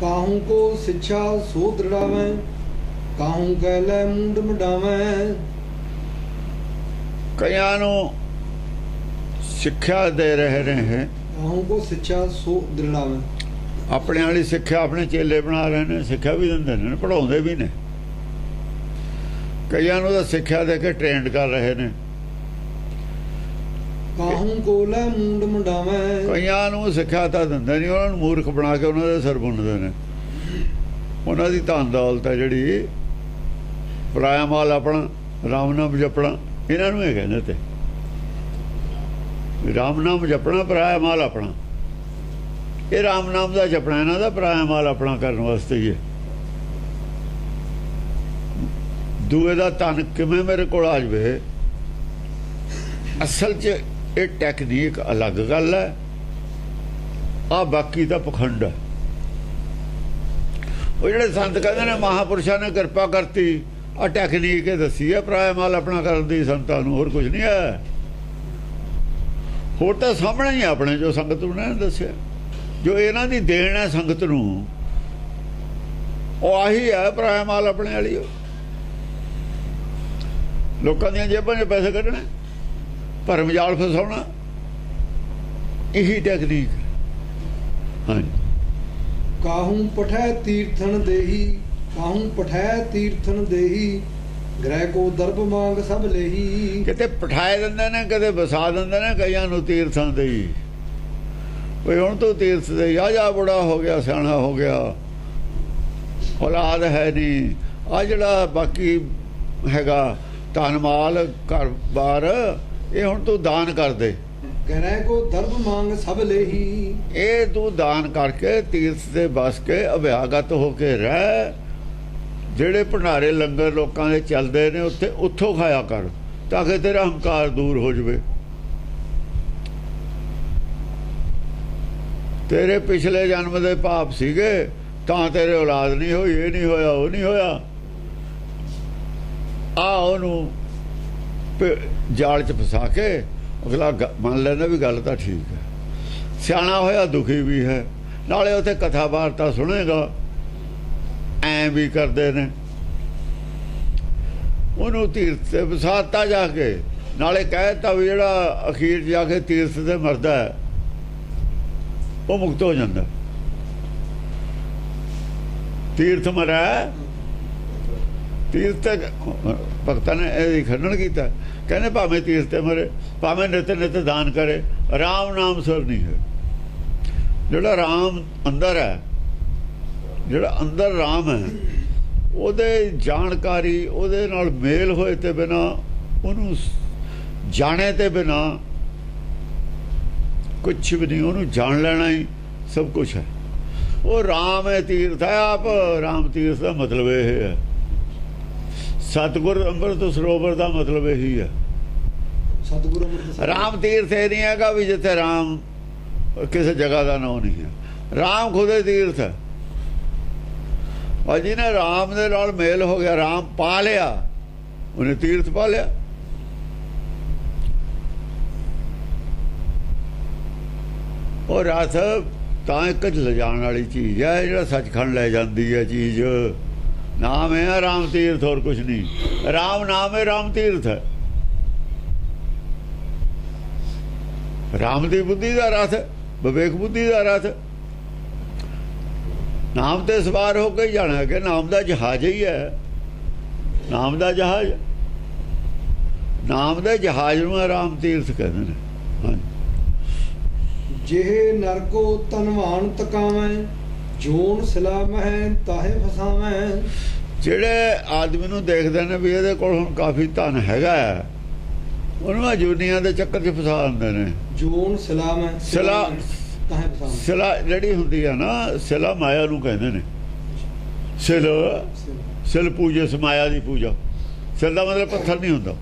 ਕਾਹੂ ਕੋ ਸਿੱਛਾ ਸੋ ਕਾਹੂ ਕਹਿ ਲੈ ਮੁੰਡ ਮਡਾਵੇਂ ਕਈਆਂ ਨੂੰ ਸਿੱਖਿਆ ਦੇ ਰਹੇ ਨੇ ਕਾਹੂ ਕੋ ਸਿੱਛਾ ਸੋ ਦ੍ਰਿੜਾਵੇਂ। ਆਪਣੇ ਵਾਲੀ ਸਿੱਖਿਆ ਆਪਣੇ ਚੇਲੇ ਬਣਾ ਰਹੇ ਨੇ ਸਿੱਖਿਆ ਵੀ ਦਿੰਦੇ ਨੇ ਪੜਾਉਂਦੇ ਵੀ ਨੇ। ਕਈਆਂ ਨੂੰ ਤਾਂ ਸਿੱਖਿਆ ਦੇ ਕੇ ਟ੍ਰੇਨਡ ਕਰ ਰਹੇ ਨੇ। ਕਾਹੂ ਕੋ ਮੁੰਡ ਮਡਾਵੇਂ ਕਈਆਂ ਨੂੰ ਸਿੱਖਿਆ ਤਾਂ ਦਿੰਦੇ ਨਹੀਂ, ਉਹਨਾਂ ਨੂੰ ਮੂਰਖ ਬਣਾ ਕੇ ਉਹਨਾਂ ਦੇ ਸਿਰ ਬੁੰਨਦੇ ਨੇ। ਉਹਨਾਂ ਦੀ ਧਨ ਦੌਲਤ ਹੈ ਜਿਹੜੀ ਪਰਾਇਆ ਮਾਲ ਆਪਣਾ, ਰਾਮ ਨਾਮ ਜਪਣਾ, ਇਹਨਾਂ ਨੂੰ ਇਹ ਕਹਿੰਦੇ ਤੇ। ਰਾਮ ਨਾਮ ਜਪਣਾ ਪਰਾਇਆ ਮਾਲ ਆਪਣਾ। ਇਹ ਰਾਮ ਨਾਮ ਦਾ ਜਪਣਾ, ਇਹਨਾਂ ਦਾ ਪਰਾਇਆ ਮਾਲ ਆਪਣਾ ਕਰਨ ਵਾਸਤੇ ਹੀ ਹੈ। ਦੂਏ ਦਾ ਧਨ ਕਿਵੇਂ ਮੇਰੇ ਕੋਲ ਆ ਜਵੇ, ਅਸਲ 'ਚ ਇਹ ਟੈਕਨੀਕ ਅਲੱਗ ਗੱਲ ਹੈ। ਆ ਬਾਕੀ ਦਾ ਪਖੰਡ ਹੈ। ਉਹ ਜਿਹੜੇ ਸੰਤ ਕਹਿੰਦੇ ਨੇ, ਮਹਾਪੁਰਸ਼ਾਂ ਨੇ ਕਿਰਪਾ ਕਰਤੀ ਆ ਟੈਕਨੀਕ ਇਹ ਦੱਸੀ ਹੈ ਪ੍ਰਾਇ ਮਾਲ ਆਪਣਾ ਕਰਨ ਦੀ, ਸੰਤਾਂ ਨੂੰ ਹੋਰ ਕੁਝ ਨਹੀਂ ਹੈ। ਹੋਰ ਤਾਂ ਸਾਹਮਣੇ ਹੀ ਆਪਣੇ ਜੋ ਸੰਗਤ ਨੂੰ ਨੇ ਦੱਸਿਆ। ਜੋ ਇਹਨਾਂ ਦੀ ਦੇਣ ਹੈ ਸੰਗਤ ਨੂੰ, ਉਹ ਆਹੀ ਹੈ ਪ੍ਰਾਇ ਮਾਲ ਆਪਣੇ ਵਾਲੀ ਉਹ। ਲੋਕਾਂ ਦੀਆਂ ਜੇਬਾਂ 'ਚ ਪੈਸੇ ਕੱਢਣੇ। ਭਰਮ ਜਾਲ ਫਸਾਉਣਾ। ਇਹੀ ਟੈਕਨੀਕ ਹੈ। ਹਾਂਜੀ। ਕਾਹੂ ਪਠੈ ਤੀਰਥਨ ਦੇਹੀ ਕਾਹੂ ਪਠੈ ਤੀਰਥਨ ਦੇਹੀ ਗ੍ਰਹਿ ਕੋ ਦਰਬ ਮੰਗ ਸਭ ਲੇਹੀ। ਕਿਤੇ ਪਠਾਏ ਦਿੰਦੇ ਨੇ ਕਦੇ ਵਸਾ ਦਿੰਦੇ ਨੇ ਕਈਆਂ ਨੂੰ ਤੀਰਥਾਂ ਦੇ ਹੀ ਵੀ ਹੁਣ ਤੋਂ ਤੀਰਥ ਦੇ ਆ ਜਾ ਬੁੜਾ ਹੋ ਗਿਆ ਸਿਆਣਾ ਹੋ ਗਿਆ। ਔਲਾਦ ਹੈ ਨਹੀਂ। ਆ ਜਿਹੜਾ ਬਾਕੀ ਹੈਗਾ ਧਨ ਮਾਲ ਘਰ-ਬਾਰ ਇਹ ਹੁਣ ਤੂੰ ਦਾਨ ਕਰ ਦੇ। ਗ੍ਰਹਿ ਕੋ ਦਰਬ ਮੰਗ ਸਭ ਲੇਹੀ। ਇਹ ਤੂੰ ਦਾਨ ਕਰਕੇ ਤੀਰਥ ਦੇ ਬਸ ਕੇ ਅਭਿਆਗਤ ਹੋ ਕੇ ਰਹਿ। ਜਿਹੜੇ ਭੰਡਾਰੇ ਲੰਗਰ ਲੋਕਾਂ ਦੇ ਚੱਲਦੇ ਨੇ ਉੱਥੇ ਉੱਥੋਂ ਖਾਇਆ ਕਰ ਤਾਂ ਕਿ ਤੇਰਾ ਹੰਕਾਰ ਦੂਰ ਹੋ ਜਵੇ। ਤੇਰੇ ਪਿਛਲੇ ਜਨਮ ਦੇ ਪਾਪ ਸੀਗੇ ਤਾਂ ਤੇਰੇ ਔਲਾਦ ਨਹੀਂ ਹੋਈ ਇਹ ਨਹੀਂ ਹੋਇਆ ਉਹ ਨਹੀਂ ਹੋਇਆ। ਆ ਉਹਨੂੰ ਜਾਲ ਚ ਫਸਾ ਕੇ ਅਗਲਾ ਮੰਨ ਲੈਂਦਾ ਵੀ ਗੱਲ ਤਾਂ ਠੀਕ ਹੈ। ਸਿਆਣਾ ਹੋਇਆ, ਦੁਖੀ ਵੀ ਹੈ। ਨਾਲੇ ਉਥੇ ਕਥਾ ਵਾਰਤਾ ਸੁਣੇਗਾ। ਐ ਵੀ ਕਰਦੇ ਨੇ। ਉਹਨੂੰ ਤੀਰਥ ਤੇ ਵਸਾਤਾ ਜਾ ਕੇ, ਨਾਲੇ ਕਹਿਤਾ ਵੀ ਜਿਹੜਾ ਅਖੀਰ ਜਾ ਕੇ ਤੀਰਥ ਤੇ ਮਰਦਾ ਹੈ, ਉਹ ਮੁਕਤ ਹੋ ਜਾਂਦਾ। ਤੀਰਥ ਮਰਿਆ ਤੀਰਥ ਭਗਤਾਂ ਨੇ ਇਹ ਖੰਡਨ ਕੀਤਾ। ਕਹਿੰਦੇ ਭਾਵੇਂ ਤੀਰਥ ਤੇ ਮਰੇ, ਭਾਵੇਂ ਨਿਤ ਨਿਤ ਦਾਨ ਕਰੇ, ਰਾਮ ਨਾਮ ਸੁਰ ਨਹੀਂ ਹੈ। ਜਿਹੜਾ ਰਾਮ ਅੰਦਰ ਹੈ, ਜਿਹੜਾ ਅੰਦਰ ਰਾਮ ਹੈ, ਉਹਦੇ ਜਾਣਕਾਰੀ, ਉਹਦੇ ਨਾਲ ਮੇਲ ਹੋਏ ਤੇ ਬਿਨਾ, ਉਹਨੂੰ ਜਾਣੇ ਤੇ ਬਿਨਾ ਕੁਝ ਵੀ ਨਹੀਂ, ਉਹਨੂੰ ਜਾਣ ਲੈਣਾ ਹੀ ਸਭ ਕੁਝ ਹੈ। ਉਹ ਰਾਮ ਹੈ ਤੀਰਥ ਹੈ ਆਪ ਰਾਮ ਤੀਰਥ ਦਾ ਮਤਲਬ ਇਹ ਹੈ। ਸਤਗੁਰ ਅੰਮ੍ਰਿਤ ਸਰੋਵਰ ਦਾ ਮਤਲਬ ਇਹੀ ਹੈ। ਸਤਿਗੁਰੂ ਅੰਮ੍ਰਿਤ ਰਾਮ ਤੀਰਥ ਇਹ ਨਹੀਂ ਹੈਗਾ ਵੀ ਜਿੱਥੇ ਰਾਮ ਕਿਸੇ ਜਗ੍ਹਾ ਦਾ ਨਾਮ ਨਹੀਂ ਹੈ। ਰਾਮ ਖੁਦੇ ਤੀਰਥ ਹੈ। ਔਰ ਜਿਹਨੇ ਰਾਮ ਦੇ ਨਾਲ ਮੇਲ ਹੋ ਗਿਆ ਰਾਮ ਪਾ ਲਿਆ ਉਹਨੇ ਤੀਰਥ ਪਾ ਲਿਆ। ਉਹ ਰਥ ਤਾਂ ਇੱਕ ਲਿਜਾਣ ਵਾਲੀ ਚੀਜ਼ ਹੈ ਜਿਹੜਾ ਸੱਚਖੰਡ ਲੈ ਜਾਂਦੀ ਹੈ ਚੀਜ਼। ਨਾਮ ਹੈ ਰਾਮ ਤੀਰਥ, ਹੋਰ ਕੁਝ ਨਹੀਂ। ਰਾਮ ਨਾਮ ਹੈ ਰਾਮ ਤੀਰਥ। ਹੈ ਰਾਮ ਦੀ ਬੁੱਧੀ ਦਾ ਰਥ ਵਿਵੇਕ ਬੁੱਧੀ ਦਾ ਰਥ ਨਾਮ ਤੇ ਸਵਾਰ ਹੋ ਕੇ ਜਾਣਾ ਕਿ ਨਾਮ ਦਾ ਜਹਾਜ਼ ਹੀ ਹੈ। ਨਾਮ ਦਾ ਜਹਾਜ਼। ਨਾਮ ਦੇ ਜਹਾਜ਼ ਨੂੰ ਰਾਮ ਤੀਰਥ ਕਹਿੰਦੇ ਨੇ। ਜਿਹੇ ਨਰਕੋ ਤਨਵਾਨ ਤਕਾਵੇਂ ਜੋਨ ਸਿਲਾ ਮਹਿ ਤਾਹੇ ਫਸਾਵੇਂ ਜਿਹੜੇ ਆਦਮੀ ਨੂੰ ਦੇਖਦੇ ਨੇ ਵੀ ਇਹਦੇ ਕੋਲ ਹੁਣ ਕਾਫੀ ਧਨ ਹੈਗਾ ਹੈ, ਉਹਨੂੰ ਆ ਦੁਨੀਆ ਦੇ ਚੱਕਰ 'ਚ ਫਸਾ ਦਿੰਦੇ ਨੇ। ਜੋਨ ਸਿਲਾ ਮੈਂ ਸਿਲਾ- ਤਾਹੇ ਫਸਾਵੇਂ ਸਿਲਾ ਜਿਹੜੀ ਹੁੰਦੀ ਆ ਨਾ ਸਿਲਾ ਮਾਇਆ ਨੂੰ ਕਹਿੰਦੇ ਨੇ। ਸਿਲ ਸਿਲ ਪੂਜੇ ਸਮਾਇਆ ਦੀ ਪੂਜਾ। ਸਿਲ ਦਾ ਮਤਲਬ ਪੱਥਰ ਨਹੀਂ ਹੁੰਦਾ।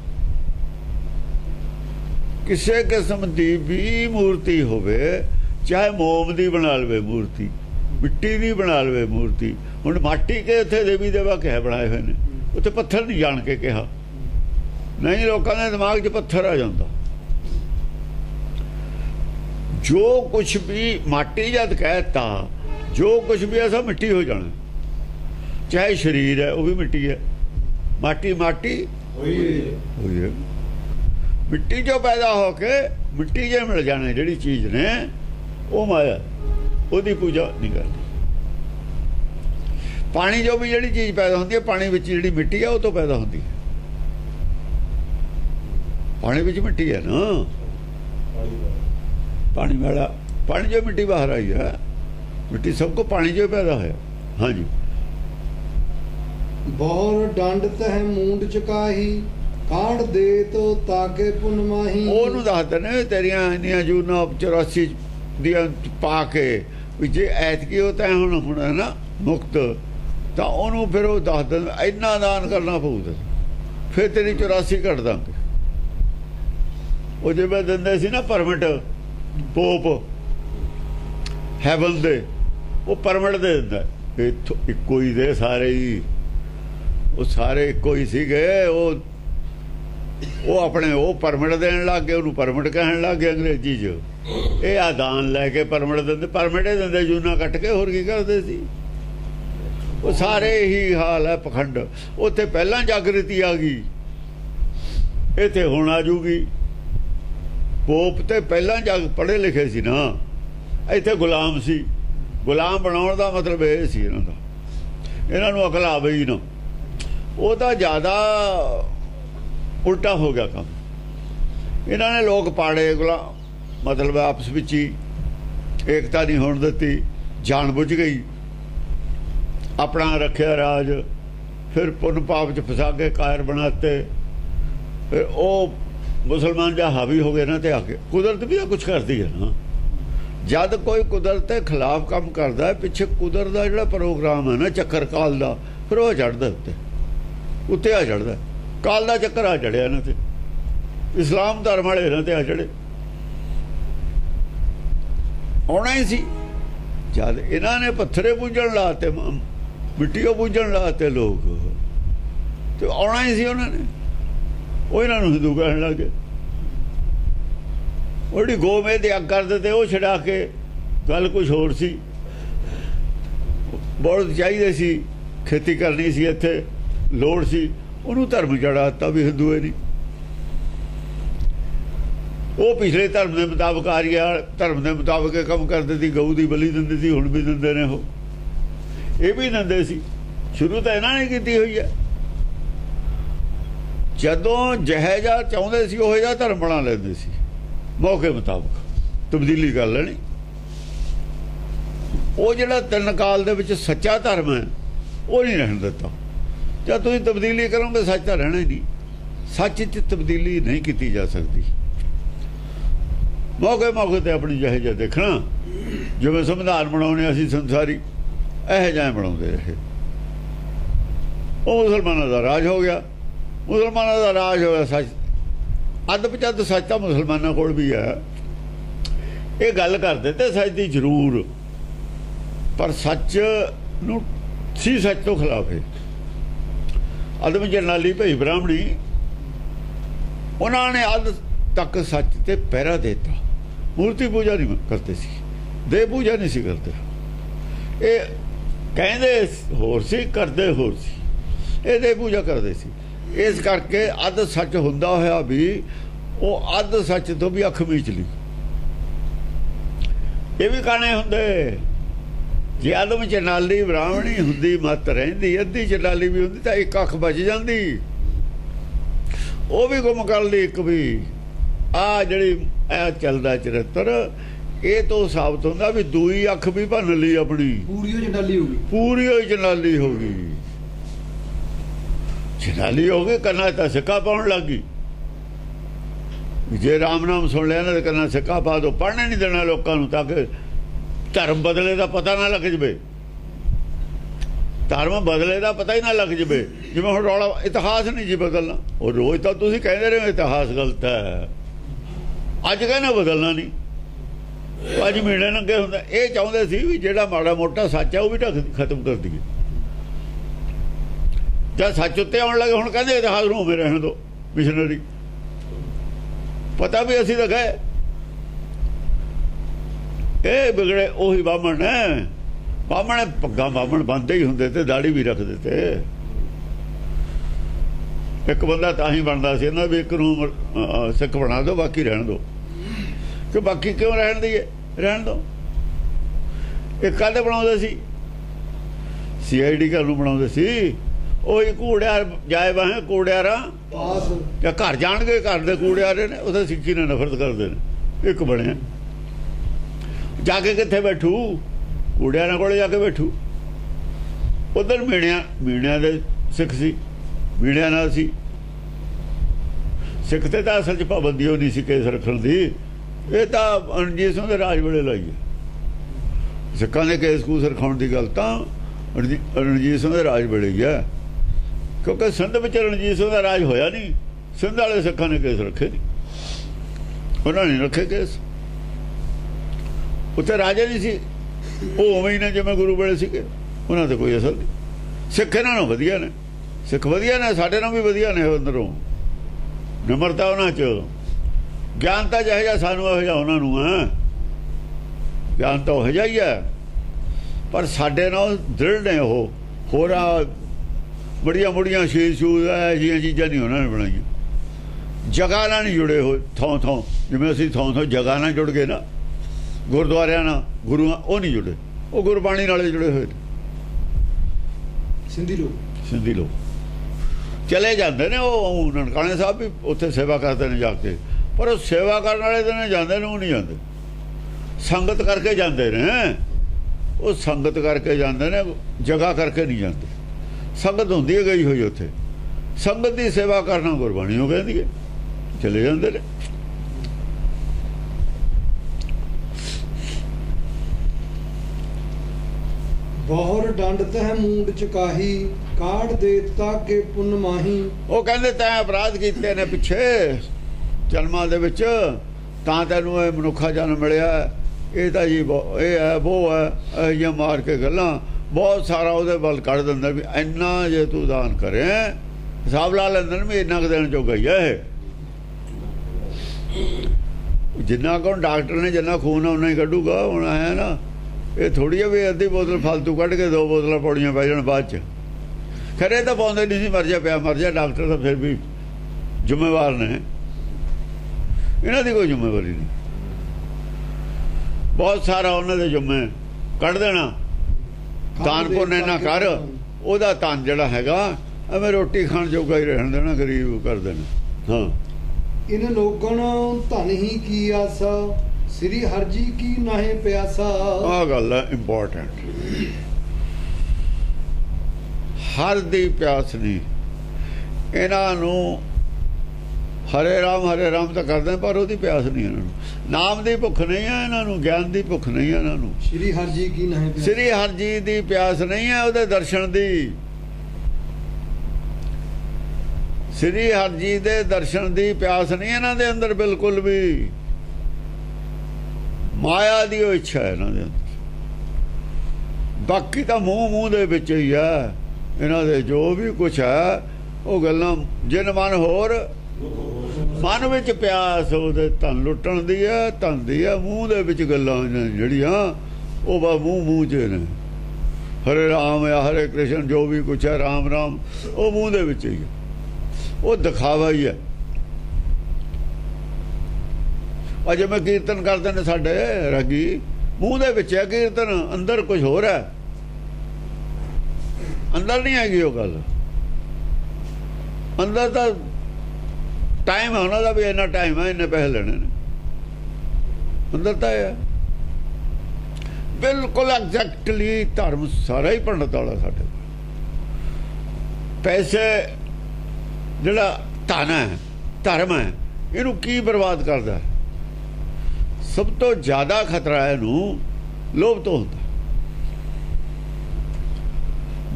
ਕਿਸੇ ਕਿਸਮ ਦੀ ਵੀ ਮੂਰਤੀ ਹੋਵੇ ਚਾਹੇ ਮੋਮ ਦੀ ਬਣਾ ਲਵੇ ਮੂਰਤੀ ਮਿੱਟੀ ਦੀ ਬਣਾ ਲਵੇ ਮੂਰਤੀ। ਹੁਣ ਮਾਟੀ ਕੇ ਇੱਥੇ ਦੇਵੀ ਦੇਵਾ ਕਹਿ ਬਣਾਏ ਹੋਏ ਨੇ। ਉੱਥੇ ਪੱਥਰ ਨਹੀਂ ਜਾਣ ਕੇ ਕਿਹਾ। ਨਹੀਂ ਲੋਕਾਂ ਦੇ ਦਿਮਾਗ 'ਚ ਪੱਥਰ ਆ ਜਾਂਦਾ। ਜੋ ਕੁਝ ਵੀ ਮਾਟੀ ਜਦ ਕਹਿਤਾ ਜੋ ਕੁਝ ਵੀ ਸਭ ਮਿੱਟੀ ਹੋ ਜਾਣਾ। ਚਾਹੇ ਸਰੀਰ ਹੈ ਉਹ ਵੀ ਮਿੱਟੀ ਹੈ। ਮਾਟੀ ਮਾਟੀ ਹੋਈ ਹੋਈ ਹੈ। ਮਿੱਟੀ ਜੋ ਪੈਦਾ ਹੋ ਕੇ ਮਿੱਟੀ ਜੇ ਮਿਲ ਜਾਣੇ ਜਿਹੜੀ ਚੀਜ਼ ਨੇ ਉਹ ਮਾਇਆ ਉਹਦੀ ਪੂਜਾ ਨਹੀਂ ਕਰਨੀ। ਪਾਣੀ ਜੋ ਵੀ ਜਿਹੜੀ ਚੀਜ਼ ਪੈਦਾ ਹੁੰਦੀ ਹੈ ਪਾਣੀ ਵਿੱਚ ਜਿਹੜੀ ਮਿੱਟੀ ਹੈ ਉਹ ਤੋਂ ਪੈਦਾ ਹੁੰਦੀ ਹੈ। ਪਾਣੀ ਵਿੱਚ ਮਿੱਟੀ ਹੈ ਨਾ। ਪਾਣੀ ਵਾਲਾ ਪਾਣੀ ਜੋ ਮਿੱਟੀ ਬਾਹਰ ਆਈ ਹੈ ਮਿੱਟੀ ਸਭ ਕੋ ਪਾਣੀ ਜੋ ਪੈਦਾ ਹੋਇਆ। ਹਾਂਜੀ। ਬਹੁਰ ਡੰਡ ਤਹਿ ਮੂੰਡ ਚੁਕਾਹੀ ਕਾਂਡ ਦੇ ਤੋ ਤਾਕੇ ਪੁਨ ਮਾਹੀ। ਉਹਨੂੰ ਦੱਸਦੇ ਨੇ ਤੇਰੀਆਂ ਇੰਨੀਆਂ ਜੂਨਾ 84 ਦੀਆਂ ਪਾ ਕੇ ਵੀ ਜੇ ਐਤਕੀ ਉਹ ਤਾਂ ਹੁਣ ਹੁਣ ਹੈ ਨਾ, ਮੁਕਤ, ਤਾਂ ਉਹਨੂੰ ਫਿਰ ਉਹ ਦੱਸ ਦਿੰਦਾ ਇੰਨਾ ਦਾਨ ਕਰਨਾ ਪਊਗਾ। ਫਿਰ ਤੇਰੀ 84 ਕੱਢ ਦਾਂਗੇ। ਉਹ ਜੇ ਮੈਂ ਦਿੰਦੇ ਸੀ ਨਾ ਪਰਮਿਟ, ਪੋਪ, ਹੈਵਨ ਦੇ, ਉਹ ਪਰਮਿਟ ਦੇ ਦਿੰਦਾ। ਇੱਥੋਂ ਇੱਕੋ ਹੀ ਦੇ ਸਾਰੇ ਹੀ। ਉਹ ਸਾਰੇ ਇੱਕੋ ਹੀ ਸੀਗੇ, ਉਹ ਉਹ ਆਪਣੇ, ਉਹ ਪਰਮਿਟ ਦੇਣ ਲੱਗ ਗਏ, ਉਹਨੂੰ ਪਰਮਿਟ ਕਹਿਣ ਲੱਗ ਗਏ ਅੰਗਰੇਜ਼ੀ 'ਚ। ਇਹ ਆਦਾਨ ਲੈ ਕੇ ਪਰਮਿਟ ਦਿੰਦੇ ਪਰਮਿਟ ਹੀ ਦਿੰਦੇ ਜੂਨਾ ਕੱਟ ਕੇ, ਹੋਰ ਕੀ ਕਰਦੇ ਸੀ? ਉਹ ਸਾਰੇ ਹੀ ਹਾਲ ਹੈ ਪਖੰਡ। ਉੱਥੇ ਪਹਿਲਾਂ ਜਾਗਰਤੀ ਆ ਗਈ। ਇੱਥੇ ਹੁਣ ਆ ਜੂਗੀ। ਪੋਪ ਤੇ ਪਹਿਲਾਂ ਜਗ, ਪੜ੍ਹੇ ਲਿਖੇ ਸੀ ਨਾ। ਇੱਥੇ ਗੁਲਾਮ ਸੀ। ਗੁਲਾਮ ਬਣਾਉਣ ਦਾ ਮਤਲਬ ਇਹ ਸੀ ਇਹਨਾਂ ਦਾ। ਇਹਨਾਂ ਨੂੰ ਅਕਲ ਆਵੇ ਹੀ ਨਾ। ਉਹ ਤਾਂ ਜ਼ਿਆਦਾ ਉਲਟਾ ਹੋ ਗਿਆ ਕੰਮ। ਇਹਨਾਂ ਨੇ ਲੋਕ ਪਾੜੇ ਗੁਲਾਮ ਮਤਲਬ ਆਪਸ ਵਿੱਚ ਹੀ ਏਕਤਾ ਨਹੀਂ ਹੋਣ ਦਿੱਤੀ, ਜਾਣ ਬੁੱਝ ਗਈ। ਆਪਣਾ ਰੱਖਿਆ ਰਾਜ, ਫਿਰ ਪੁੰਨ ਪਾਪ ਚ ਫਸਾ ਕੇ ਕਾਇਰ ਬਣਾਤੇ ਫਿਰ ਉਹ ਮੁਸਲਮਾਨ ਜਾਂ ਹਾਵੀ ਹੋ ਗਏ ਨਾ ਤੇ ਆ ਕੇ, ਕੁਦਰਤ ਵੀ ਕੁਝ ਕਰਦੀ ਹੈ ਨਾ। ਜਦ ਕੋਈ ਕੁਦਰਤ ਦੇ ਖਿਲਾਫ ਕੰਮ ਕਰਦਾ ਹੈ, ਪਿੱਛੇ ਕੁਦਰਤ ਦਾ ਜਿਹੜਾ ਪ੍ਰੋਗਰਾਮ ਹੈ ਨਾ, ਚੱਕਰ ਕਾਲ ਦਾ, ਫਿਰ ਉਹ ਚੜਦਾ ਉੱਤੇ। ਉੱਤੇ ਆ ਚੜਦਾ ਕਾਲ ਦਾ ਚੱਕਰ ਆ ਚੜਿਆ ਇਹਨਾਂ ਤੇ। ਇਸਲਾਮ ਧਰਮ ਵਾਲੇ ਇਹਨਾਂ ਤੇ ਆ ਚੜੇ ਆਉਣਾ ਹੀ ਸੀ। ਜਦ ਇਹਨਾਂ ਨੇ ਪੱਥਰੇ ਪੂਜਣ ਲਾਤੇ ਮਿੱਟੀਓ ਪੂਜਣ ਲਾਤੇ ਲੋਕ। ਤੇ ਆਉਣਾ ਹੀ ਸੀ ਉਹਨਾਂ ਨੇ। ਉਹ ਇਹਨਾਂ ਨੂੰ ਹਿੰਦੂ ਕਹਿਣ ਲੱਗੇ। ਉਹਦੀ ਗੋਮੇ ਦੇ ਅੱਗ ਕਰ ਦਿੱਤੇ, ਉਹ ਛਡਾ ਕੇ ਗੱਲ ਕੁਝ ਹੋਰ ਸੀ। ਬਹੁਤ ਚਾਹੀਦੇ ਸੀ, ਖੇਤੀ ਕਰਨੀ ਸੀ ਇੱਥੇ, ਲੋੜ ਸੀ। ਉਹਨੂੰ ਧਰਮ ਚੜਾਤਾ ਵੀ ਹਿੰਦੂਏ ਨਹੀਂ। ਉਹ ਪਿਛਲੇ ਧਰਮ ਦੇ ਮੁਤਾਬਕ ਆਰੀਆ ਧਰਮ ਦੇ ਮੁਤਾਬਕ ਇਹ ਕੰਮ ਕਰਦੇ ਸੀ, ਗਊ ਦੀ ਬਲੀ ਦਿੰਦੇ ਸੀ, ਹੁਣ ਵੀ ਦਿੰਦੇ ਨੇ ਉਹ। ਇਹ ਵੀ ਦਿੰਦੇ ਸੀ। ਸ਼ੁਰੂ ਤਾਂ ਇਹਨਾਂ ਨੇ ਕੀਤੀ ਹੋਈ ਹੈ। ਜਦੋਂ ਜਹੇਜਾ ਚਾਹੁੰਦੇ ਸੀ, ਉਹ ਜਿਹਾ ਧਰਮ ਬਣਾ ਲੈਂਦੇ ਸੀ। ਮੌਕੇ ਮੁਤਾਬਕ। ਤਬਦੀਲੀ ਕਰ ਲੈਣੀ। ਉਹ ਜਿਹੜਾ ਤਿੰਨ ਕਾਲ ਦੇ ਵਿੱਚ ਸੱਚਾ ਧਰਮ ਹੈ, ਉਹ ਨਹੀਂ ਰਹਿਣ ਦਿੱਤਾ। ਜਦ ਤੁਸੀਂ ਤਬਦੀਲੀ ਕਰੋਗੇ, ਸੱਚ ਤਾਂ ਰਹਿਣਾ ਹੀ ਨਹੀਂ। ਸੱਚ 'ਚ ਤਬਦੀਲੀ ਨਹੀਂ ਕੀਤੀ ਜਾ ਸਕਦੀ। ਮੌਕੇ ਮੌਕੇ ਤੇ ਆਪਣੀ ਜਹੇਜਾ ਦੇਖਣਾ, ਜਿਵੇਂ ਸੰਵਿਧਾਨ ਬਣਾਉਣੇ ਅਸੀਂ ਸੰਸਾਰੀ, ਇਹ ਜਿਹਾ ਬਣਾਉਂਦੇ ਰਹੇ। ਉਹ ਮੁਸਲਮਾਨਾਂ ਦਾ ਰਾਜ ਹੋ ਗਿਆ। ਮੁਸਲਮਾਨਾਂ ਦਾ ਰਾਜ ਹੋਇਆ ਸੱਚ। ਅੱਧ ਪਚੱਧ ਸੱਚ ਤਾਂ ਮੁਸਲਮਾਨਾਂ ਕੋਲ ਵੀ ਹੈ। ਇਹ ਗੱਲ ਕਰਦੇ ਤੇ ਸੱਚ ਦੀ ਜ਼ਰੂਰ। ਪਰ ਸੱਚ ਨੂੰ ਸੀ ਸੱਚ ਤੋਂ ਖਿਲਾਫ ਹੈ। ਅਦਮ ਜਰਨਾਲੀ ਭਈ ਬ੍ਰਾਹਮਣੀ, ਉਹਨਾਂ ਨੇ ਅੱਧ ਤੱਕ ਸੱਚ ਤੇ ਪਹਿਰਾ ਦਿੱਤਾ। ਮੂਰਤੀ ਪੂਜਾ ਨਹੀਂ ਕਰਦੇ ਸੀ। ਦੇ ਪੂਜਾ ਨਹੀਂ ਸੀ ਕਰਦੇ। ਇਹ ਕਹਿੰਦੇ ਹੋਰ ਸੀ, ਕਰਦੇ ਹੋਰ ਸੀ। ਇਹ ਦੇ ਪੂਜਾ ਕਰਦੇ ਸੀ। ਇਸ ਕਰਕੇ ਅੱਧ ਸੱਚ ਹੁੰਦਾ ਹੋਇਆ ਵੀ ਉਹ ਅੱਧ ਸੱਚ ਤੋਂ ਵੀ ਅੱਖ ਮੀਚ ਲਈ। ਇਹ ਵੀ ਕਾਣੇ ਹੁੰਦੇ। ਜੇ ਆਦਮ ਚਨਾਲੀ ਬ੍ਰਾਹਮਣੀ ਹੁੰਦੀ, ਮਤ ਰਹਿੰਦੀ, ਅੱਧੀ ਚਨਾਲੀ ਵੀ ਹੁੰਦੀ, ਤਾਂ ਇੱਕ ਅੱਖ ਬਚ ਜਾਂਦੀ। ਉਹ ਵੀ ਗੁੰਮ ਕਰ ਲਈ ਇੱਕ ਵੀ। ਆ ਜਿਹੜੀ ਇਹ ਚੱਲਦਾ ਚਰਿੱਤਰ ਇਹ ਤੋਂ ਸਾਬਤ ਹੁੰਦਾ ਵੀ ਦੂਈ ਅੱਖ ਵੀ ਭੰਨ ਲਈ ਆਪਣੀ। ਪੂਰੀ ਉਹ ਜੰਡਾਲੀ ਹੋ ਗਈ। ਪੂਰੀ ਹੋਈ ਜਨਾਲੀ ਹੋ ਗਈ। ਜਨਾਲੀ ਹੋ ਗਈ ਕੰਨਾਂ ਤਾਂ ਸਿੱਕਾ ਪਾਉਣ ਲੱਗੀ ਜੇ ਰਾਮ ਨਾਮ ਸੁਣ ਲਿਆ ਨਾ ਕੰਨਾਂ ਸਿੱਕਾ ਪਾ ਦੋ ਪੜਨੇ ਨਹੀਂ ਦੇਣਾ ਲੋਕਾਂ ਨੂੰ ਤਾਂ ਕਿ ਧਰਮ ਬਦਲੇ ਦਾ ਪਤਾ ਨਾ ਲੱਗ ਜਵੇ। ਧਰਮ ਬਦਲੇ ਦਾ ਪਤਾ ਹੀ ਨਾ ਲੱਗ ਜਵੇ। ਜਿਵੇਂ ਹੁਣ ਰੌਲਾ ਇਤਿਹਾਸ ਨਹੀਂ ਜੀ ਬਦਲਣਾ। ਉਹ ਰੋਜ਼ ਤਾਂ ਤੁਸੀਂ ਕਹਿੰਦੇ ਰਹੇ ਹੋ ਇਤਿਹਾਸ ਗਲਤ ਹੈ। ਅੱਜ ਕਹਿੰਦਾ ਬਦਲਣਾ ਨਹੀਂ। ਅੱਜ ਮੀਣੇ ਨੰਗੇ ਹੁੰਦਾ। ਇਹ ਚਾਹੁੰਦੇ ਸੀ ਵੀ ਜਿਹੜਾ ਮਾੜਾ ਮੋਟਾ ਸੱਚ ਆ, ਉਹ ਵੀ ਢੱਕ ਖਤਮ ਕਰ ਦਈਏ। ਜਦ ਸੱਚ ਉੱਤੇ ਆਉਣ ਲੱਗੇ, ਹੁਣ ਕਹਿੰਦੇ ਇਤਿਹਾਸ ਨੂੰ ਹੋਵੇ ਰਹਿਣ ਦੋ ਮਿਸ਼ਨਰੀ ਪਤਾ ਵੀ ਅਸੀਂ ਤਾਂ ਗਏ। ਇਹ ਬਿਗੜੇ ਉਹੀ ਬਾਮਣ ਨੇ। ਬਾਹਮਣ, ਪੱਗਾਂ ਬਾਹਮਣ ਬੰਦੇ ਹੀ ਹੁੰਦੇ ਤੇ ਦਾੜੀ ਵੀ ਰੱਖਦੇ ਤੇ ਇੱਕ ਬੰਦਾ ਤਾਂ ਹੀ ਬਣਦਾ ਸੀ ਇਹਨਾਂ ਵੀ ਇੱਕ ਨੂੰ ਸਿੱਖ ਬਣਾ ਦਿਓ ਬਾਕੀ ਰਹਿਣ ਦਿਓ। ਕਿ ਬਾਕੀ ਕਿਉਂ ਰਹਿਣ ਦਈਏ? ਰਹਿਣ ਦਿਓ। ਇਹ ਕਾਹਦੇ ਬਣਾਉਂਦੇ ਸੀ? ਸੀਆਈਡੀ ਘਰ ਨੂੰ ਬਣਾਉਂਦੇ ਸੀ। ਉਹ ਹੀ ਕੂੜਿਆ ਜਾਏ ਵਾਹ ਕੂੜਿਆਰਾ। ਪਾਸ। ਜਾਂ ਘਰ ਜਾਣਗੇ ਘਰ ਦੇ ਕੂੜਿਆਰੇ ਨੇ ਉਹਦੇ ਸਿੱਖੀ ਨਾਲ ਨਫ਼ਰਤ ਕਰਦੇ ਨੇ। ਇੱਕ ਬਣਿਆ। ਜਾ ਕੇ ਕਿੱਥੇ ਬੈਠੂ? ਕੂੜਿਆਰਾਂ ਕੋਲੇ ਜਾ ਕੇ ਬੈਠੂ। ਉਧਰ ਮੀਣਿਆਂ ਮੀਣਿਆਂ ਦੇ ਸਿੱਖ ਸੀ। ਮੀਣਿਆਂ ਨਾਲ ਸੀ। ਸਿੱਖ ਤੇ ਤਾਂ ਅਸਲ 'ਚ ਪਾਬੰਦੀ ਉਹ ਨਹੀਂ ਸੀ ਕੇਸ ਰੱਖਣ ਦੀ। ਇਹ ਤਾਂ ਰਣਜੀਤ ਸਿੰਘ ਦੇ ਰਾਜ ਵੇਲੇ ਲਾਈ ਹੈ। ਸਿੱਖਾਂ ਦੇ ਕੇਸ ਕੂਸ ਰਖਾਉਣ ਦੀ ਗੱਲ ਤਾਂ ਰਣਜੀ- ਰਣਜੀਤ ਸਿੰਘ ਦੇ ਰਾਜ ਵੇਲੇ ਹੀ ਹੈ। ਕਿਉਂਕਿ ਸਿੰਧ ਵਿੱਚ ਰਣਜੀਤ ਸਿੰਘ ਦਾ ਰਾਜ ਹੋਇਆ ਨਹੀਂ। ਸਿੰਧ ਵਾਲੇ ਸਿੱਖਾਂ ਨੇ ਕੇਸ ਰੱਖੇ ਨਹੀਂ। ਉਹਨਾਂ ਨੇ ਰੱਖੇ ਕੇਸ। ਉੱਥੇ ਰਾਜੇ ਨਹੀਂ ਸੀ। ਉਹ ਉਵੇਂ ਹੀ ਨੇ ਜਿਵੇਂ ਗੁਰੂ ਵੇਲੇ ਸੀਗੇ। ਉਹਨਾਂ ਤੇ ਕੋਈ ਅਸਰ ਨਹੀਂ। ਸਿੱਖ ਇਹਨਾਂ ਨੂੰ ਵਧੀਆ ਨੇ। ਸਿੱਖ ਵਧੀਆ ਨੇ ਸਾਡੇ ਨਾਲ ਵੀ ਵਧੀਆ ਨੇ ਅੰਦਰੋਂ। ਨਿਮਰਤਾ ਉਹਨਾਂ ਚ। ਗਿਆਨ ਤਾਂ ਜਿਹੋ ਜਿਹਾ ਸਾਨੂੰ ਇਹੋ ਜਿਹਾ ਉਹਨਾਂ ਨੂੰ ਹੈ। ਗਿਆਨ ਤਾਂ ਉਹ ਜਿਹਾ ਹੀ ਹੈ। ਪਰ ਸਾਡੇ ਨਾਲ ਦ੍ਰਿੜ ਨੇ ਉਹ। ਹੋਰਾਂ ਬੜੀਆਂ ਬੜੀਆਂ ਸ਼ੀਸ਼ ਸ਼ੂਜ਼ ਹੈ ਜੀਆਂ ਚੀਜ਼ਾਂ ਨਹੀਂ ਉਹਨਾਂ ਨੇ ਬਣਾਈਆਂ। ਜਗ੍ਹਾ ਨਾਲ ਨਹੀਂ ਜੁੜੇ ਹੋਏ ਥੋਂ ਥੋਂ। ਜਿਵੇਂ ਅਸੀਂ ਥੋਂ ਥੋਂ ਜਗ੍ਹਾ ਨਾਲ ਜੁੜ ਗਏ ਨਾ ਗੁਰਦੁਆਰਿਆਂ ਨਾਲ ਗੁਰੂਆਂ ਉਹ ਨਹੀਂ ਜੁੜੇ। ਉਹ ਗੁਰਬਾਣੀ ਨਾਲ ਜੁੜੇ ਹੋਏ ਸਿੰਧੀ ਲੋਕ। ਸਿੰਧੀ ਲੋਕ। ਚਲੇ ਜਾਂਦੇ ਨੇ, ਉਹ ਨਨਕਾਣੇ ਸਾਹਿਬ ਵੀ ਉੱਥੇ ਸੇਵਾ ਕਰਦੇ ਨੇ ਜਾ ਕੇ। ਪਰ ਉਹ ਸੇਵਾ ਕਰਨ ਵਾਲੇ ਤਾਂ ਜਾਂਦੇ ਨੇ, ਉਹ ਨਹੀਂ ਜਾਂਦੇ। ਸੰਗਤ ਕਰਕੇ ਜਾਂਦੇ ਨੇ। ਉਹ ਸੰਗਤ ਕਰਕੇ ਜਾਂਦੇ ਨੇ, ਜਗ੍ਹਾ ਕਰਕੇ ਨਹੀਂ ਜਾਂਦੇ। ਸੰਗਤ ਹੁੰਦੀ ਗਈ ਹੋਈ ਉੱਥੇ। ਸੰਗਤ ਦੀ ਸੇਵਾ ਕਰਨਾ ਗੁਰਬਾਣੀ ਹੋ ਕਹਿੰਦੀ ਹੈ। ਚਲੇ ਜਾਂਦੇ ਨੇ। ਬਹੁਰ ਡੰਡ ਤਹਿ ਮੂੰਡ ਚਕਾਹੀ ਕਾੜ ਦੇ ਤਾਗੇ ਪੁੰਨ ਮਾਹੀ। ਉਹ ਕਹਿੰਦੇ ਤੈਂ ਅਪਰਾਧ ਕੀਤੇ ਨੇ ਪਿੱਛੇ। ਜਨਮਾਂ ਦੇ ਵਿੱਚ ਤਾਂ ਤੈਨੂੰ ਇਹ ਮਨੁੱਖਾ ਜਨਮ ਮਿਲਿਆ ਇਹ ਤਾਂ ਜੀ ਬਹੁ- ਇਹ ਹੈ, ਉਹ ਹੈ, ਇਹ ਮਾਰ ਕੇ ਗੱਲਾਂ। ਬਹੁਤ ਸਾਰਾ ਉਹਦੇ ਵੱਲ ਕੱਢ ਦਿੰਦਾ ਵੀ ਇੰਨਾ ਜੇ ਤੂੰ ਦਾਨ ਕਰੇ, ਹਿਸਾਬ ਲਾ ਲੈਂਦੇ ਵੀ ਇੰਨਾ ਕੁ ਦੇਣ ਜੋਗਾ ਹੀ ਹੈ ਜਿੰਨਾ ਕੋਲ ਡਾਕਟਰ ਨੇ ਜਿੰਨਾ ਖੂਨ ਆ ਉਹਨਾਂ ਹੀ ਕੱਢੂਗਾ। ਹੁਣ ਆਇਆ ਨਾ, ਇਹ ਥੋੜੀ ਆ ਵੀ ਅੱਧੀ ਬੋਤਲ ਫालतू ਕੱਢ ਕੇ ਦੋ ਬੋਤਲਾਂ ਪੌੜੀਆਂ ਪੈ ਜਾਣ ਬਾਅਦ ਚ। ਖਰੇ ਤਾਂ ਪਾਉਂਦੇ ਨਹੀਂ ਸੀ ਮਰ ਜਾ ਪਿਆ ਮਰ ਜਾ ਡਾਕਟਰ ਤਾਂ ਫਿਰ ਵੀ ਜ਼ਿੰਮੇਵਾਰ ਨੇ। ਇਹਨਾਂ ਦੀ ਕੋਈ ਜ਼ਿੰਮੇਵਾਰੀ ਨਹੀਂ। ਬਹੁਤ ਸਾਰਾ ਉਹਨਾਂ ਦੇ ਜ਼ਿੰਮੇ ਕੱਢ ਦੇਣਾ। ਦਾਨ ਪੁੰਨ ਨਾ ਕਰ ਉਹਦਾ ਤਨ ਜਿਹੜਾ ਹੈਗਾ ਐਵੇਂ ਰੋਟੀ ਖਾਣ ਜੋਗਾ ਹੀ ਰਹਿਣ ਦੇਣਾ ਗਰੀਬ ਕਰ ਦੇਣਾ। ਹਾਂ। ਇਨ ਲੋਗਣ ਧਨ ਹੀ ਕੀ ਆਸਾ ਸ੍ਰੀ ਹਰਜੀ ਕੀ ਨਾਹੇ ਪਿਆਸਾ। ਆਹ ਗੱਲ ਹੈ ਇੰਪੋਰਟੈਂਟ ਹਰ ਦੀ ਪਿਆਸ ਨਹੀਂ ਇਹਨਾਂ ਨੂੰ ਹਰੇ ਰਾਮ ਹਰੇ ਰਾਮ ਤਾਂ ਕਰਦੇ ਪਰ ਉਹਦੀ ਪਿਆਸ ਨਹੀਂ ਇਹਨਾਂ ਨੂੰ। ਨਾਮ ਦੀ ਭੁੱਖ ਨਹੀਂ ਹੈ ਇਹਨਾਂ ਨੂੰ ਗਿਆਨ ਦੀ ਭੁੱਖ ਨਹੀਂ ਹੈ ਇਹਨਾਂ ਨੂੰ। ਸ੍ਰੀ ਹਰਜੀ ਕੀ ਨਾਹੇ ਸ੍ਰੀ ਹਰਜੀ ਦੀ ਪਿਆਸ ਨਹੀਂ ਹੈ ਉਹਦੇ ਦਰਸ਼ਨ ਦੀ। ਸ੍ਰੀ ਹਰਜੀ ਦੇ ਦਰਸ਼ਨ ਦੀ ਪਿਆਸ ਨਹੀਂ ਇਹਨਾਂ ਦੇ ਅੰਦਰ ਬਿਲਕੁਲ ਵੀ। ਮਾਇਆ ਦੀ ਉਹ ਇੱਛਾ ਹੈ ਇਹਨਾਂ ਦੇ ਅੰਦਰ। ਬਾਕੀ ਤਾਂ ਮੂੰਹ ਮੂੰਹ ਦੇ ਵਿੱਚ ਹੀ ਆ। ਇਹਨਾਂ ਦੇ ਜੋ ਵੀ ਕੁਝ ਹੈ, ਉਹ ਗੱਲਾਂ ਜਿਨ ਮਨ ਹੋਰ, ਮਨ ਵਿੱਚ ਪਿਆਸ ਉਹਦੇ ਧਨ ਲੁੱਟਣ ਦੀ ਹੈ, ਧਨ ਦੀ ਹੈ, ਮੂੰਹ ਦੇ ਵਿੱਚ ਗੱਲਾਂ ਨੇ ਜਿਹੜੀਆਂ, ਉਹ ਬਾ ਮੂੰਹ ਮੂੰਹ 'ਚ ਨੇ। ਹਰੇ ਰਾਮ ਆ, ਹਰੇ ਕ੍ਰਿਸ਼ਨ, ਜੋ ਵੀ ਕੁਛ ਹੈ, ਰਾਮ ਰਾਮ, ਉਹ ਮੂੰਹ ਦੇ ਵਿੱਚ ਹੀ ਹੈ। ਉਹ ਦਿਖਾਵਾ ਹੀ ਹੈ। ਅਜੇ ਮੈਂ ਕੀਰਤਨ ਕਰਦੇ ਨੇ ਸਾਡੇ ਰਾਗੀ। ਮੂੰਹ ਦੇ ਵਿੱਚ ਹੈ ਕੀਰਤਨ, ਅੰਦਰ ਕੁਝ ਹੋਰ ਹੈ। ਅੰਦਰ ਨਹੀਂ ਹੈਗੀ ਉਹ ਗੱਲ। ਅੰਦਰ ਤਾਂ ਟਾਈਮ ਹੈ ਉਹਨਾਂ ਦਾ ਵੀ ਇੰਨਾ ਟਾਈਮ ਹੈ, ਇੰਨੇ ਪੈਸੇ ਲੈਣੇ ਨੇ। ਅੰਦਰ ਤਾਂ ਇਹ ਹੈ। ਬਿਲਕੁਲ ਐਗਜ਼ੈਕਟਲੀ ਧਰਮ ਸਾਰਾ ਹੀ ਪੰਡਤ ਵਾਲਾ ਸਾਡੇ ਕੋਲ। ਪੈਸੇ ਜਿਹੜਾ ਧਨ ਹੈ, ਧਰਮ ਹੈ, ਇਹਨੂੰ ਕੀ ਬਰਬਾਦ ਕਰਦਾ ਸਭ ਤੋਂ ਜ਼ਿਆਦਾ ਖਤਰਾ ਹੈ ਇਹਨੂੰ ਲੋਭ ਤੋਂ ਹੁੰਦਾ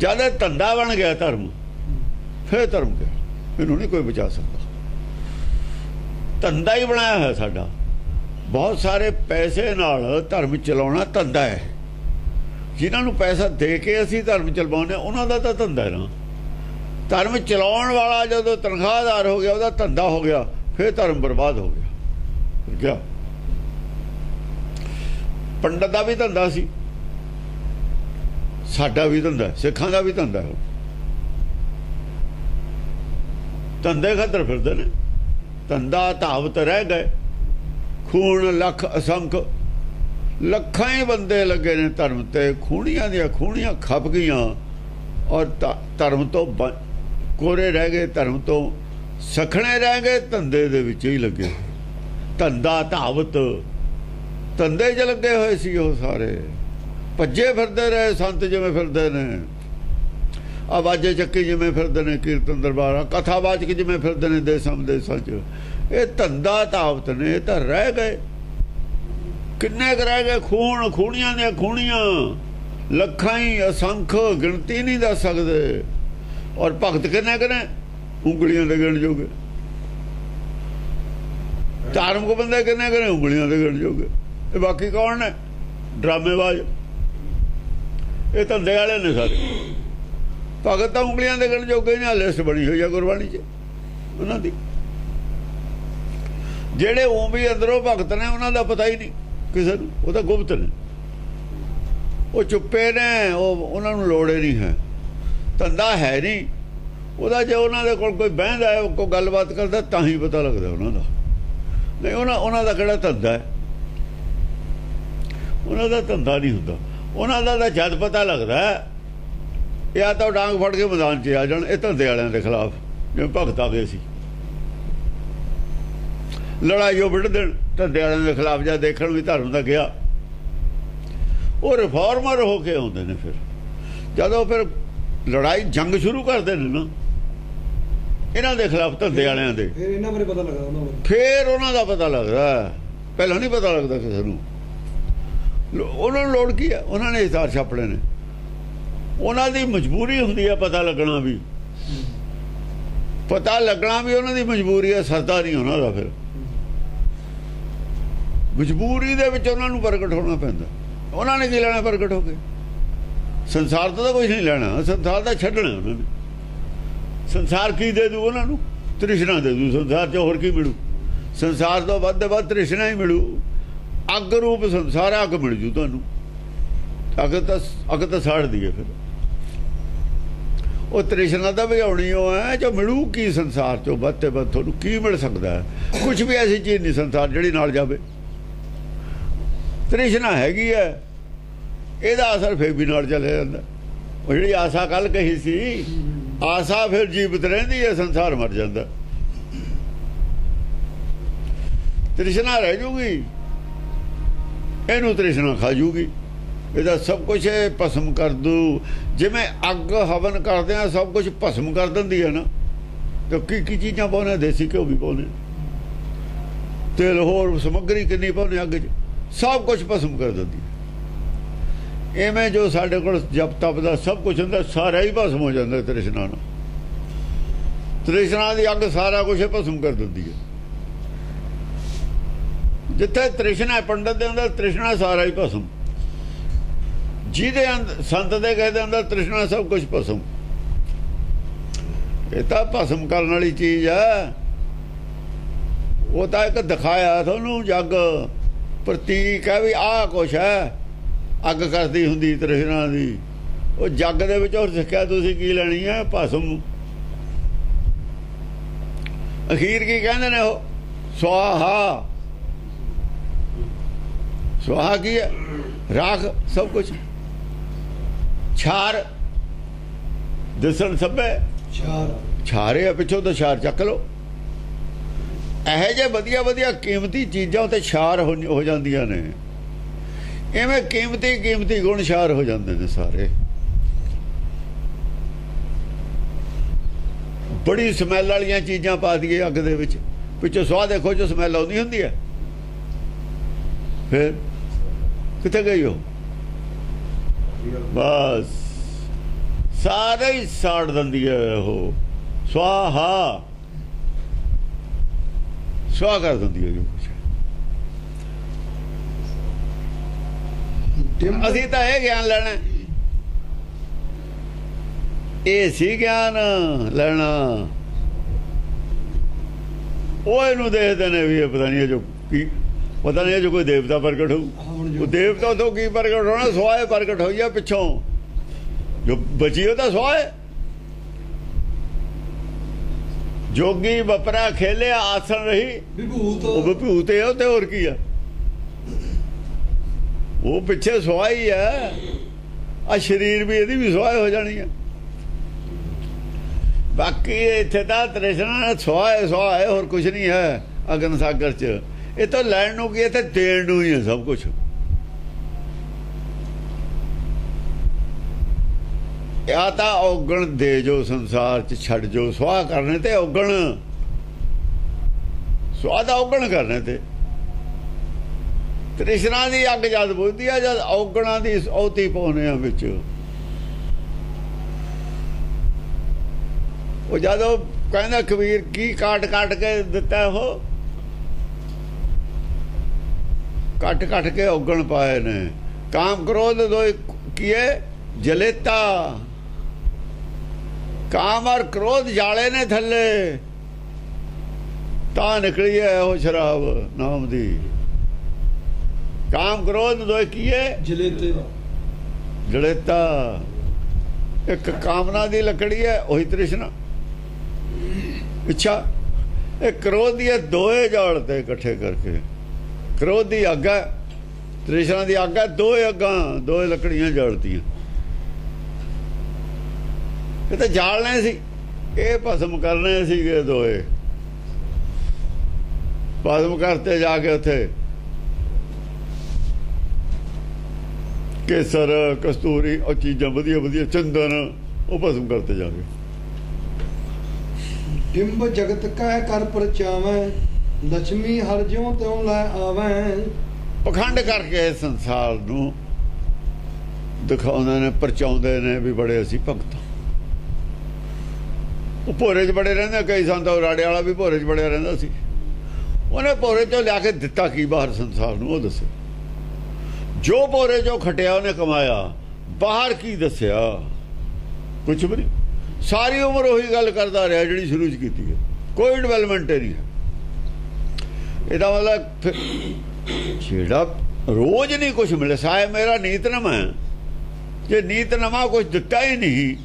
ਜ਼ਿਆਦਾ ਧੰਦਾ ਬਣ ਗਿਆ ਧਰਮ ਫੇਰ ਧਰਮ ਗਿਆ ਇਹਨੂੰ ਨਹੀਂ ਕੋਈ ਬਚਾ ਸਕਦਾ। ਧੰਦਾ ਹੀ ਬਣਾਇਆ ਹੈ ਸਾਡਾ। ਬਹੁਤ ਸਾਰੇ ਪੈਸੇ ਨਾਲ ਧਰਮ ਚਲਾਉਣਾ ਧੰਦਾ ਹੈ। ਜਿਨ੍ਹਾਂ ਨੂੰ ਪੈਸਾ ਦੇ ਕੇ ਅਸੀਂ ਧਰਮ ਚਲਵਾਉਂਦੇ ਹਾਂ, ਉਹਨਾਂ ਦਾ ਤਾਂ ਧੰਦਾ ਹੈ ਨਾ। ਧਰਮ ਚਲਾਉਣ ਵਾਲਾ ਜਦੋਂ ਤਨਖਾਹਦਾਰ ਹੋ ਗਿਆ ਉਹਦਾ ਧੰਦਾ ਹੋ ਗਿਆ ਫਿਰ ਧਰਮ ਬਰਬਾਦ ਹੋ ਗਿਆ। ਫਿਰ ਪੰਡਤ ਦਾ ਵੀ ਧੰਦਾ ਸੀ। ਸਾਡਾ ਵੀ ਧੰਦਾ, ਸਿੱਖਾਂ ਦਾ ਵੀ ਧੰਦਾ ਹੈ ਧੰਦੇ ਖਾਤਰ ਫਿਰਦੇ ਨੇ। ਧੰਦਾ ਧਾਵਤ ਰਹਿ ਗਏ। ਖੂਨ, ਲੱਖ, ਅਸੰਖ। ਲੱਖਾਂ ਹੀ ਬੰਦੇ ਲੱਗੇ ਨੇ ਧਰਮ ਤੇ। ਖੂਣੀਆਂ ਦੀਆਂ ਖੂਣੀਆਂ ਖੱਪ ਗਈਆਂ। ਔਰ ਧਰਮ ਤੋਂ ਬ- ਕੋਰੇ ਰਹਿ ਗਏ, ਧਰਮ ਤੋਂ ਸਖਣੇ ਰਹਿ ਗਏ, ਧੰਦੇ ਦੇ ਵਿੱਚ ਹੀ ਲੱਗੇ। ਧੰਦਾ ਧਾਵਤ। ਧੰਦੇ 'ਚ ਲੱਗੇ ਹੋਏ ਸੀ ਉਹ ਸਾਰੇ। ਭੱਜੇ ਫਿਰਦੇ ਰਹੇ, ਸੰਤ ਜਿਵੇਂ ਫਿਰਦੇ ਨੇ। ਆਵਾਜ਼ੇ ਚੱਕੀ ਜਿਵੇਂ ਫਿਰਦੇ ਨੇ, ਕੀਰਤਨ ਦਰਬਾਰਾਂ ਕਥਾਵਾਚਕ ਜਿਵੇਂ ਫਿਰਦੇ ਨੇ ਦੇਸਾਂ ਵਿਦੇਸਾਂ 'ਚ। ਇਹ ਧੰਦਾ ਤਾਵਤ ਨੇ, ਇਹ ਤਾਂ ਰਹਿ ਗਏ। ਕਿੰਨੇ ਕੁ ਰਹਿ ਗਏ? ਖੂਨ ਖੂਣੀਆਂ ਦੀਆਂ ਖੂਣੀਆਂ ਲੱਖਾਂ ਹੀ ਅਸੰਖ ਗਿਣਤੀ ਨਹੀਂ ਦੱਸ ਸਕਦੇ। ਔਰ ਭਗਤ ਕਿੰਨੇ ਕਿੰਨੇ ਉਂਗਲੀਆਂ ਦੇ ਗਿਣ ਜੋਗੇ। ਧਾਰਮਿਕ ਬੰਦੇ ਕਿੰਨੇ ਕਿੰਨੇ ਉਂਗਲੀਆਂ ਦੇ ਗਿਣ ਜੋਗੇ। ਇਹ ਬਾਕੀ ਕੌਣ ਨੇ? ਡਰਾਮੇਬਾਜ਼। ਇਹ ਧੰਦੇ ਵਾਲੇ ਨੇ ਸਾਰੇ। ਭਗਤ ਤਾਂ ਉਂਗਲੀਆਂ ਦੇ ਗਿਣ ਜੋਗੇ ਨੇ ਲਿਸਟ ਬਣੀ ਹੋਈ ਆ ਗੁਰਬਾਣੀ 'ਚ, ਉਹਨਾਂ ਦੀ। ਜਿਹੜੇ ਉਹ ਵੀ ਅੰਦਰੋਂ ਭਗਤ ਨੇ, ਉਹਨਾਂ ਦਾ ਪਤਾ ਹੀ ਨਹੀਂ ਕਿਸੇ ਨੂੰ, ਉਹ ਤਾਂ ਗੁਪਤ ਨੇ। ਉਹ ਚੁੱਪੇ ਨੇ, ਉਹ, ਉਹਨਾਂ ਨੂੰ ਲੋੜ ਹੀ ਨਹੀਂ ਹੈ। ਧੰਦਾ ਹੈ ਨਹੀਂ। ਉਹਦਾ ਜੇ ਉਹਨਾਂ ਦੇ ਕੋਲ ਕੋਈ ਬਹਿੰਦਾ ਹੈ, ਕੋਈ ਗੱਲਬਾਤ ਕਰਦਾ, ਤਾਂ ਹੀ ਪਤਾ ਲੱਗਦਾ ਉਹਨਾਂ ਦਾ। ਨਹੀਂ, ਉਹਨਾਂ ਉਹਨਾਂ ਦਾ ਕਿਹੜਾ ਧੰਦਾ ਹੈ? ਉਹਨਾਂ ਦਾ ਧੰਦਾ ਨਹੀਂ ਹੁੰਦਾ। ਉਹਨਾਂ ਦਾ ਤਾਂ ਜਦ ਪਤਾ ਲੱਗਦਾ ਇਹ ਤਾਂ ਡਾਂਗ ਫੜ ਕੇ ਮੈਦਾਨ 'ਚ ਆ ਜਾਣ ਇਹ ਧੰਦੇ ਵਾਲਿਆਂ ਦੇ ਖਿਲਾਫ ਜਿਵੇਂ ਭਗਤ ਆ ਗਏ ਸੀ। ਲੜਾਈ ਉਹ ਵਿੜ ਦੇਣ ਧੰਦੇ ਵਾਲਿਆਂ ਦੇ ਖਿਲਾਫ ਜਾਂ ਦੇਖਣ ਵੀ ਧਰਮ ਦਾ ਗਿਆ। ਉਹ ਰਿਫਾਰਮਰ ਹੋ ਕੇ ਆਉਂਦੇ ਨੇ ਫਿਰ। ਜਦੋਂ ਫਿਰ ਲੜਾਈ ਜੰਗ ਸ਼ੁਰੂ ਕਰਦੇ ਨੇ ਨਾ ਇਹਨਾਂ ਦੇ ਖਿਲਾਫ ਧੰਦੇ ਵਾਲਿਆਂ ਦੇ। ਫਿਰ ਇਹਨਾਂ ਬਾਰੇ ਪਤਾ ਲੱਗਾ ਉਹਨਾਂ ਬਾਰੇ। ਫੇਰ ਉਹਨਾਂ ਦਾ ਪਤਾ ਲੱਗਦਾ। ਪਹਿਲਾਂ ਨਹੀਂ ਪਤਾ ਲੱਗਦਾ ਕਿਸੇ ਨੂੰ। ਉਹਨਾਂ ਨੂੰ ਲੋੜ ਕੀ ਹੈ ਉਹਨਾਂ ਨੇ ਇਸ਼ਤਾਰ ਛਾਪਣੇ ਨੇ। ਉਹਨਾਂ ਦੀ ਮਜਬੂਰੀ ਹੁੰਦੀ ਹੈ ਪਤਾ ਲੱਗਣਾ ਵੀ। ਪਤਾ ਲੱਗਣਾ ਵੀ ਉਹਨਾਂ ਦੀ ਮਜਬੂਰੀ ਹੈ ਸਰਦਾ ਨਹੀਂ ਉਹਨਾਂ ਦਾ ਫਿਰ। ਮਜਬੂਰੀ ਦੇ ਵਿੱਚ ਉਹਨਾਂ ਨੂੰ ਪ੍ਰਗਟ ਹੋਣਾ ਪੈਂਦਾ। ਉਹਨਾਂ ਨੇ ਕੀ ਲੈਣਾ ਪ੍ਰਗਟ ਹੋ ਕੇ? ਸੰਸਾਰ ਤੋਂ ਤਾਂ ਕੁਝ ਨਹੀਂ ਲੈਣਾ। ਸੰਸਾਰ ਦਾ ਛੱਡਣਾ ਉਹਨਾਂ ਨੇ। ਸੰਸਾਰ ਕੀ ਦੇ ਦੂ ਉਹਨਾਂ ਨੂੰ? ਤ੍ਰਿਸ਼ਨਾ ਦੇ ਦੂ। ਸੰਸਾਰ 'ਚ ਹੋਰ ਕੀ ਮਿਲੂ? ਸੰਸਾਰ ਤੋਂ ਵੱਧ ਤੋਂ ਵੱਧ ਤ੍ਰਿਸ਼ਨਾ ਹੀ ਮਿਲੂ। ਅੱਗ ਰੂਪ ਸੰਸਾਰ ਅੱਗ ਮਿਲ ਜੂ ਤੁਹਾਨੂੰ। ਅੱਗ ਤਾਂ ਅੱਗ ਤਾਂ ਸਾੜ ਦਈਏ ਫਿਰ। ਉਹ ਤ੍ਰਿਸ਼ਨਾ ਦਾ ਵਿਆਉਣੀ ਉਹ ਹੈ ਜੋ ਮਿਲੂ ਕੀ ਸੰਸਾਰ 'ਚੋਂ ਵੱਧ ਤੇ ਵੱਧ ਤੁਹਾਨੂੰ ਕੀ ਮਿਲ ਸਕਦਾ ਹੈ? ਕੁਝ ਵੀ ਐਸੀ ਚੀਜ਼ ਨਹੀਂ ਸੰਸਾਰ ਜਿਹੜੀ ਨਾਲ ਜਾਵੇ। ਤ੍ਰਿਸ਼ਨਾ ਹੈਗੀ ਹੈ ਇਹਦਾ ਅਸਰ ਫੇਰ ਵੀ ਨਾਲ ਚੱਲਿਆ ਜਾਂਦਾ। ਉਹ ਜਿਹੜੀ ਆਸਾ ਕੱਲ ਕਹੀ ਸੀ, ਆਸਾ ਫਿਰ ਜੀਵਤ ਰਹਿੰਦੀ ਹੈ ਸੰਸਾਰ ਮਰ ਜਾਂਦਾ। ਤ੍ਰਿਸ਼ਨਾ ਰਹਿ ਜੂਗੀ। ਇਹਨੂੰ ਤ੍ਰਿਸ਼ਨਾ ਖਾ ਜੂਗੀ। ਇਹਦਾ ਸਭ ਕੁਝ ਭਸਮ ਕਰ ਦੂ। ਜਿਵੇਂ ਅੱਗ ਹਵਨ ਕਰਦੇ ਆ ਸਭ ਕੁਝ ਭਸਮ ਕਰ ਦਿੰਦੀ ਹੈ ਨਾ, ਤੇ ਕੀ ਕੀ ਚੀਜ਼ਾਂ ਪਾਉਣੇ ਦੇਸੀ ਘਿਓ ਵੀ ਪਾਉਣੇ ਤੇਲ ਹੋਰ ਸਮੱਗਰੀ ਕਿੰਨੀ ਪਾਉਣੇ ਅੱਗ 'ਚ? ਸਭ ਕੁਝ ਭਸਮ ਕਰ ਦਿੰਦੀ ਹੈ। ਐਵੇਂ ਜੋ ਸਾਡੇ ਕੋਲ ਜਪ ਤਪ ਦਾ ਸਭ ਕੁਝ ਹੁੰਦਾ, ਸਾਰਾ ਹੀ ਭਸਮ ਹੋ ਜਾਂਦਾ ਤ੍ਰਿਸ਼ਨਾ ਨਾਲ। ਤ੍ਰਿਸ਼ਨਾ ਦੀ ਅੱਗ ਸਾਰਾ ਕੁਝ ਭਸਮ ਕਰ ਦਿੰਦੀ ਹੈ। ਜਿੱਥੇ ਤ੍ਰਿਸ਼ਨਾ ਪੰਡਤ ਦੇ ਅੰਦਰ ਤ੍ਰਿਸ਼ਨਾ ਸਾਰਾ ਹੀ ਭਸਮ। ਜਿਹਦੇ ਅੰਦਰ ਸੰਤ ਦੇ ਕਹੇ ਦੇ ਅੰਦਰ ਤ੍ਰਿਸ਼ਨਾ ਸਭ ਕੁਝ ਭਸਮ। ਇਹ ਤਾਂ ਭਸਮ ਕਰਨ ਵਾਲੀ ਚੀਜ਼ ਹੈ। ਉਹ ਤਾਂ ਇੱਕ ਦਿਖਾਇਆ ਤੁਹਾਨੂੰ ਜੱਗ। ਪ੍ਰਤੀਕ ਹੈ ਵੀ ਆਹ ਕੁਛ ਹੈ। ਅੱਗ ਕਰਦੀ ਹੁੰਦੀ ਤ੍ਰਿਸ਼ਨਾ ਦੀ। ਉਹ ਜੱਗ ਦੇ ਵਿੱਚ ਹੋਰ ਸਿੱਖਿਆ ਤੁਸੀਂ ਕੀ ਲੈਣੀ ਹੈ? ਭਸਮ। ਅਖੀਰ ਕੀ ਕਹਿੰਦੇ ਨੇ ਉਹ? ਸਵਾਹਾ। ਸਵਾਹਾ ਕੀ ਹੈ। ਰਾਖ ਸਭ ਕੁਝ ਛਾਰ। ਦਿਸਣ ਸਭੇ। ਚਾਰ ਛਾਰੇ ਆ ਪਿੱਛੋਂ ਤਾਂ ਛਾਰ ਚੱਕ ਲਓ। ਇਹੋ ਜਿਹੇ ਵਧੀਆ ਵਧੀਆ ਕੀਮਤੀ ਚੀਜ਼ਾਂ ਤੇ ਛਾਰ ਹੋ ਹੋ ਜਾਂਦੀਆਂ ਨੇ। ਐਵੇਂ ਕੀਮਤੀ ਕੀਮਤੀ ਗੁਣ ਛਾਰ ਹੋ ਜਾਂਦੇ ਨੇ ਸਾਰੇ। ਬੜੀ ਸਮੈਲ ਵਾਲੀਆਂ ਚੀਜ਼ਾਂ ਪਾ ਦਈਏ ਅੱਗ ਦੇ ਵਿੱਚ। ਪਿੱਛੋਂ ਸਵਾਹ ਦੇਖੋ ਜੋ ਸਮੈਲ ਆਉਂਦੀ ਹੁੰਦੀ ਹੈ। ਫਿਰ ਕਿੱਥੇ ਗਈ ਉਹ? ਬਸ। ਸਾਰੇ ਹੀ ਸਾੜ ਦਿੰਦੀ ਹੈ ਉਹ। ਸਵਾਹਾ। ਸਵਾਹ ਕਰ ਦਿੰਦੀ ਹੈ ਜੋ। ਅਸੀਂ ਤਾਂ ਇਹ ਗਿਆਨ ਲੈਣਾ। ਇਹ ਸੀ ਗਿਆਨ ਲੈਣਾ। ਉਹ ਇਹਨੂੰ ਦੇਖਦੇ ਨੇ ਵੀ ਇਹ ਪਤਾ ਨਹੀਂ ਇਹ ਜੋ ਕੀ ਪਤਾ ਨਹੀਂ ਜੋ ਕੋਈ ਦੇਵਤਾ ਪ੍ਰਗਟ ਹੋਊ। ਉਹ ਦੇਵਤਾ ਤੋਂ ਕੀ ਪ੍ਰਗਟ ਹੋਣਾ? ਸਵਾਏ ਪ੍ਰਗਟ ਹੋਈ ਆ ਪਿੱਛੋਂ। ਜੋ ਬਚੀ ਉਹ ਤਾਂ ਸਵਾਏ। ਜੋਗੀ ਬਪਰਾ ਖੇਲਿਆ ਆਸਣ ਰਹੀ। ਵਿਭੂਤ। ਉਹ ਵਿਭੂਤ ਹੈ ਉਹ ਤੇ ਹੋਰ ਕੀ ਆ? ਉਹ ਪਿੱਛੇ ਸਵਾਈ ਹੈ ਆ ਸਰੀਰ ਵੀ ਇਹਦੀ ਵੀ ਸਵਾਏ ਹੋ ਜਾਣੀ ਹੈ ਬਾਕੀ ਇੱਥੇ ਤਾਂ ਤ੍ਰਿਸ਼ਨਾ ਸਵਾਏ ਸਵਾਏ ਹੋਰ ਕੁਝ ਨਹੀਂ ਹੈ ਅਗਨ ਸਾਗਰ ਚ। ਇਹ ਤਾਂ ਲੈਣ ਨੂੰ ਕੀ ਹੈ ਤੇ ਦੇਣ ਨੂੰ ਹੀ ਹੈ ਸਭ ਕੁਝ ਆ ਤਾਂ ਔਗਣ ਦੇ ਜੋ ਸੰਸਾਰ ਚ ਛੱਡ ਜੋ ਸਵਾਹ ਕਰਨੇ ਤੇ ਔਗਣ। ਸਵਾਹ ਦਾ ਔਗਣ ਕਰਨੇ ਤੇ। ਤ੍ਰਿਸ਼ਨਾ ਦੀ ਅੱਗ ਜਦ ਬੁਝਦੀ ਆ, ਜਦ ਔਗਣਾ ਦੀ ਔਤੀ ਪਾਉਨੇ ਆ ਵਿੱਚ। ਉਹ ਜਦੋਂ ਕਹਿੰਦਾ, ਕਬੀਰ, ਕੀ ਕਾਟ ਕਾਟ ਕੇ ਦਿੱਤਾ ਉਹ? ਕੱਟ ਕੱਟ ਕੇ ਔਗਣ ਪਾਏ ਨੇ। ਕਾਮ ਕ੍ਰੋਧ ਦੋਇ ਕੀਏ ਜਲੇਤਾ। ਕਾਮ ਔਰ ਕ੍ਰੋਧ ਜਾਲੇ ਨੇ ਥੱਲੇ। ਤਾਂ ਨਿਕਲੀ ਹੈ ਉਹ ਸ਼ਰਾਬ ਨਾਮ ਦੀ। ਕਾਮ ਕ੍ਰੋਧ ਦੋਇ ਕੀਏ ਜਿਲੇ ਤੇ ਜਲੇਤਾ। ਇੱਕ ਕਾਮਨਾ ਦੀ ਲੱਕੜੀ ਹੈ ਉਹੀ ਤ੍ਰਿਸ਼ਨਾ। ਇੱਛਾ ਇਹ ਕ੍ਰੋਧ ਦੀ ਦੋਏ ਜਾਲ ਤੇ ਇਕੱਠੇ ਕਰਕੇ। ਕ੍ਰੋਧ ਦੀ ਅੱਗ ਹੈ। ਤ੍ਰਿਸ਼ਨਾ ਦੀ ਅੱਗ ਹੈ। ਦੋਏ ਅੱਗਾਂ, ਦੋਏ ਲੱਕੜੀਆਂ ਜਲਦੀਆਂ ਇਹ ਤਾਂ ਜਾਲਣੇ ਸੀ। ਇਹ ਭਸਮ ਕਰਨੇ ਸੀਗੇ ਦੋਏ। ਭਸਮ ਕਰਤੇ ਜਾ ਕੇ ਉੱਥੇ। ਕੇਸਰ, ਕਸਤੂਰੀ, ਉਹ ਚੀਜ਼ਾਂ ਵਧੀਆ ਵਧੀਆ। ਚੰਦਨ, ਉਹ ਭਸਮ ਕਰਤੇ ਜਾ ਕੇ। ਡਿੰਬ ਜਗਤ ਕਹਿ ਕਰ ਪਰਚਾਵੈ। ਲక్ష్ਮੀ ਹਰ ਜਿਉ ਤਿਉ ਲੈ ਆਵੈ। ਪਖੰਡ ਕਰਕੇ ਸੰਸਾਰ ਨੂੰ ਦਿਖਾਉਂਦੇ ਨੇ, ਪਰਚਾਉਂਦੇ ਨੇ ਵੀ ਬੜੇ ਅਸੀਂ ਭਗਤ ਉਹ ਭੋਰੇ 'ਚ ਬੜੇ ਰਹਿੰਦੇ ਕਈ ਸੰਤ ਉਹ ਰਾੜੇ ਵਾਲਾ ਵੀ ਭੋਰੇ 'ਚ ਬੜਿਆ ਰਹਿੰਦਾ ਸੀ। ਉਹਨੇ ਭੋਰੇ 'ਚੋਂ ਲਿਆ ਕੇ ਦਿੱਤਾ ਕੀ ਬਾਹਰ ਸੰਸਾਰ ਨੂੰ, ਉਹ ਦੱਸੋ। ਜੋ ਭੋਰੇ 'ਚੋਂ ਖਟਿਆ, ਉਹਨੇ ਕਮਾਇਆ। ਬਾਹਰ ਕੀ ਦੱਸਿਆ? ਕੁਝ ਵੀ ਨਹੀਂ। ਸਾਰੀ ਉਮਰ ਉਹੀ ਗੱਲ ਕਰਦਾ ਰਿਹਾ ਜਿਹੜੀ ਸ਼ੁਰੂ 'ਚ ਕੀਤੀ ਹੈ। ਕੋਈ ਡਿਵੈਲਪਮੈਂਟ ਨਹੀਂ ਹੈ। ਇਹਦਾ ਮਤਲਬ ਜਿਹੜਾ ਰੋਜ਼ ਨਹੀਂ ਕੁਝ ਮਿਲੇ ਸਾਇ ਮੇਰਾ ਨੀਤਨਮ ਹੈ। ਜੇ ਨੀਤਨਮਾ ਕੁਝ ਦਿੱਤਾ ਹੀ ਨਹੀਂ,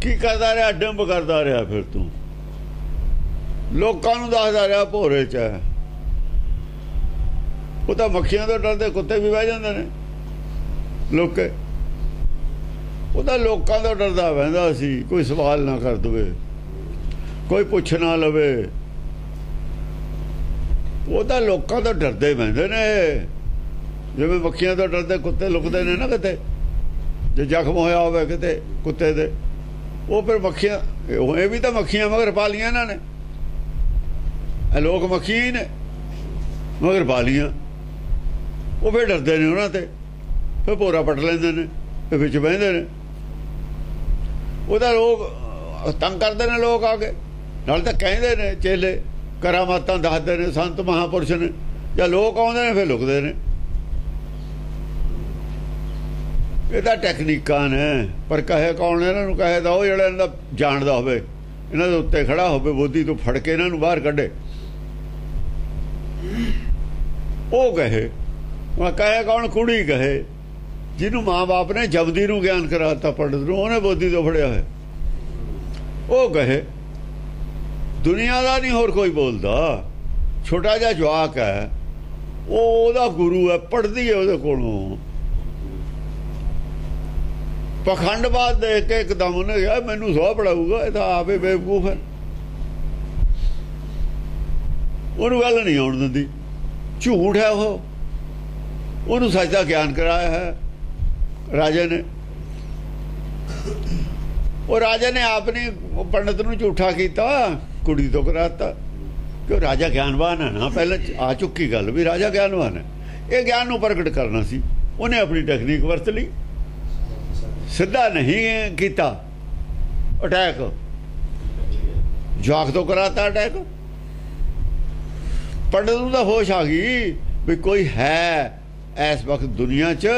ਕੀ ਕਰਦਾ ਰਿਹਾ? ਡੰਬ ਕਰਦਾ ਰਿਹਾ ਫਿਰ ਤੂੰ। ਲੋਕਾਂ ਨੂੰ ਦੱਸਦਾ ਰਿਹਾ ਭੋਰੇ ਚ। ਉਹ ਤਾਂ ਮੱਖੀਆਂ ਤੋਂ ਡਰਦੇ, ਕੁੱਤੇ ਵੀ ਬਹਿ ਜਾਂਦੇ ਨੇ। ਲੋਕੇ। ਉਹ ਤਾਂ ਲੋਕਾਂ ਤੋਂ ਡਰਦਾ ਬਹਿੰਦਾ ਸੀ, ਕੋਈ ਸਵਾਲ ਨਾ ਕਰ ਦਵੇ, ਕੋਈ ਪੁੱਛ ਨਾ ਲਵੇ। ਉਹ ਤਾਂ ਲੋਕਾਂ ਤੋਂ ਡਰਦੇ ਬਹਿੰਦੇ ਨੇ। ਜਿਵੇਂ ਮੱਖੀਆਂ ਤੋਂ ਡਰਦੇ, ਕੁੱਤੇ ਲੁਕਦੇ ਨੇ ਨਾ ਕਿਤੇ। ਜੇ ਜ਼ਖਮ ਹੋਇਆ ਹੋਵੇ ਕਿਤੇ ਕੁੱਤੇ ਦੇ। ਉਹ ਫਿਰ ਮੱਖੀਆਂ ਇਹ ਵੀ ਤਾਂ ਮੱਖੀਆਂ ਮਗਰ ਪਾਲੀਆਂ ਇਹਨਾਂ ਨੇ। ਇਹ ਲੋਕ ਮੱਖੀ ਹੀ ਨੇ, ਮਗਰ ਪਾਲੀਆਂ ਉਹ ਫਿਰ ਡਰਦੇ ਨੇ ਉਹਨਾਂ ਤੇ। ਫਿਰ ਭੋਰਾ ਪਟ ਲੈਂਦੇ ਨੇ, ਫਿਰ ਵਿੱਚ ਬਹਿੰਦੇ ਨੇ। ਉਹਦਾ ਲੋਕ ਤੰਗ ਕਰਦੇ ਨੇ ਲੋਕ ਆ ਕੇ। ਨਾਲ ਤਾਂ ਕਹਿੰਦੇ ਨੇ ਚੇਲੇ ਕਰਾਮਾਤਾਂ ਦੱਸਦੇ ਨੇ, ਸੰਤ ਮਹਾਪੁਰਸ਼ ਨੇ, ਜਾਂ ਲੋਕ ਆਉਂਦੇ ਨੇ ਫਿਰ ਲੁਕਦੇ ਨੇ। ਇਹ ਤਾਂ ਟੈਕਨੀਕਾਂ ਨੇ, ਪਰ ਕਹੇ ਕੌਣ ਇਹਨਾਂ ਨੂੰ? ਕਹੇ ਦਾ ਉਹ ਜਿਹੜਾ ਇਹਨਾਂ ਦਾ ਜਾਣਦਾ ਹੋਵੇ, ਇਹਨਾਂ ਦੇ ਉੱਤੇ ਖੜਾ ਹੋਵੇ, ਬੋਧੀ ਤੋਂ ਫੜ ਕੇ ਇਹਨਾਂ ਨੂੰ ਬਾਹਰ ਕੱਢੇ। ਉਹ ਕਹੇ ਉਹ ਕਹੇ ਕੌਣ? ਕੁੜੀ ਕਹੇ। ਜਿਹਨੂੰ ਮਾਂ-ਬਾਪ ਨੇ ਜਬਦੀ ਨੂੰ ਗਿਆਨ ਕਰਾਤਾ, ਪੰਡਤ ਨੂੰ, ਉਹਨੇ ਬੋਧੀ ਤੋਂ ਫੜਿਆ ਹੋਇਆ। ਉਹ ਕਹੇ ਦੁਨੀਆ ਦਾ ਨਹੀਂ ਹੋਰ ਕੋਈ ਬੋਲਦਾ। ਛੋਟਾ ਜਿਹਾ ਜਵਾਕ ਹੈ। ਉਹ ਉਹਦਾ ਗੁਰੂ ਹੈ ਪੜਦੀ ਹੈ ਉਹਦੇ ਕੋਲੋਂ। ਪਖੰਡਵਾਦ ਦੇਖ ਕੇ ਇੱਕਦਮ ਉਹਨੇ ਕਿਹਾ, ਮੈਨੂੰ ਸੌ ਪੜਾਊਗਾ ਇਹ ਤਾਂ ਆਪੇ ਬੇਵਕੂਫ ਹੈ। ਉਹਨੂੰ ਗੱਲ ਨਹੀਂ ਆਉਣ ਦਿੰਦੀ। ਝੂਠ ਹੈ ਉਹ। ਉਹਨੂੰ ਸੱਚ ਦਾ ਗਿਆਨ ਕਰਾਇਆ ਹੈ ਰਾਜੇ ਨੇ। ਉਹ ਰਾਜੇ ਨੇ ਆਪਣੀ ਉਹ ਪੰਡਤ ਨੂੰ ਝੂਠਾ ਕੀਤਾ। ਕੁੜੀ ਤੋਂ ਕਰਾਤਾ। ਕਿ ਉਹ ਰਾਜਾ ਗਿਆਨਵਾਨ ਹੈ ਨਾ? ਪਹਿਲਾਂ ਆ ਚੁੱਕੀ ਗੱਲ ਵੀ ਰਾਜਾ ਗਿਆਨਵਾਨ ਹੈ। ਇਹ ਗਿਆਨ ਨੂੰ ਪ੍ਰਗਟ ਕਰਨਾ ਸੀ। ਉਹਨੇ ਆਪਣੀ ਟੈਕਨੀਕ ਵਰਤ ਲਈ। ਸਿੱਧਾ ਨਹੀਂ ਕੀਤਾ। ਅਟੈਕ ਜਾਗ ਤੋਂ ਕਰਾਤਾ ਅਟੈਕ ਪੰਡਤ ਨੂੰ ਤਾਂ ਹੋਸ਼ ਆ ਗਈ ਵੀ ਕੋਈ ਹੈ ਇਸ ਵਕਤ ਦੁਨੀਆ 'ਚ।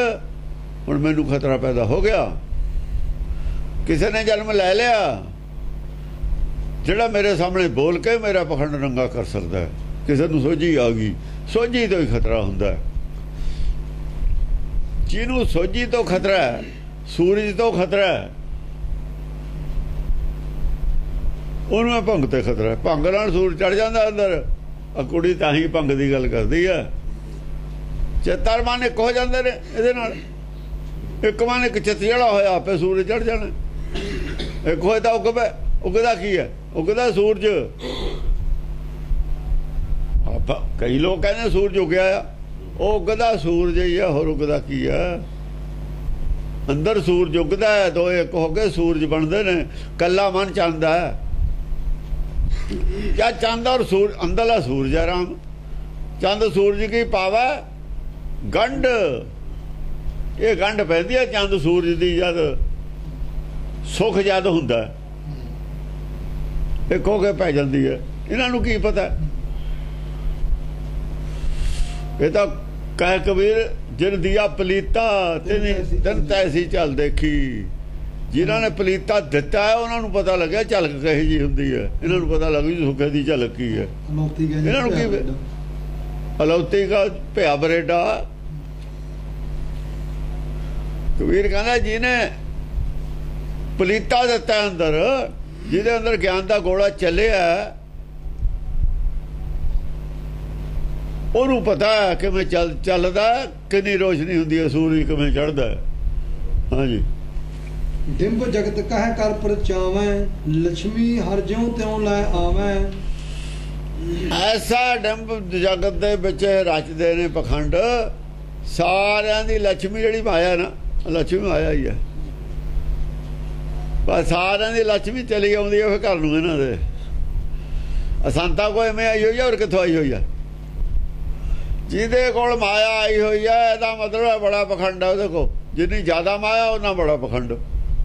ਹੁਣ ਮੈਨੂੰ ਖਤਰਾ ਪੈਦਾ ਹੋ ਗਿਆ। ਕਿਸੇ ਨੇ ਜਨਮ ਲੈ ਲਿਆ। ਜਿਹੜਾ ਮੇਰੇ ਸਾਹਮਣੇ ਬੋਲ ਕੇ ਮੇਰਾ ਪਖੰਡ ਰੰਗਾ ਕਰ ਸਕਦਾ ਹੈ, ਕਿਸੇ ਨੂੰ ਸੋਝੀ ਆ ਗਈ, ਸੋਝੀ ਤੋਂ ਹੀ ਖਤਰਾ ਹੁੰਦਾ ਜਿਹਨੂੰ ਸੋਝੀ ਤੋਂ ਖਤਰਾ ਸੂਰਜ ਤੋਂ ਖਤਰਾ ਹੈ, ਉਹਨੂੰ ਭੰਗ ਤੇ ਖਤਰਾ ਭੰਗ ਨਾਲ ਸੂਰਜ ਚੜ ਜਾਂਦਾ ਅੰਦਰ ਆ ਕੁੜੀ ਤਾਂ ਹੀ ਭੰਗ ਦੀ ਗੱਲ ਕਰਦੀ ਆ ਚੇਤਰ ਮਾਨੇ ਕੋ ਜਾਂਦੇ ਨੇ ਇਹਦੇ ਨਾਲ। ਇੱਕ ਮਾਨੇ ਇੱਕ ਚਿੱਤ ਜਿਹੜਾ ਹੋਇਆ, ਆਪੇ ਸੂਰਜ ਚੜ ਜਾਣਾ। ਇੱਕ ਹੋਇਆ ਤਾਂ ਉਗਦਾ ਕੀ ਹੈ? ਉਗਦਾ ਸੂਰਜ। ਆਪਾਂ ਕਈ ਲੋਕ ਕਹਿੰਦੇ ਸੂਰਜ ਉਗਿਆ ਆ। ਉਹ ਉਗਦਾ ਸੂਰਜ ਹੀ ਆ, ਹੋਰ ਉਗਦਾ ਕੀ ਆ? ਅੰਦਰ ਸੂਰਜ ਉਗਦਾ ਹੈ ਦੋ ਇੱਕ ਹੋ ਕੇ ਸੂਰਜ ਬਣਦੇ ਨੇ। ਕੱਲਾ ਮਨ ਚਾਹੁੰਦਾ ਹੈ। ਜਾਂ ਚੰਦ ਔਰ ਸੂਰਜ, ਅੰਦਰਲਾ ਸੂਰਜ ਹੈ ਰਾਮ। ਚੰਦ ਸੂਰਜ ਕੀ ਪਾਵਾ? ਗੰਢ। ਇਹ ਗੰਢ ਪੈਂਦੀ ਹੈ ਚੰਦ ਸੂਰਜ ਦੀ ਜਦ ਸੁਖ ਜਦ ਹੁੰਦਾ ਹੈ। ਇਹ ਖੋ ਕੇ ਪੈ ਜਾਂਦੀ ਹੈ। ਇਹਨਾਂ ਨੂੰ ਕੀ ਪਤਾ? ਇਹ ਤਾਂ ਕਹਿ ਕਬੀਰ ਜਿਨ ਦੀਆ ਪਲੀਤਾ ਤਿਨ ਤਿਨ ਤੈਸੀ ਚੱਲ ਦੇਖੀ। ਜਿਨ੍ਹਾਂ ਨੇ ਪਲੀਤਾ ਦਿੱਤਾ ਹੈ ਉਹਨਾਂ ਨੂੰ ਪਤਾ ਲੱਗਿਆ ਝਲਕ ਕਹੀ ਜੀ ਹੁੰਦੀ ਹੈ। ਇਹਨਾਂ ਨੂੰ ਪਤਾ ਲੱਗ ਜੂ ਸੁੱਖੇ ਦੀ ਝਲਕ ਕੀ ਹੈ। ਇਹਨਾਂ ਨੂੰ ਕੀ। ਅਲੌਤੀ ਦਾ ਭਿਆ ਬਰੇਡਾ। ਕਬੀਰ ਕਹਿੰਦਾ ਜਿਹਨੇ ਪਲੀਤਾ ਦਿੱਤਾ ਅੰਦਰ ਜਿਹਦੇ ਅੰਦਰ ਗਿਆਨ ਦਾ ਗੋਲਾ ਚੱਲਿਆ ਉਹਨੂੰ ਪਤਾ ਹੈ ਕਿਵੇਂ ਚੱਲ ਚੱਲਦਾ ਕਿੰਨੀ ਰੋਸ਼ਨੀ ਹੁੰਦੀ ਹੈ ਸੂਰਜ ਕਿਵੇਂ ਚੜਦਾ ਹਾਂਜੀ। ਡਿੰਬ ਜਗਤ ਕਹੈ ਕਰ ਪਰਚਾਵੈ ਲక్ష్ਮੀ ਹਰ ਜਿਉਂ ਤਿਉ ਲੈ ਆਵੈ। ਐਸਾ ਡਿੰਬ ਜਗਤ ਦੇ ਵਿੱਚ ਰਚਦੇ ਨੇ ਪਖੰਡ। ਸਾਰਿਆਂ ਦੀ ਲక్ష్ਮੀ ਜਿਹੜੀ ਮਾਇਆ ਨਾ ਲక్ష్ਮੀ ਮਾਇਆ ਹੀ ਹੈ। ਬਸ ਸਾਰਿਆਂ ਦੀ ਲక్ష్ਮੀ ਚਲੀ ਆਉਂਦੀ ਹੈ ਫਿਰ ਘਰ ਨੂੰ ਇਹਨਾਂ ਦੇ। ਅਸੰਤਾ ਕੋਈ ਮੈਂ ਆਈ ਹੋਈ ਹੈ ਔਰ ਕਿੱਥੋਂ ਆਈ ਹੋਈ ਹੈ ਜਿਹਦੇ ਕੋਲ ਮਾਇਆ ਆਈ ਹੋਈ ਹੈ ਇਹਦਾ ਮਤਲਬ ਹੈ ਬੜਾ ਪਖੰਡ ਹੈ ਉਹਦੇ ਕੋਲ। ਜਿੰਨੀ ਜ਼ਿਆਦਾ ਮਾਇਆ ਉਹਨਾਂ ਬੜਾ ਪਖੰਡ।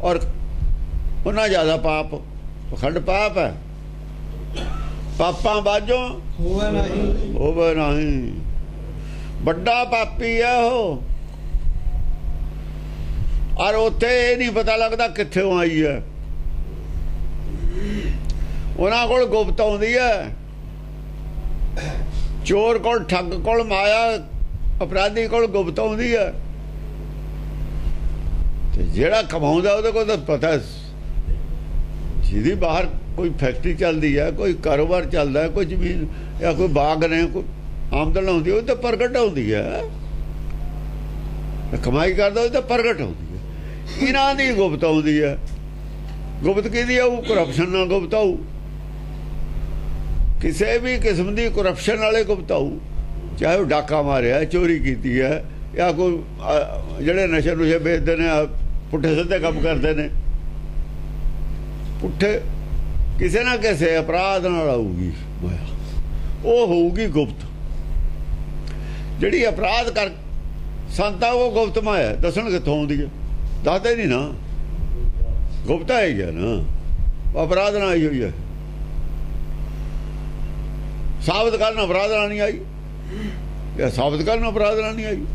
ਔਰ ਉਹਨਾਂ ਜ਼ਿਆਦਾ ਪਾਪ। ਪਖੰਡ ਪਾਪ ਹੈ। ਪਾਪਾਂ ਬਾਝੋਂ ਹੋਵੇ ਨਹੀਂ। ਹੋਵੇ ਨਹੀਂ। ਵੱਡਾ ਪਾਪੀ ਹੈ ਉਹ। ਔਰ ਉੱਥੇ ਇਹ ਨਹੀਂ ਪਤਾ ਲੱਗਦਾ ਕਿੱਥੋਂ ਆਈ ਹੈ। ਉਹਨਾਂ ਕੋਲ ਗੁਪਤ ਆਉਂਦੀ ਹੈ। ਚੋਰ ਕੋਲ, ਠੱਗ ਕੋਲ, ਮਾਇਆ, ਅਪਰਾਧੀ ਕੋਲ ਗੁਪਤ ਆਉਂਦੀ ਹੈ। ਤੇ ਜਿਹੜਾ ਕਮਾਉਂਦਾ ਉਹਦੇ ਕੋਲ ਤਾਂ ਪਤਾ ਜਿਹਦੀ ਬਾਹਰ ਕੋਈ ਫੈਕਟਰੀ ਚੱਲਦੀ ਹੈ, ਕੋਈ ਕਾਰੋਬਾਰ ਚੱਲਦਾ ਹੈ, ਕੋਈ ਜ਼ਮੀਨ ਜਾਂ ਕੋਈ ਬਾਗ ਨੇ, ਕੋਈ ਆਮਦਨ ਆਉਂਦੀ ਉਹ ਤਾਂ ਪ੍ਰਗਟ ਆਉਂਦੀ ਹੈ। ਕਮਾਈ ਕਰਦਾ ਉਹ ਤਾਂ ਪ੍ਰਗਟ ਆਉਂਦੀ ਇਹਨਾਂ ਦੀ ਗੁਪਤ ਆਉਂਦੀ ਹੈ। ਗੁਪਤ ਕਿਹਦੀ ਆ? ਉਹ ਕਰਪਸ਼ਨ ਨਾਲ ਗੁਪਤ ਆਊ। ਕਿਸੇ ਵੀ ਕਿਸਮ ਦੀ ਕਰਪਸ਼ਨ ਵਾਲੇ ਗੁਪਤ ਆਊ। ਚਾਹੇ ਉਹ ਡਾਕਾ ਮਾਰਿਆ, ਚੋਰੀ ਕੀਤੀ ਹੈ, ਜਾਂ ਕੋਈ ਜਿਹੜੇ ਨਸ਼ੇ ਨੁਸ਼ੇ ਵੇਚਦੇ ਨੇ ਪੁੱਠੇ ਸਿੱਧੇ ਕੰਮ ਕਰਦੇ ਨੇ। ਪੁੱਠੇ, ਕਿਸੇ ਨਾ ਕਿਸੇ ਅਪਰਾਧ ਨਾਲ ਆਊਗੀ। ਮਾਇਆ ਉਹ ਹੋਊਗੀ ਗੁਪਤ। ਜਿਹੜੀ ਅਪਰਾਧ ਕਰ, ਸੰਤਾ ਉਹ ਗੁਪਤ ਮਾਇਆ, ਦੱਸਣ ਕਿੱਥੋਂ ਆਉਂਦੀ ਹੈ? ਦੱਸਦੇ ਨਹੀਂ ਨਾ, ਗੁਪਤਾ ਹੈ ਗਿਆ ਨਾ, ਅਪਰਾਧ ਨਾਲ ਆਈ ਹੋਈ ਹੈ ਸਾਬਤ ਕਰਨ ਅਪਰਾਧ ਨਾਲ ਨਹੀਂ ਆਈ। ਇਹ ਸਾਬਤ ਕਰਨ ਅਪਰਾਧ ਨਾਲ ਨਹੀਂ ਆਈ।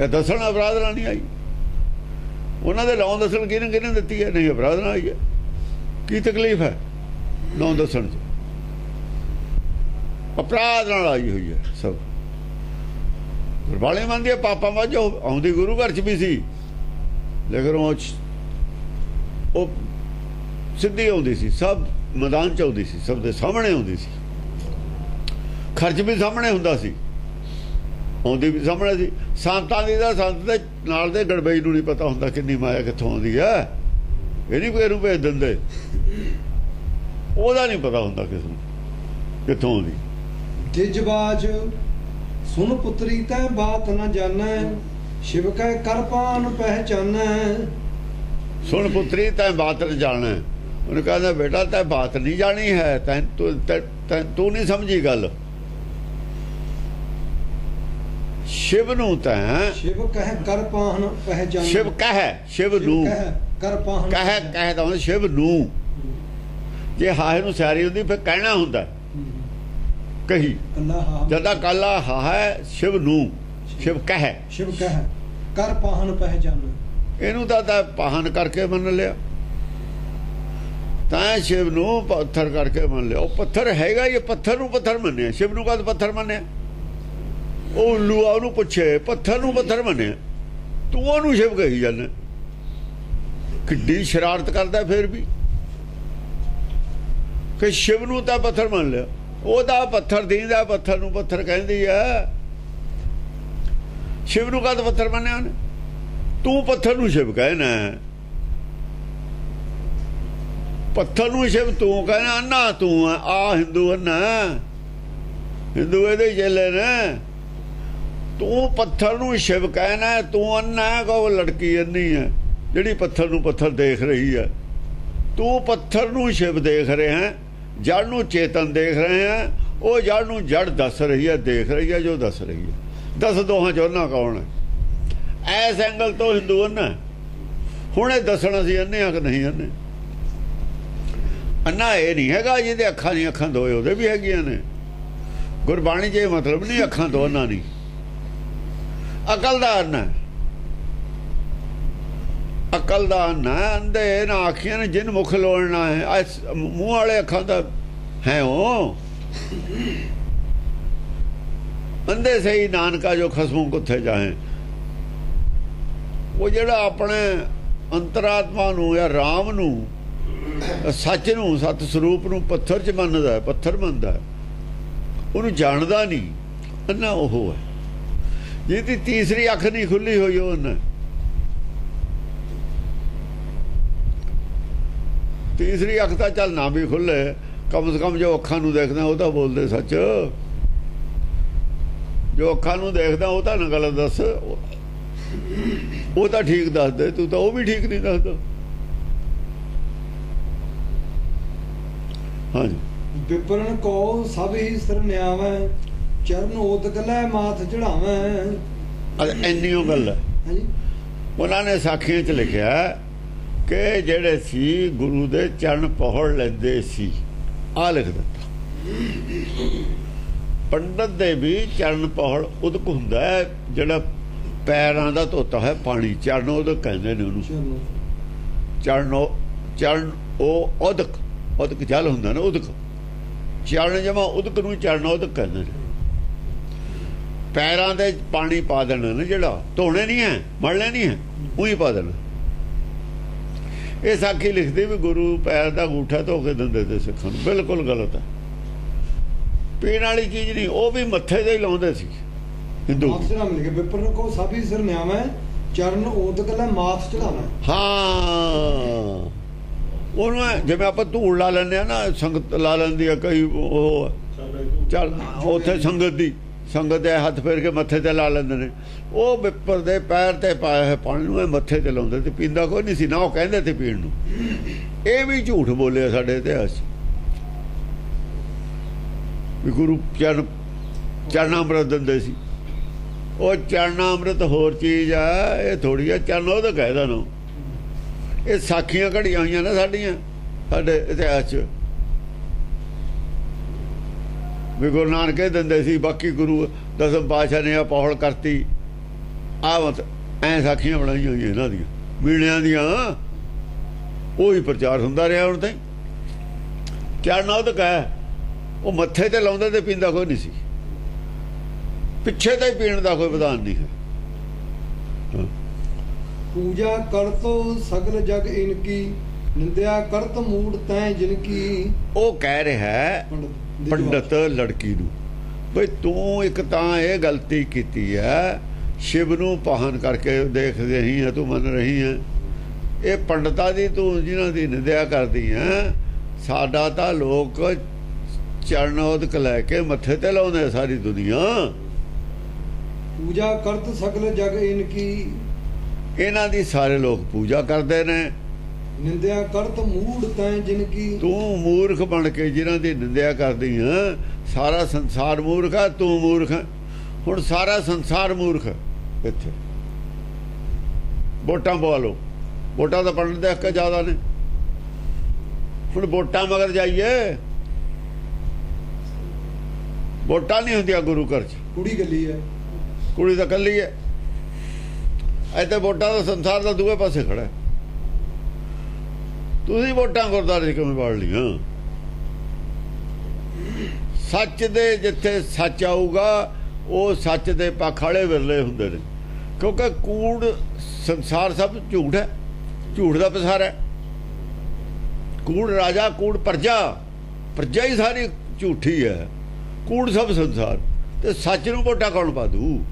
ਇਹ ਦੱਸਣ ਅਪਰਾਧ ਨਾਲ ਨਹੀਂ ਆਈ। ਉਹਨਾਂ ਦੇ ਨਾਂ ਦੱਸਣ ਕਿਹਨੇ ਕਿਹਨੇ ਦਿੱਤੀ ਹੈ? ਨਹੀਂ, ਅਪਰਾਧ ਨਾਲ ਆਈ ਹੈ। ਕੀ ਤਕਲੀਫ ਹੈ ਨਾਂ ਦੱਸਣ ਚ? ਅਪਰਾਧ ਨਾਲ ਆਈ ਹੋਈ ਹੈ ਸਭ। ਗੁਰਬਾਣੀ ਮੰਨਦੀ ਹੈ ਪਾਪਾ ਵਾਜੋ ਆਉਂਦੀ ਗੁਰੂ ਘਰ ਚ ਵੀ ਸੀ। ਲੇਕਿਨ ਉਹ ਉਹ ਸਿੱਧੀ ਆਉਂਦੀ ਸੀ, ਸਭ ਮੈਦਾਨ ਚ ਆਉਂਦੀ ਸੀ, ਸਭ ਦੇ ਸਾਹਮਣੇ ਆਉਂਦੀ ਸੀ। ਖਰਚ ਵੀ ਸਾਹਮਣੇ ਹੁੰਦਾ ਸੀ, ਆਉਂਦੀ ਵੀ ਸਾਹਮਣੇ ਸੀ। ਸੰਤਾਂ ਦੀ ਦਾ ਸੰਤ ਦੇ ਨਾਲ ਦੇ ਗੜਬਈ ਨੂੰ ਨਹੀਂ ਪਤਾ ਹੁੰਦਾ ਕਿੰਨੀ ਮਾਇਆ ਕਿੱਥੋਂ ਆਉਂਦੀ ਹੈ ਇਹ ਨਹੀਂ ਕੋਈ ਨੂੰ ਭੇਜ ਦਿੰਦੇ। ਉਹਦਾ ਨਹੀਂ ਪਤਾ ਹੁੰਦਾ ਕਿਸ ਨੂੰ, ਕਿੱਥੋਂ ਆਉਂਦੀ। ਜਿਜਬਾਜ ਸੁਨ ਪੁੱਤਰੀ ਤੈ ਬਾਤ ਨ ਜਾਣੈ ਸ਼ਿਵ ਕੈ ਕਰਪਾਨ ਪਹਿਚਾਨੈ। ਸੁਣ ਪੁੱਤਰੀ ਤੈਂ ਬਾਤ ਨ ਜਾਣੈ। ਉਹਨੇ ਕਹਿੰਦਾ ਬੇਟਾ ਤੈਂ ਬਾਤ ਨਹੀਂ ਜਾਣੀ ਹੈ ਤੈਂ ਤੂੰ ਤੈਂ- ਨਹੀਂ ਸਮਝੀ ਗੱਲ। ਸ਼ਿਵ ਨੂੰ ਤੈਂ ਸ਼ਿਵ ਕਹਿ ਕਰਪਾਨ ਪਹਿਚਾਨੈ। ਸ਼ਿਵ ਕਹਿ ਸ਼ਿਵ ਨੂੰ। ਕਹਿ ਕਰਪਾਨ ਕਹਿ ਕਹਿ ਸ਼ਿਵ ਨੂੰ। ਜੇ ਹਾਏ ਨੂੰ ਸਿਆਰੀ ਹੁੰਦੀ ਫਿਰ ਕਹਿਣਾ ਹੁੰਦਾ। ਕਹੀ। ਜਦਾ ਕਾਲਾ ਹਾ ਹੈ ਸ਼ਿਵ ਨੂੰ ਸ਼ਿਵ ਕਹਿ। ਸ਼ਿਵ ਕਹਿ। ਕਰਪਾਨ ਪਹਿਚਾਨੈ। ਇਹਨੂੰ ਤਾਂ ਤਾਂ ਪਾਹਨ ਕਰਕੇ ਮੰਨ ਲਿਆ। ਤਾਂ ਸ਼ਿਵ ਨੂੰ ਪੱਥਰ ਕਰਕੇ ਮੰਨ ਲਿਆ। ਉਹ ਪੱਥਰ ਹੈਗਾ ਇਹ ਪੱਥਰ ਨੂੰ ਪੱਥਰ ਮੰਨਿਆ। ਸ਼ਿਵ ਨੂੰ ਕਦ ਪੱਥਰ ਮੰਨਿਆ? ਉਹ ਉੱਲੂ ਆ ਉਹਨੂੰ ਪੁੱਛੇ ਪੱਥਰ ਨੂੰ ਪੱਥਰ ਮੰਨਿਆ। ਤੂੰ ਉਹਨੂੰ ਸ਼ਿਵ ਕਹੀ ਜਾਂਦਾ। ਕਿੱਡੀ ਸ਼ਰਾਰਤ ਕਰਦਾ ਫਿਰ ਵੀ। ਕਿ ਸ਼ਿਵ ਨੂੰ ਤਾਂ ਪੱਥਰ ਮੰਨ ਲਿਆ। ਉਹਦਾ ਪੱਥਰ ਦੀਂਦਾ, ਪੱਥਰ ਨੂੰ ਪੱਥਰ ਕਹਿੰਦੀ ਆ। ਸ਼ਿਵ ਨੂੰ ਕਦ ਪੱਥਰ ਮੰਨਿਆ ਉਹਨੇ? ਤੂੰ ਪੱਥਰ ਨੂੰ ਸ਼ਿਵ ਕਹਿਣਾ ਪੱਥਰ ਨੂੰ ਸ਼ਿਵ ਤੂੰ ਕਹਿਣਾ, ਅੰਨਾ ਤੂੰ ਆ ਆਹ ਹਿੰਦੂ ਅੰਨਾ। ਹਿੰਦੂ ਇਹਦੇ ਜੇਲੇ ਨੇ। ਤੂੰ ਪੱਥਰ ਨੂੰ ਸ਼ਿਵ ਕਹਿਣਾ ਤੂੰ ਅੰਨਾ ਕੋ ਲੜਕੀ ਅੰਨੀ ਹੈ, ਜਿਹੜੀ ਪੱਥਰ ਨੂੰ ਪੱਥਰ ਦੇਖ ਰਹੀ ਹੈ। ਤੂੰ ਪੱਥਰ ਨੂੰ ਸ਼ਿਵ ਦੇਖ ਰਿਹਾ ਹੈ। ਜੜ ਨੂੰ ਚੇਤਨ ਦੇਖ ਰਹੇ ਹੈ, ਉਹ ਜੜ ਨੂੰ ਜੜ ਦੱਸ ਰਹੀ ਹੈ, ਦੇਖ ਰਹੀ ਹੈ ਜੋ ਦੱਸ ਰਹੀ ਹੈ। ਦੱਸ ਦੋਹਾਂ ਚੋਂ ਨਾ ਕੌਣ ਹੈ? ਐਸ ਐਂਗਲ ਤੋਂ ਹਿੰਦੂ ਅੰਨਾ ਹੁਣ ਇਹ ਦੱਸਣਾ ਸੀ ਅੰਨੇ ਆ ਕਿ ਨਹੀਂ ਅੰਨੇ? ਅੰਨਾ ਇਹ ਨਹੀਂ ਹੈਗਾ ਜਿਹਦੇ ਅੱਖਾਂ ਨਹੀਂ ਅੱਖਾਂ ਦੋਏ ਉਹਦੇ ਵੀ ਹੈਗੀਆਂ ਨੇ। ਗੁਰਬਾਣੀ 'ਚ ਮਤਲਬ ਨਹੀਂ, ਅੱਖਾਂ ਦੋ ਦੋਨਾਂ ਨਹੀਂ। ਅਕਲ ਦਾ ਅੰਨਾ ਅਕਲ ਦਾ ਅੰਨਾ ਅੰਦੇ ਨਾ ਅੱਖੀਆਂ ਨੇ ਜਿਨ ਮੁਖ ਲੋੜਨਾ ਹੈ। ਮੂੰਹ ਵਾਲੇ ਅੱਖਾਂ ਦਾ ਹੈ ਉਹ। ਅੰਦੇ ਸਹੀ ਨਾਨਕਾ ਜੋ ਖਸਮੂ ਕੁੱਥੇ ਜਾਏ ਉਹ ਜਿਹੜਾ ਆਪਣੇ ਅੰਤਰਾਤਮਾ ਨੂੰ ਜਾਂ ਰਾਮ ਨੂੰ, ਸੱਚ ਨੂੰ ਸਤ ਸਰੂਪ ਨੂੰ ਪੱਥਰ 'ਚ ਮੰਨਦਾ ਹੈ, ਪੱਥਰ ਮੰਨਦਾ ਹੈ, ਉਹਨੂੰ ਜਾਣਦਾ ਨਹੀਂ। ਅੰਨਾ ਉਹ ਹੈ। ਜਿਹਦੀ ਤੀਸਰੀ ਅੱਖ ਨਹੀਂ ਖੁੱਲੀ ਹੋਈ ਉਹਨਾਂ ਤੀਸਰੀ ਅੱਖ ਤਾਂ ਚੱਲ ਨਾ ਵੀ ਖੁੱਲੇ। ਕਮ ਸੇ ਕਮ ਜੋ ਅੱਖਾਂ ਨੂੰ ਦੇਖਦਾ ਉਹ ਤਾਂ ਬੋਲਦੇ ਸੱਚ। ਜੋ ਅੱਖਾਂ ਨੂੰ ਦੇਖਦਾ ਉਹ ਤਾਂ ਨਾ ਗਲਤ ਦੱਸ। ਉਹ ਤਾਂ ਠੀਕ ਦੱਸਦੇ ਤੂੰ ਤਾਂ ਉਹ ਵੀ ਠੀਕ ਨਹੀਂ ਦੱਸਦਾ। ਹਾਂਜੀ। ਵਿਪਰਨ ਕੋ ਸਭ ਹੀ ਸਰਨਿਆਵੈ ਚਰਨ ਓਦਕ ਲੈ ਮਾਥ ਚੜਾਵੈ। ਅਰ ਇੰਨੀਓ ਗੱਲ ਹੈ। ਹਾਂਜੀ। ਉਹਨਾਂ ਨੇ ਸਾਖੀਆਂ 'ਚ ਲਿਖਿਆ ਕਿ ਜਿਹੜੇ ਸੀ ਗੁਰੂ ਦੇ ਚਰਨ ਪਹੁੜ ਲੈਂਦੇ ਸੀ। ਆ ਲਿਖ ਦਿੱਤਾ। ਪੰਡਤ ਦੇ ਵੀ ਚਰਨ ਪਹੁੜ ਉਦਕ ਹੁੰਦਾ ਹੈ ਜਿਹੜਾ ਪੈਰਾਂ ਦਾ ਧੋਤਾ ਹੈ ਪਾਣੀ। ਚਰਨ ਉਦਕ ਕਹਿੰਦੇ ਨੇ ਉਹਨੂੰ। ਚਰਨ ਚਰਨ ਉਹ ਉਦਕ ਉਦਕ ਜਲ ਹੁੰਦਾ ਨਾ ਉਦਕ। ਚਰਨ ਜਮਾ ਉਦਕ ਨੂੰ ਚਰਨ ਉਦਕ ਕਹਿੰਦੇ ਨੇ। ਪੈਰਾਂ ਦੇ ਪਾਣੀ ਪਾ ਦੇਣਾ ਨਾ ਜਿਹੜਾ ਧੋਣੇ ਨਹੀਂ ਹੈ ਮੜਨੇ ਨਹੀਂ ਹੈ ਉਹੀ ਪਾ ਦੇਣਾ। ਇਹ ਸਾਖੀ ਲਿਖਦੇ ਵੀ ਗੁਰੂ ਪੈਰ ਦਾ ਗੂਠਾ ਧੋ ਕੇ ਦਿੰਦੇ ਤੇ ਸਿੱਖਾਂ ਨੂੰ। ਬਿਲਕੁਲ ਗਲਤ ਹੈ। ਪੀਣ ਵਾਲੀ ਚੀਜ਼ ਨਹੀਂ ਉਹ ਵੀ ਮੱਥੇ ਤੇ ਹੀ ਲਾਉਂਦੇ ਸੀ। ਹਿੰਦੂ। ਕੋ ਸਭ ਹੀ ਚਰਨ ਮਾਥ ਹਾਂ। ਉਹਨੂੰ ਜਿਵੇਂ ਆਪਾਂ ਧੂੜ ਲਾ ਲੈਂਦੇ ਆ ਨਾ ਸੰਗਤ ਲਾ ਲੈਂਦੀ ਆ ਕਈ ਉਹ ਚੱਲ ਉੱਥੇ ਸੰਗਤ ਦੀ। ਸੰਗਤ ਦੇ ਹੱਥ ਫੇਰ ਕੇ ਮੱਥੇ ਤੇ ਲਾ ਲੈਂਦੇ ਨੇ। ਉਹ ਵਿਪਰ ਦੇ ਪੈਰ ਤੇ ਪਾਏ ਹੋਏ ਪਾਣੀ ਨੂੰ ਇਹ ਮੱਥੇ ਤੇ ਲਾਉਂਦੇ ਤੇ ਪੀਂਦਾ ਕੋਈ ਨਹੀਂ ਸੀ, ਨਾ ਉਹ ਕਹਿੰਦੇ ਤੇ ਪੀਣ ਨੂੰ। ਇਹ ਵੀ ਝੂਠ ਬੋਲਿਆ ਸਾਡੇ ਇਤਿਹਾਸ 'ਚ। ਵੀ ਗੁਰੂ ਚਰਨ ਚਰਨਾ ਅੰਮ੍ਰਿਤ ਦਿੰਦੇ ਸੀ। ਉਹ ਚਰਨਾ ਅੰਮ੍ਰਿਤ ਹੋਰ ਚੀਜ਼ ਆ, ਇਹ ਥੋੜੀ ਆ, ਚਰਨ ਉਹ ਤਾਂ ਕਹਿਦਾ ਨਾ। ਇਹ ਸਾਖੀਆਂ ਘੜੀਆਂ ਹੋਈਆਂ ਨੇ ਸਾਡੀਆਂ, ਸਾਡੇ ਇਤਿਹਾਸ 'ਚ। ਵੀ ਗੁਰੂ ਨਾਨਕ ਇਹ ਦਿੰਦੇ ਸੀ ਬਾਕੀ ਗੁਰੂ ਦਸਮ ਪਾਤਸ਼ਾਹ ਨੇ ਆ ਪੌੜ ਕਰਤੀ। ਆ ਮਤ ਐ ਸਾਖੀਆਂ ਬਣਾਈਆਂ ਹੋਈਆਂ ਇਹਨਾਂ ਦੀਆਂ ਮੀਣਿਆਂ ਦੀਆਂ। ਉਹੀ ਪ੍ਰਚਾਰ ਹੁੰਦਾ ਰਿਹਾ ਹੁਣ ਤਾਈਂ। ਚੜਨਾ ਉਹ ਤਾਂ ਕਹਿ ਉਹ ਮੱਥੇ ਤੇ ਲਾਉਂਦਾ ਤੇ ਪੀਂਦਾ ਕੋਈ ਨਹੀਂ ਸੀ। ਪਿੱਛੇ ਤੇ ਪੀਣ ਦਾ ਕੋਈ ਵਿਧਾਨ ਨਹੀਂ ਹੈ। ਪੂਜਾ ਕਰਤੋ ਸਗਲ ਜਗ ਇਨਕੀ ਨਿੰਦਿਆ ਕਰਤ ਮੂੜ ਤੈ ਜਿਨ ਕੀ। ਉਹ ਕਹਿ ਰਿਹਾ ਹੈ ਪੰਡਤ ਲੜਕੀ ਨੂੰ। ਬਈ ਤੂੰ ਇੱਕ ਤਾਂ ਇਹ ਗਲਤੀ ਕੀਤੀ ਹੈ ਸ਼ਿਵ ਨੂੰ ਪਾਹਨ ਕਰਕੇ ਦੇਖ ਰਹੀ ਹੈ ਤੂੰ ਮੰਨ ਰਹੀ ਹੈ। ਇਹ ਪੰਡਤਾਂ ਦੀ ਤੂੰ ਜਿਨ੍ਹਾਂ ਦੀ ਨਿੰਦਿਆ ਕਰਦੀ ਹੈ ਸਾਡਾ ਤਾਂ ਲੋਕ ਚਰਨੋਦਕ ਲੈ ਕੇ ਮੱਥੇ ਤੇ ਲਾਉਂਦੇ ਸਾਰੀ ਦੁਨੀਆ। ਪੂਜਾ ਕਰਤ ਸਗਲ ਜਗ ਇਨਕੀ ਇਹਨਾਂ ਦੀ ਸਾਰੇ ਲੋਕ ਪੂਜਾ ਕਰਦੇ ਨੇ। ਨਿੰਦਿਆ ਕਰਤ ਮੂੜ ਤੈ ਜਿਨ ਕੀ ਤੂੰ ਮੂਰਖ ਬਣ ਕੇ ਜਿਨ੍ਹਾਂ ਦੀ ਨਿੰਦਿਆ ਕਰਦੀ ਹੈ ਸਾਰਾ ਸੰਸਾਰ ਮੂਰਖ ਹੈ ਤੂੰ ਮੂਰਖ। ਹੁਣ ਸਾਰਾ ਸੰਸਾਰ ਮੂਰਖ ਇੱਥੇ। ਵੋਟਾਂ ਪਵਾ ਲਓ। ਵੋਟਾਂ ਤਾਂ ਪੰਡਤ ਦੇਖ ਕੇ ਜ਼ਿਆਦਾ ਨੇ। ਹੁਣ ਵੋਟਾਂ ਮਗਰ ਜਾਈਏ। ਵੋਟਾਂ ਨਹੀਂ ਹੁੰਦੀਆਂ ਗੁਰੂ ਘਰ 'ਚ। ਕੁੜੀ ਗੱਲੀ ਹੈ। ਕੁੜੀ ਤਾਂ ਕੱਲੀ ਹੈ। ਇੱਥੇ ਵੋਟਾਂ ਦਾ ਸੰਸਾਰ ਦਾ ਦੂਏ ਪਾਸੇ ਖੜਾ ਹੈ। ਤੁਸੀਂ ਵੋਟਾਂ ਗੁਰਦਾਰੇ 'ਚ ਕਿਵੇਂ ਪਾੜ ਲੀਆਂ ਸੱਚ ਦੇ ਜਿੱਥੇ ਸੱਚ ਆਊਗਾ, ਉਹ ਸੱਚ ਦੇ ਪੱਖ ਵਾਲੇ ਵਿਰਲੇ ਹੁੰਦੇ ਨੇ। ਕਿਉਂਕਿ ਕੂੜ ਸੰਸਾਰ ਸਭ ਝੂਠ ਹੈ। ਝੂਠ ਦਾ ਪਸਾਰ ਹੈ। ਕੂੜ ਰਾਜਾ, ਕੂੜ ਪ੍ਰਜਾ ਪ੍ਰਜਾ ਹੀ ਸਾਰੀ ਝੂਠੀ ਹੈ। ਕੂੜ ਸਭ ਸੰਸਾਰ। ਤੇ ਸੱਚ ਨੂੰ ਵੋਟਾਂ ਕੌਣ ਪਾ ਦੂ?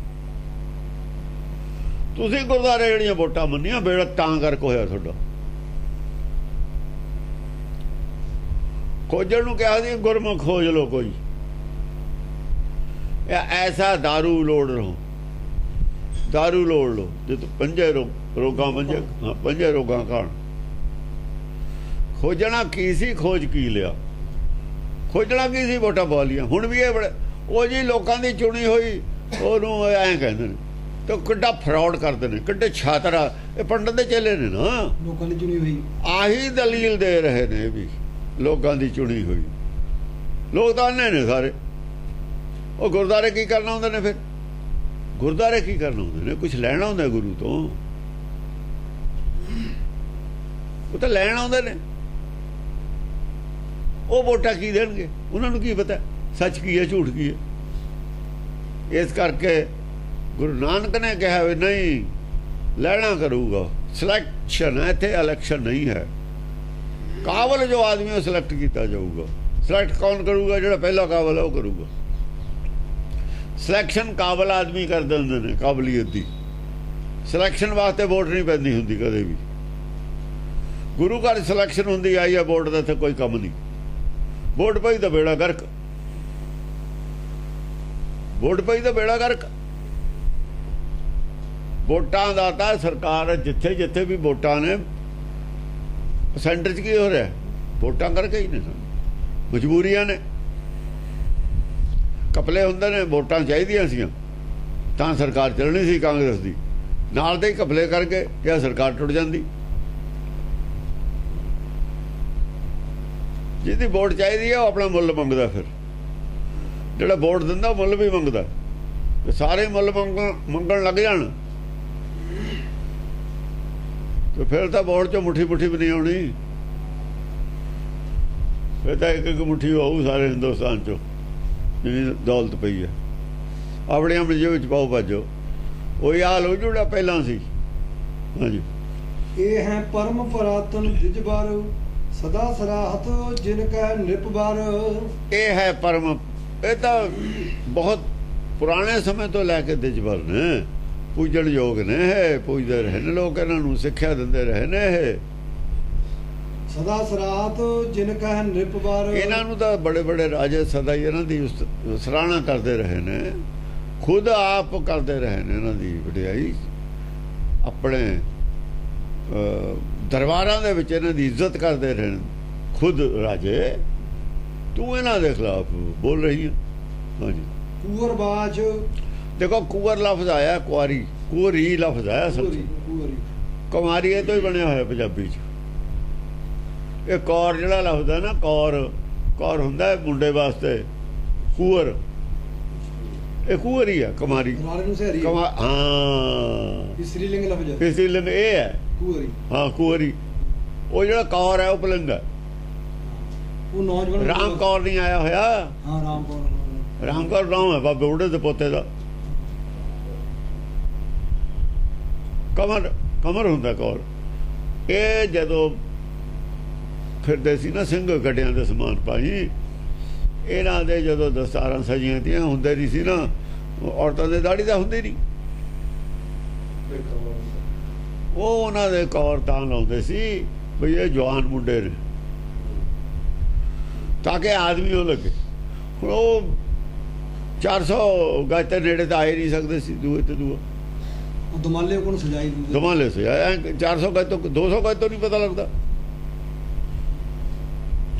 ਤੁਸੀਂ ਗੁਰਦਾਰੇ ਜਿਹੜੀਆਂ ਵੋਟਾਂ ਮੰਨੀਆਂ, ਬੇੜਾ ਤਾਂ ਕਰਕੇ ਹੋਇਆ ਤੁਹਾਡਾ। ਖੋਜਣ ਨੂੰ ਕਿਹਾ ਸੀ ਗੁਰਮੁਖ ਖੋਜ ਲੋ ਕੋਈ ਇਹ ਐਸਾ दारू ਲੋੜ ਲੋ दारू ਲੋੜ ਲੋ ਜੇ ਤੂੰ ਪੰਜੇ ਰੋ ਰੋਗਾਂ ਪੰਜੇ ਹਾਂ, ਪੰਜੇ ਰੋਗਾਂ ਕਾਣ ਖੋਜਣਾ ਕੀ ਸੀ ਖੋਜ ਕੀ ਲਿਆ ਖੋਜਣਾ ਕੀ ਸੀ ਵੋਟਾਂ ਪਾ ਲੀਆਂ ਹੁਣ ਵੀ ਇਹ ਬੜੇ ਉਹ ਜੀ ਲੋਕਾਂ ਦੀ ਚੁਣੀ ਹੋਈ ਉਹਨੂੰ ਐਂ ਕਹਿੰਦੇ ਨੇ ਤੇ ਕਿੱਡਾ ਫਰਾਡ ਕਰਦੇ ਨੇ ਕਿੱਡੇ ਛਾਤਰਾ ਇਹ ਪੰਡਤ ਦੇ ਚੇਲੇ ਨੇ ਨਾ ਲੋਕਾਂ ਦੀ ਚੁਣੀ ਹੋਈ ਆਹੀ ਦਲੀਲ ਦੇ ਰਹੇ ਨੇ ਇਹ ਵੀ ਲੋਕਾਂ ਦੀ ਚੁਣੀ ਹੋਈ। ਲੋਕ ਤਾਂ ਅੰਨੇ ਨੇ ਸਾਰੇ। ਉਹ ਗੁਰਦਾਰੇ ਕੀ ਕਰਨਾ ਹੁੰਦੇ ਨੇ ਫਿਰ? ਗੁਰਦਾਰੇ ਕੀ ਕਰਨਾ ਹੁੰਦੇ ਨੇ? ਕੁਝ ਲੈਣਾ ਹੁੰਦਾ ਗੁਰੂ ਤੋਂ? ਉਹ ਤਾਂ ਲੈਣ ਆਉਂਦੇ ਨੇ। ਉਹ ਵੋਟਾਂ ਕੀ ਦੇਣਗੇ? ਉਹਨਾਂ ਨੂੰ ਕੀ ਪਤਾ? ਸੱਚ ਕੀ ਹੈ, ਝੂਠ ਕੀ ਹੈ? ਇਸ ਕਰਕੇ ਗੁਰੂ ਨਾਨਕ ਨੇ ਕਿਹਾ ਵੀ ਨਹੀਂ, ਲੈਣਾ ਕਰੂਗਾ। ਸਿਲੈਕਸ਼ਨ ਹੈ, ਇੱਥੇ ਇਲੈਕਸ਼ਨ ਨਹੀਂ ਹੈ। ਕਾਬਲ ਜੋ ਆਦਮੀ ਉਹ ਸਿਲੈਕਟ ਕੀਤਾ ਜਾਊਗਾ। ਸਿਲੈਕਟ ਕੌਣ ਕਰੂਗਾ? ਜਿਹੜਾ ਪਹਿਲਾ ਕਾਬਲ ਹੈ, ਉਹ ਕਰੂਗਾ। ਸਿਲੈਕਸ਼ਨ ਕਾਬਲ ਆਦਮੀ ਕਰ ਦਿੰਦੇ ਨੇ, ਕਾਬਲੀਅਤ ਦੀ। ਸਿਲੈਕਸ਼ਨ ਵਾਸਤੇ ਵੋਟ ਨਹੀਂ ਪੈਂਦੀ ਹੁੰਦੀ ਕਦੇ ਵੀ। ਗੁਰੂ ਘਰ ਸਿਲੈਕਸ਼ਨ ਹੁੰਦੀ ਆਈ ਹੈ ਵੋਟ ਦਾ ਤੇ ਕੋਈ ਕੰਮ ਨਹੀਂ। ਵੋਟ ਪਈ ਤਾਂ ਬੇੜਾ ਗਰਕ। ਵੋਟ ਪਈ ਤਾਂ ਬੇੜਾ ਗਰਕ। ਵੋਟਾਂ ਦਾ ਤਾਂ ਸਰਕਾਰ ਜਿੱਥੇ ਜਿੱਥੇ ਵੀ ਵੋਟਾਂ ਨੇ ਸੈਂਟਰ 'ਚ ਕੀ ਹੋ ਰਿਹਾ? ਵੋਟਾਂ ਕਰਕੇ ਹੀ ਨੇ ਸਾਨੂੰ ਮਜਬੂਰੀਆਂ ਨੇ। ਕਪਲੇ ਹੁੰਦੇ ਨੇ, ਵੋਟਾਂ ਚਾਹੀਦੀਆਂ ਸੀ ਤਾਂ ਸਰਕਾਰ ਚੱਲਣੀ ਸੀ ਕਾਂਗਰਸ ਦੀ। ਨਾਲ ਦੇ ਹੀ ਕਪਲੇ ਕਰਕੇ ਜਾਂ ਸਰਕਾਰ ਟੁੱਟ ਜਾਂਦੀ? ਜਿਹਦੀ ਵੋਟ ਚਾਹੀਦੀ ਹੈ ਉਹ ਆਪਣਾ ਮੁੱਲ ਮੰਗਦਾ ਫਿਰ। ਜਿਹੜਾ ਵੋਟ ਦਿੰਦਾ, ਉਹ ਮੁੱਲ ਵੀ ਮੰਗਦਾ। ਸਾਰੇ ਮੁੱਲ ਮੰਗਣ ਮੰਗਣ ਲੱਗ ਜਾਣ। ਤੇ ਫਿਰ ਤਾਂ ਵੋਟ ਚੋਂ ਮੁੱਠੀ ਮੁੱਠੀ ਵੀ ਨਹੀਂ ਆਉਣੀ। ਫਿਰ ਤਾਂ ਇੱਕ ਇੱਕ ਮੁੱਠੀ ਹੋਊ ਸਾਰੇ ਹਿੰਦੁਸਤਾਨ ਚੋਂ ਜਿੰਨੀ ਦੌਲਤ ਪਈ ਹੈ। ਆਪਣੇ ਆਪਣੇ ਜੇਬ ਵਿੱਚ ਪਾਓ ਭਾਜੋ। ਉਹੀ ਹਾਲ ਹੋ ਜੂੜਾ ਪਹਿਲਾਂ ਸੀ। ਹਾਂਜੀ। ਇਹ ਹੈ ਪਰਮ ਪਰਾਤਨ ਜਿਜਬਾਰ ਸਦਾ ਸਰਾਹਤ ਜਿਨ ਕੈ ਨਿਰਪਬਾਰ ਇਹ ਹੈ ਪਰਮ ਇਹ ਤਾਂ ਬਹੁਤ ਪੁਰਾਣੇ ਸਮੇਂ ਤੋਂ ਲੈ ਕੇ ਦਿਜਬਰ ਨੇ। ਪੂਜਣ ਯੋਗ ਨੇ ਇਹ ਪੂਜਦੇ ਰਹੇ ਨੇ ਲੋਕ ਇਹਨਾਂ ਨੂੰ ਸਿੱਖਿਆ ਦਿੰਦੇ ਰਹੇ ਨੇ ਇਹ। ਸਦਾ ਸਰਾਹਤ ਜਿਨ ਕੈ ਨਿਰਪਬਾਰ ਇਹਨਾਂ ਨੂੰ ਤਾਂ ਬੜੇ ਬੜੇ ਰਾਜੇ ਸਦਾ ਹੀ ਇਹਨਾਂ ਦੀ ਸਰਾਹਨਾ ਕਰਦੇ ਰਹੇ ਨੇ। ਖੁਦ ਆਪ ਕਰਦੇ ਰਹੇ ਨੇ ਇਹਨਾਂ ਦੀ ਵਡਿਆਈ। ਆਪਣੇ ਦਰਬਾਰਾਂ ਦੇ ਵਿੱਚ ਇਹਨਾਂ ਦੀ ਇੱਜ਼ਤ ਕਰਦੇ ਰਹੇ ਨੇ। ਖੁਦ ਰਾਜੇ ਤੂੰ ਇਹਨਾਂ ਦੇ ਖਿਲਾਫ ਬੋਲ ਰਹੀ ਹੈ ਹਾਂਜੀ। ਕੂਰਬਾਜ ਦੇਖੋ ਕੁਵਰ ਲਫ਼ਜ਼ ਆਇਆ ਕੁਆਰੀ। ਕੁਰੀ ਲਫ਼ਜ਼ ਆਇਆ ਕੂਰੀ ਕੁਮਾਰੀ ਇਹ ਤੋਂ ਹੀ ਬਣਿਆ ਹੋਇਆ ਪੰਜਾਬੀ 'ਚ। ਇਹ ਕੌਰ ਜਿਹੜਾ ਲਫ਼ਜ਼ ਹੈ ਨਾ ਕੌਰ। ਕੌਰ ਹੁੰਦਾ ਹੈ ਮੁੰਡੇ ਵਾਸਤੇ। ਕੁਵਰ ਇਹ ਕੁਵਰ ਹੀ ਕੁਮਾਰੀ। ਰਾਲੇ ਨੂੰ ਸਹਰੀ ਕੁਮਾ ਹਾਂ। ਇਸਰੀ ਲਿੰਗ ਲਫ਼ਜ਼ ਇਸ ਲਈ ਲਿੰਗ ਇਹ ਹੈ। ਕੂਰੀ ਹਾਂ ਕੁਵਰੀ ਉਹ ਜਿਹੜਾ ਕੌਰ ਹੈ ਉਹ ਪਲੰਗ ਹੈ। ਉਹ ਨੌਜਵਾਨ ਰਾਮ ਕੌਰ ਨਹੀਂ ਆਇਆ ਹੋਇਆ। ਹਾਂ ਰਾਮ ਕੌਰ। ਰਾਮ ਕੌਰ ਨਾਮ ਹੈ ਬਾਬੇ ਬੁੱਢੇ ਦੇ ਪੋਤੇ ਦਾ। ਕਮਰ ਕਮਰ ਹੁੰਦਾ ਕੌਰ। ਇਹ ਜਦੋਂ ਫਿਰਦੇ ਸੀ ਨਾ ਸਿੰਘ ਗੱਡਿਆਂ ਦੇ ਸਮਾਨ ਪਾਈ ਇਹਨਾਂ ਦੇ ਜਦੋਂ ਦਸਤਾਰਾਂ ਸਜੀਆਂ ਤੀਆਂ ਹੁੰਦੇ ਨਹੀਂ ਸੀ ਨਾ, ਔਰਤਾਂ ਦੇ ਦਾੜੀ ਦਾ ਹੁੰਦੀ ਨਹੀਂ। ਉਹ ਉਹਨਾਂ ਦੇ ਕੌਰ ਤਾਂ ਲਾਉਂਦੇ ਸੀ ਵੀ ਇਹ ਜਵਾਨ ਮੁੰਡੇ ਨੇ, ਤਾਂ ਕਿ ਆਦਮੀ ਉਹ ਲੱਗੇ। ਹੁਣ ਉਹ 400 ਗਜ ਤੇ ਨੇੜੇ ਤਾਂ ਆਏ ਨਹੀਂ ਸਕਦੇ ਸੀ, ਦੂਏ ਤੇ ਦੂਆ। ਸਜਾਈ ਦੂਦੇ ਦਮਾਲੇ ਸੇ ਆਇਆ 400 ਗਜ ਤੋਂ 200 ਗਜ ਤੋਂ ਨਹੀਂ ਪਤਾ ਲੱਗਦਾ।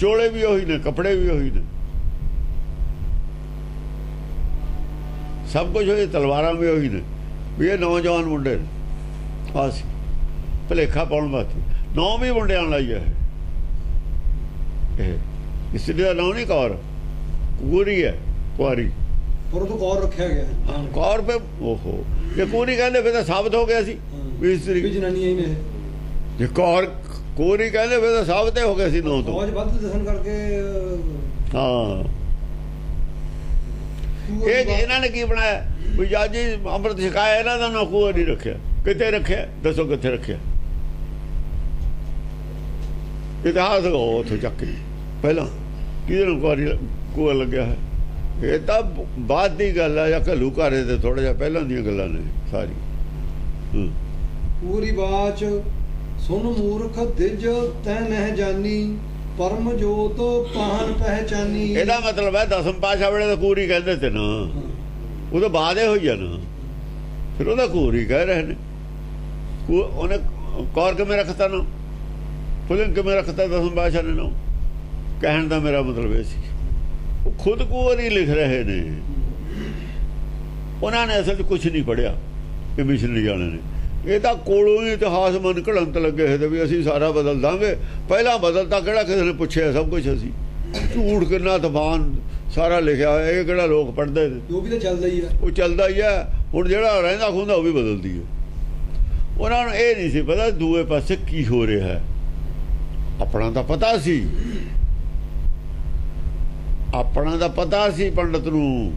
ਚੋਲੇ ਵੀ ਉਹੀ ਨੇ ਕੱਪੜੇ ਵੀ ਉਹੀ ਨੇ। ਸਭ ਕੁਝ ਉਹੀ ਤਲਵਾਰਾਂ ਵੀ ਉਹੀ ਨੇ। ਵੀ ਇਹ ਨੌਜਵਾਨ ਮੁੰਡੇ ਨੇ। ਆਸ ਭਲੇਖਾ ਪਾਉਣ ਵਾਸਤੇ। ਨੌ ਵੀ ਮੁੰਡਿਆਂ ਲਈ ਹੈ ਇਹ। ਇਸ ਲਈ ਨੌ ਨਹੀਂ ਕੌਰ। ਕੁਰੀ ਹੈ ਕੁਆਰੀ। ਪਰ ਉਹ ਕੌਰ ਰੱਖਿਆ ਗਿਆ ਹੈ ਕੌਰ ਪੇ ਓਹੋ। ਕੁਰੀ ਕਹਿੰਦੇ ਫਿਰ ਤਾਂ ਸਾਬਤ ਹੋ ਗਿਆ ਸੀ ਵੀ ਇਸ ਵੀ ਤਰੀਕੇ ਜਨਾਨੀਆਂ ਹੀ ਨੇ ਜੇ ਕੌਰ ਕੋਰੀ ਕਹਿੰਦੇ ਫਿਰ ਤਾਂ ਸਾਬਤੇ ਹੋ ਗਿਆ ਸੀ ਨੌ ਤੋਂ। ਫੌਜ ਵੱਧ ਦਸਨ ਕਰਕੇ ਹਾਂ। ਕੂਰ ਇਹ ਇਹਨਾਂ ਨੇ ਕੀ ਬਣਾਇਆ? ਵੀ ਜੱਜ ਅੰਮ੍ਰਿਤ ਛਕਾਇਆ ਇਹਨਾਂ ਦਾ ਨਕੂਆ ਨਹੀਂ ਰੱਖਿਆ। ਕਿੱਥੇ ਰੱਖਿਆ? ਦੱਸੋ ਕਿੱਥੇ ਰੱਖਿਆ? ਇਤਿਹਾਸ ਲਗਾਓ ਉੱਥੇ ਚੱਕ ਪਹਿਲਾਂ ਕਿਹਦੇ ਨੂੰ ਕੁਆਰੀ ਕੋਆ ਲੱਗਿਆ ਹੈ? ਇਹ ਤਾਂ ਬਾਅਦ ਦੀ ਗੱਲ ਆ ਜਾਂ ਘੱਲੂ ਘਾਰੇ ਤੇ ਥੋੜਾ ਜਿਹਾ ਪਹਿਲਾਂ ਦੀਆਂ ਗੱਲਾਂ ਨੇ ਸਾਰੀ। ਪੂਰੀ ਬਾਚ ਸੁਨ ਮੂਰਖ ਦਿਜ ਤੈ ਨਹਿ ਜਾਨੀ ਪਰਮ ਜੋਤ ਪਾਹਨ ਪਹਿਚਾਨੀ। ਇਹਦਾ ਮਤਲਬ ਹੈ ਦਸਮ ਪਾਸ਼ਾ ਵੇਲੇ ਤਾਂ ਕੂਰੀ ਕਹਿੰਦੇ ਤੇ ਨਾ। ਉਹ ਤਾਂ ਬਾਅਦ ਹੀ ਹੋਈ ਆ ਨਾ। ਫਿਰ ਉਹਦਾ ਕੂਰੀ ਕਹਿ ਰਹੇ ਨੇ। ਕੂ- ਉਹਨੇ ਕੌਰ ਕਿਵੇਂ ਰੱਖਤਾ ਨਾ? ਫੁਲਿੰਗ ਕਿਵੇਂ ਰੱਖਤਾ ਦਸਮ ਪਾਸ਼ਾ ਨੇ ਨਾ? ਕਹਿਣ ਦਾ ਮੇਰਾ ਮਤਲਬ ਇਹ ਸੀ। ਖੁਦ ਕੂਰੀ ਲਿਖ ਰਹੇ ਨੇ। ਉਹਨਾਂ ਨੇ ਅਸਲ ਕੁਝ ਨਹੀਂ ਪੜਿਆ ਇਹ ਮਿਸ਼ਨਰੀ ਵਾਲਿਆਂ ਨੇ। ਇਹ ਤਾਂ ਕੋਲੋਂ ਹੀ ਇਤਿਹਾਸ ਮਨ ਘੜੰਤ ਲੱਗੇ ਹੋਏ ਤੇ ਵੀ ਅਸੀਂ ਸਾਰਾ ਬਦਲ ਦਾਂਗੇ। ਪਹਿਲਾਂ ਬਦਲਤਾ ਕਿਹੜਾ ਕਿਸੇ ਨੇ ਪੁੱਛਿਆ ਸਭ ਕੁਝ ਅਸੀਂ। ਝੂਠ ਕਿੰਨਾ ਤੂਫਾਨ ਸਾਰਾ ਲਿਖਿਆ ਹੋਇਆ ਇਹ ਕਿਹੜਾ ਲੋਕ ਪੜ੍ਹਦੇ ਨੇ? ਉਹ ਵੀ ਤਾਂ ਚੱਲਦਾ ਹੀ ਆ। ਉਹ ਚੱਲਦਾ ਹੀ ਆ। ਹੁਣ ਜਿਹੜਾ ਰਹਿੰਦਾ ਖੁੰਦਾ ਉਹ ਵੀ ਬਦਲਦੀ ਹੈ ਉਹਨਾਂ ਨੂੰ ਇਹ ਨਹੀਂ ਸੀ ਪਤਾ ਦੂਏ ਪਾਸੇ ਕੀ ਹੋ ਰਿਹਾ ਹੈ। ਆਪਣਾ ਤਾਂ ਪਤਾ ਸੀ। ਆਪਣਾ ਤਾਂ ਪਤਾ ਸੀ ਪੰਡਤ ਨੂੰ।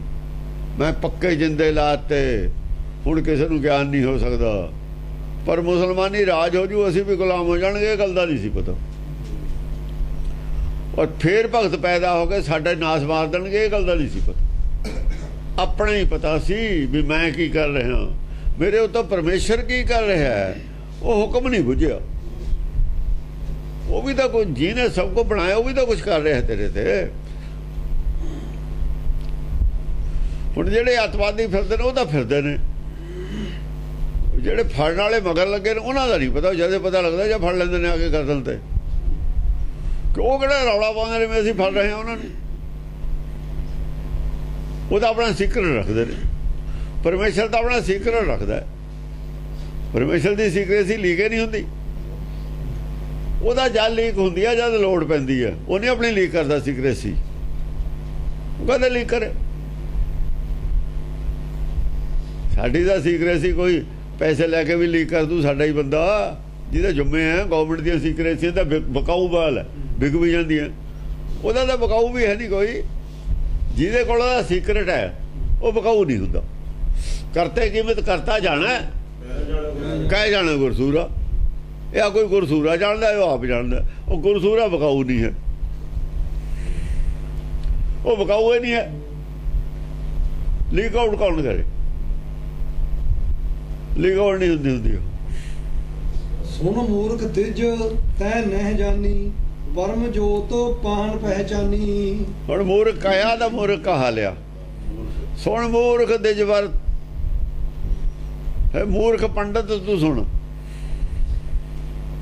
ਮੈਂ ਪੱਕੇ ਜਿੰਦੇ ਲਾਤੇ, ਹੁਣ ਕਿਸੇ ਨੂੰ ਗਿਆਨ ਨਹੀਂ ਹੋ ਸਕਦਾ। ਪਰ ਮੁਸਲਮਾਨੀ ਰਾਜ ਹੋ ਜੂ, ਅਸੀਂ ਵੀ ਗੁਲਾਮ ਹੋ ਜਾਣਗੇ, ਇਹ ਗੱਲ ਦਾ ਨਹੀਂ ਸੀ ਪਤਾ। ਔਰ ਫੇਰ ਭਗਤ ਪੈਦਾ ਹੋ ਕੇ ਸਾਡੇ ਨਾਸ ਮਾਰ ਦੇਣਗੇ, ਇਹ ਗੱਲ ਦਾ ਨਹੀਂ ਸੀ ਪਤਾ। ਆਪਣਾ ਹੀ ਪਤਾ ਸੀ ਵੀ ਮੈਂ ਕੀ ਕਰ ਰਿਹਾ। ਮੇਰੇ ਉੱਤੇ ਪਰਮੇਸ਼ਰ ਕੀ ਕਰ ਰਿਹਾ ਹੈ, ਉਹ ਹੁਕਮ ਨਹੀਂ ਬੁਝਿਆ। ਉਹ ਵੀ ਤਾਂ ਕੋਈ ਜਿਹਨੇ ਸਭ ਕੁਝ ਬਣਾਇਆ, ਉਹ ਵੀ ਤਾਂ ਕੁਝ ਕਰ ਰਿਹਾ ਤੇਰੇ ਤੇ। ਹੁਣ ਜਿਹੜੇ ਅਤਵਾਦੀ ਫਿਰਦੇ ਨੇ, ਉਹ ਤਾਂ ਫਿਰਦੇ ਨੇ। ਜਿਹੜੇ ਫੜਨ ਵਾਲੇ ਮਗਰ ਲੱਗੇ ਨੇ, ਉਹਨਾਂ ਦਾ ਨਹੀਂ ਪਤਾ, ਜਦੇ ਪਤਾ ਲੱਗਦਾ ਜਾਂ ਫੜ ਲੈਂਦੇ ਨੇ ਆ ਕੇ ਗਰਦਨ ਤੇ। ਕਿ ਉਹ ਕਿਹੜਾ ਰੌਲਾ ਪਾਉਂਦੇ ਨੇ ਵੀ ਅਸੀਂ ਫੜ ਰਹੇ ਹਾਂ ਉਹਨਾਂ ਨੂੰ? ਉਹ ਤਾਂ ਆਪਣਾ ਸਿਕਰ ਰੱਖਦੇ ਨੇ। ਪਰਮੇਸ਼ਰ ਤਾਂ ਆਪਣਾ ਸਿਕਰ ਰੱਖਦਾ ਹੈ। ਪਰਮੇਸ਼ਰ ਦੀ ਸੀਕ੍ਰੇਸੀ ਲੀਕ ਨਹੀਂ ਹੁੰਦੀ। ਉਹਦਾ ਜਦ ਲੀਕ ਹੁੰਦੀ ਆ, ਜਦ ਲੋੜ ਪੈਂਦੀ ਆ। ਉਹਨੇ ਆਪਣੀ ਲੀਕ ਕਰਦਾ ਸੀਕ੍ਰੇਸੀ ਕਦੇ ਲੀਕ ਕਰੇ। ਸਾਡੀ ਦਾ ਸੀਕ੍ਰੇਸੀ ਕੋਈ ਪੈਸੇ ਲੈ ਕੇ ਵੀ ਲੀਕ ਕਰ ਦੂ ਸਾਡਾ ਹੀ ਬੰਦਾ। ਜਿਹਦਾ ਜੁੰਮੇ ਆ ਗਵਰਨਮੈਂਟ ਦੀਆਂ ਸੀਕ੍ਰੇਸੀ ਤਾਂ ਬਕਾਊ ਬਾਲ ਹੈ, ਵਿਕ ਵੀ ਜਾਂਦੀਆਂ। ਉਹਦਾ ਤਾਂ ਬਕਾਊ ਵੀ ਹੈ ਨਹੀਂ ਕੋਈ। ਜਿਹਦੇ ਕੋਲ ਉਹਦਾ ਸੀਕ੍ਰੇਟ ਹੈ, ਉਹ ਬਕਾਊ ਨਹੀਂ ਹੁੰਦਾ। ਕਰਤੇ ਕੀਮਤ ਕਰਤਾ ਜਾਣਾ ਕਹਿ ਜਾਣਾ ਗੁਰਸੂਰਾ। ਇਹ ਆ ਕੋਈ ਗੁਰਸੂਰਾ ਜਾਣਦਾ ਉਹ ਆਪ ਜਾਣਦਾ। ਉਹ ਗੁਰਸੂਰਾ ਬਕਾਊ ਨਹੀਂ ਹੈ। ਉਹ ਬਕਾਊ ਹੀ ਨਹੀਂ ਹੈ। ਲੀਕ ਆਊਟ ਕੌਣ ਕਰੇ? ਆਊਟ ਨਹੀਂ ਹੁੰਦੀ ਹੁੰਦੀ। ਸੁਨ ਮੂਰਖ ਦਿਜ ਤੈ ਨਹਿ ਜਾਨੀ ਪਰਮ ਜੋਤ ਪਾਹਨ ਪਹਿਚਾਨੀ। ਹੁਣ ਮੂਰਖ ਕਾਇਆ ਦਾ ਮੂਰਖ ਕਹਾ ਲਿਆ? ਸੁਣ ਮੂਰਖ ਦੇ ਜਵਰ ਹੈ ਮੂਰਖ ਪੰਡਤ ਤੂੰ ਸੁਣ।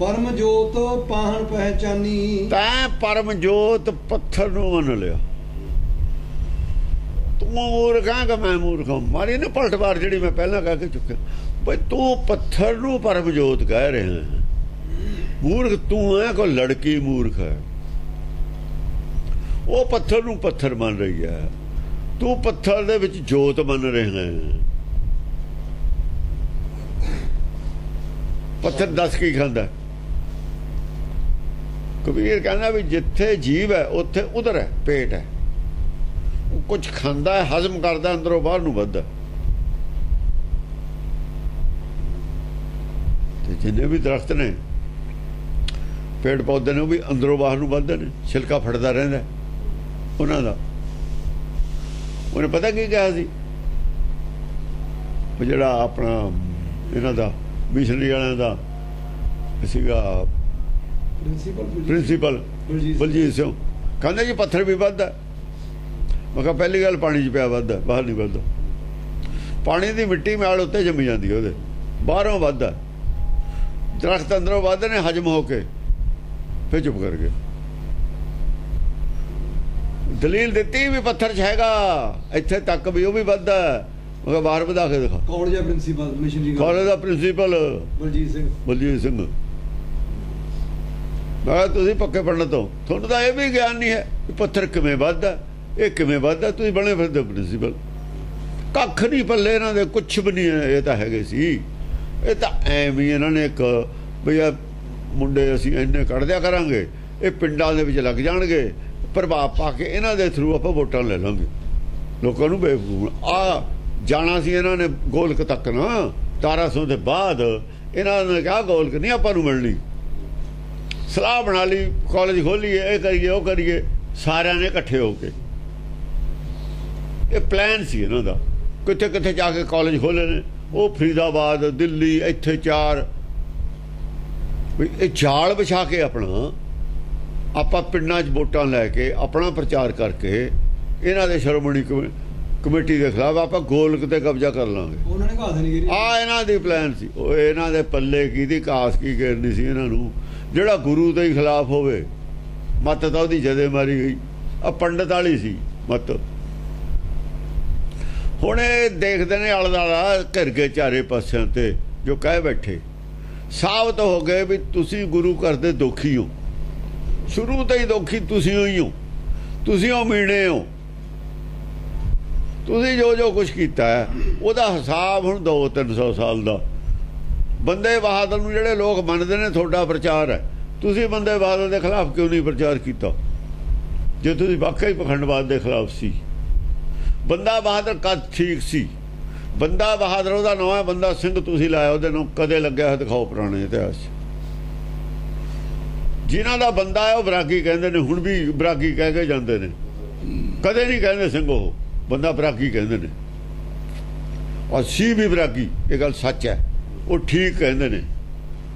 ਪਰਮ ਜੋਤ ਪਾਹਨ ਪਹਿਚਾਨੀ। ਤੈਂ ਪਰਮ ਜੋਤ ਪੱਥਰ ਨੂੰ ਮੰਨ ਲਿਆ। ਤੂੰ ਮੂਰਖ ਕਿ ਮੈਂ ਮੂਰਖ ਮਾਰੀ ਨਾ ਪਲਟਵਾਰ ਜਿਹੜੀ ਮੈਂ ਪਹਿਲਾਂ ਕਹਿ ਕੇ ਚੁੱਕਿਆ। ਬਈ ਤੂੰ ਪੱਥਰ ਨੂੰ ਪਰਮ ਜੋਤ ਕਹਿ ਰਿਹਾ ਹੈ। ਮੂਰਖ ਤੂੰ ਹੈ ਕੋ ਲੜਕੀ ਮੂਰਖ ਹੈ? ਉਹ ਪੱਥਰ ਨੂੰ ਪੱਥਰ ਮੰਨ ਰਹੀ ਹੈ। ਤੂੰ ਪੱਥਰ ਦੇ ਵਿੱਚ ਜੋਤ ਮੰਨ ਰਿਹਾ ਹੈ। ਪੱਥਰ ਦੱਸ ਕੀ ਖਾਂਦਾ? ਕਬੀਰ ਕਹਿੰਦਾ ਵੀ ਜਿੱਥੇ ਜੀਵ ਹੈ, ਉੱਥੇ ਉਧਰ ਹੈ, ਪੇਟ ਹੈ। ਉਹ ਕੁਝ ਖਾਂਦਾ ਹੈ, ਹਜ਼ਮ ਕਰਦਾ ਅੰਦਰੋਂ ਬਾਹਰ ਨੂੰ ਵੱਧਦਾ ਜਿੰਨੇ ਵੀ ਦਰਖਤ ਨੇ ਪੇੜ ਪੌਦੇ ਨੇ ਉਹ ਵੀ ਅੰਦਰੋਂ ਬਾਹਰ ਨੂੰ ਵੱਧਦੇ ਨੇ ਛਿਲਕਾ ਫੜਦਾ ਰਹਿੰਦਾ। ਉਹਨਾਂ ਦਾ। ਉਹਨੇ ਪਤਾ ਕੀ ਕਿਹਾ ਸੀ? ਉਹ ਜਿਹੜਾ ਆਪਣਾ ਇਹਨਾਂ ਦਾ ਮਿਸ਼ਨਰੀ ਵਾਲਿਆਂ ਦਾ ਸੀਗਾ ਪ੍ਰਿੰਸੀਪਲ ਪ੍ਰਿੰਸੀਪਲ ਬਲਜੀਤ ਸਿੰਘ। ਕਹਿੰਦਾ ਜੀ ਪੱਥਰ ਵੀ ਵੱਧਦਾ। ਮੈਂ ਕਿਹਾ ਪਹਿਲੀ ਗੱਲ ਪਾਣੀ 'ਚ ਪਿਆ ਵੱਧਦਾ ਬਾਹਰ ਨਹੀਂ ਵੱਧਦਾ। ਪਾਣੀ ਦੀ ਮਿੱਟੀ ਮੈਲ ਉੱਤੇ ਜੰਮ ਜਾਂਦੀ ਉਹਦੇ। ਬਾਹਰੋਂ ਵੱਧਦਾ। ਦਰਖਤ ਅੰਦਰੋਂ ਵੱਧਦੇ ਨੇ ਹਜਮ ਹੋ ਕੇ। ਫਿਰ ਚੁੱਪ ਕਰ ਗਏ। ਦਲੀਲ ਦਿੱਤੀ ਵੀ ਪੱਥਰ 'ਚ ਹੈਗਾ ਇੱਥੇ ਤੱਕ ਵੀ ਉਹ ਵੀ ਵੱਧਦਾ ਕਿਹਾ ਬਾਹਰ ਵਧਾ ਕੇ ਦਿਖਾ। ਕਾਲਜ ਦਾ ਪ੍ਰਿੰਸੀਪਲ ਮਿਸ਼ਨਰੀ ਕਾਲਜ ਦਾ ਪ੍ਰਿੰਸੀਪਲ ਬਲਜੀਤ ਸਿੰਘ। ਬਲਜੀਤ ਸਿੰਘ। ਮੈਂ ਤੁਸੀਂ ਪੱਕੇ ਪੰਡਤ ਹੋ। ਤੁਹਾਨੂੰ ਤਾਂ ਇਹ ਵੀ ਗਿਆਨ ਨਹੀਂ ਹੈ ਕਿ ਪੱਥਰ ਕਿਵੇਂ ਵੱਧਦਾ ਇਹ ਕਿਵੇਂ ਵੱਧਦਾ ਤੁਸੀਂ ਬਣੇ ਫਿਰਦੇ ਪ੍ਰਿੰਸੀਪਲ ਕੱਖ ਨਹੀਂ ਪੱਲੇ ਇਹਨਾਂ ਦੇ ਕੁਛ ਵੀ ਨਹੀਂ ਇਹ ਤਾਂ ਹੈਗੇ ਸੀ। ਇਹ ਤਾਂ ਐਵੇਂ ਇਹਨਾਂ ਨੇ ਇੱਕ ਵੀ ਆ ਮੁੰਡੇ ਅਸੀਂ ਇੰਨੇ ਕੱਢ ਦਿਆ ਕਰਾਂਗੇ, ਇਹ ਪਿੰਡਾਂ ਦੇ ਵਿੱਚ ਲੱਗ ਜਾਣਗੇ, ਪ੍ਰਭਾਵ ਪਾ ਕੇ ਇਹਨਾਂ ਦੇ ਥਰੂ ਆਪਾਂ ਵੋਟਾਂ ਲੈ ਲਾਂਗੇ। ਲੋਕਾਂ ਨੂੰ ਬੇਵਕੂਫ ਆ ਜਾਣਾ ਸੀ ਇਹਨਾਂ ਨੇ ਗੋਲਕ ਤੱਕ ਨਾ 1200 ਦੇ ਬਾਅਦ ਇਹਨਾਂ ਨੇ ਕਿਹਾ ਗੋਲਕ ਨਹੀਂ ਆਪਾਂ ਨੂੰ ਮਿਲਣੀ। ਸਲਾਹ ਬਣਾ ਲਈ ਕਾਲਜ ਖੋਲੀਏ ਇਹ ਕਰੀਏ, ਉਹ ਕਰੀਏ, ਸਾਰਿਆਂ ਨੇ ਇਕੱਠੇ ਹੋ ਕੇ। ਇਹ ਪਲਾਨ ਸੀ ਇਹਨਾਂ ਦਾ। ਕਿੱਥੇ ਕਿੱਥੇ ਜਾ ਕੇ ਕਾਲਜ ਖੋਲੇ ਨੇ। ਉਹ ਫਰੀਦਾਬਾਦ ਦਿੱਲੀ ਇੱਥੇ ਚਾਰ। ਵੀ ਇਹ ਜਾਲ ਵਿਛਾ ਕੇ ਆਪਣਾ ਆਪਾਂ ਪਿੰਡਾਂ 'ਚ ਵੋਟਾਂ ਲੈ ਕੇ ਆਪਣਾ ਪ੍ਰਚਾਰ ਕਰਕੇ ਇਹਨਾਂ ਦੇ ਸ਼੍ਰੋਮਣੀ ਕਮੇ- ਕਮੇਟੀ ਦੇ ਖਿਲਾਫ ਆਪਾਂ ਗੋਲਕ ਤੇ ਕਬਜ਼ਾ ਕਰ ਲਾਂਗੇ। ਉਹਨਾਂ ਨੇ ਦੇਣੀ ਗਿਰੀ ਆ ਇਹਨਾਂ ਦੀ ਪਲਾਨ ਸੀ। ਉਹ ਇਹਨਾਂ ਦੇ ਪੱਲੇ ਕੀ ਦੀ ਕਾਸ ਕੀ ਕਰਨੀ ਸੀ ਇਹਨਾਂ ਨੂੰ। ਜਿਹੜਾ ਗੁਰੂ ਦੇ ਖਿਲਾਫ ਹੋਵੇ ਮੱਤ ਤਾਂ ਉਹਦੀ ਜਦੇ ਮਾਰੀ ਗਈ। ਆ ਪੰਡਤ ਵਾਲੀ ਸੀ ਮੱਤ। ਹੁਣ ਇਹ ਦੇਖਦੇ ਨੇ ਆਲੇ ਦੁਆਲਾ ਘਿਰ ਕੇ ਚਾਰੇ ਪਾਸਿਆਂ ਤੇ, ਜੋ ਕਹਿ ਬੈਠੇ। ਸਾਬਤ ਹੋ ਗਏ ਵੀ ਤੁਸੀਂ ਗੁਰੂ ਘਰ ਦੇ ਦੁਖੀ ਹੋ। ਸ਼ੁਰੂ ਤੋਂ ਹੀ ਦੁਖੀ ਤੁਸੀਂ ਹੋਈ ਹੋ। ਤੁਸੀਂ ਉਹ ਮੀਣੇ ਹੋ। ਤੁਸੀਂ ਜੋ ਜੋ ਕੁਝ ਕੀਤਾ ਹੈ, ਉਹਦਾ ਹਿਸਾਬ ਹੁਣ 2-300 ਸਾਲ ਦਾ। ਬੰਦੇ ਬਹਾਦਰ ਨੂੰ ਜਿਹੜੇ ਲੋਕ ਮੰਨਦੇ ਨੇ, ਤੁਹਾਡਾ ਪ੍ਰਚਾਰ ਹੈ। ਤੁਸੀਂ ਬੰਦੇ ਬਹਾਦਰ ਦੇ ਖਿਲਾਫ ਕਿਉਂ ਨਹੀਂ ਪ੍ਰਚਾਰ ਕੀਤਾ? ਜੇ ਤੁਸੀਂ ਵਾਕਈ ਪਖੰਡਵਾਦ ਦੇ ਖਿਲਾਫ ਸੀ। ਬੰਦਾ ਬਹਾਦਰ ਕਦ ਠੀਕ ਸੀ? ਬੰਦਾ ਬਹਾਦਰ, ਉਹਦਾ ਨਾਮ ਹੈ ਬੰਦਾ ਸਿੰਘ, ਤੁਸੀਂ ਲਾਇਆ ਉਹਦੇ ਨੂੰ ਕਦੇ ਲੱਗਿਆ ਹੋਇਆ ਦਿਖਾਓ ਪੁਰਾਣੇ ਇਤਿਹਾਸ 'ਚ। ਜਿਨ੍ਹਾਂ ਦਾ ਬੰਦਾ ਹੈ, ਉਹ ਬਰਾਗੀ ਕਹਿੰਦੇ ਨੇ, ਹੁਣ ਵੀ ਬਰਾਗੀ ਕਹਿ ਕੇ ਜਾਂਦੇ ਨੇ। ਕਦੇ ਨਹੀਂ ਕਹਿੰਦੇ ਸਿੰਘ ਉਹ, ਬੰਦਾ ਬਰਾਗੀ ਕਹਿੰਦੇ ਨੇ। ਔਰ ਸੀ ਵੀ ਬਰਾਗੀ ਇਹ ਗੱਲ ਸੱਚ ਹੈ। ਉਹ ਠੀਕ ਕਹਿੰਦੇ ਨੇ।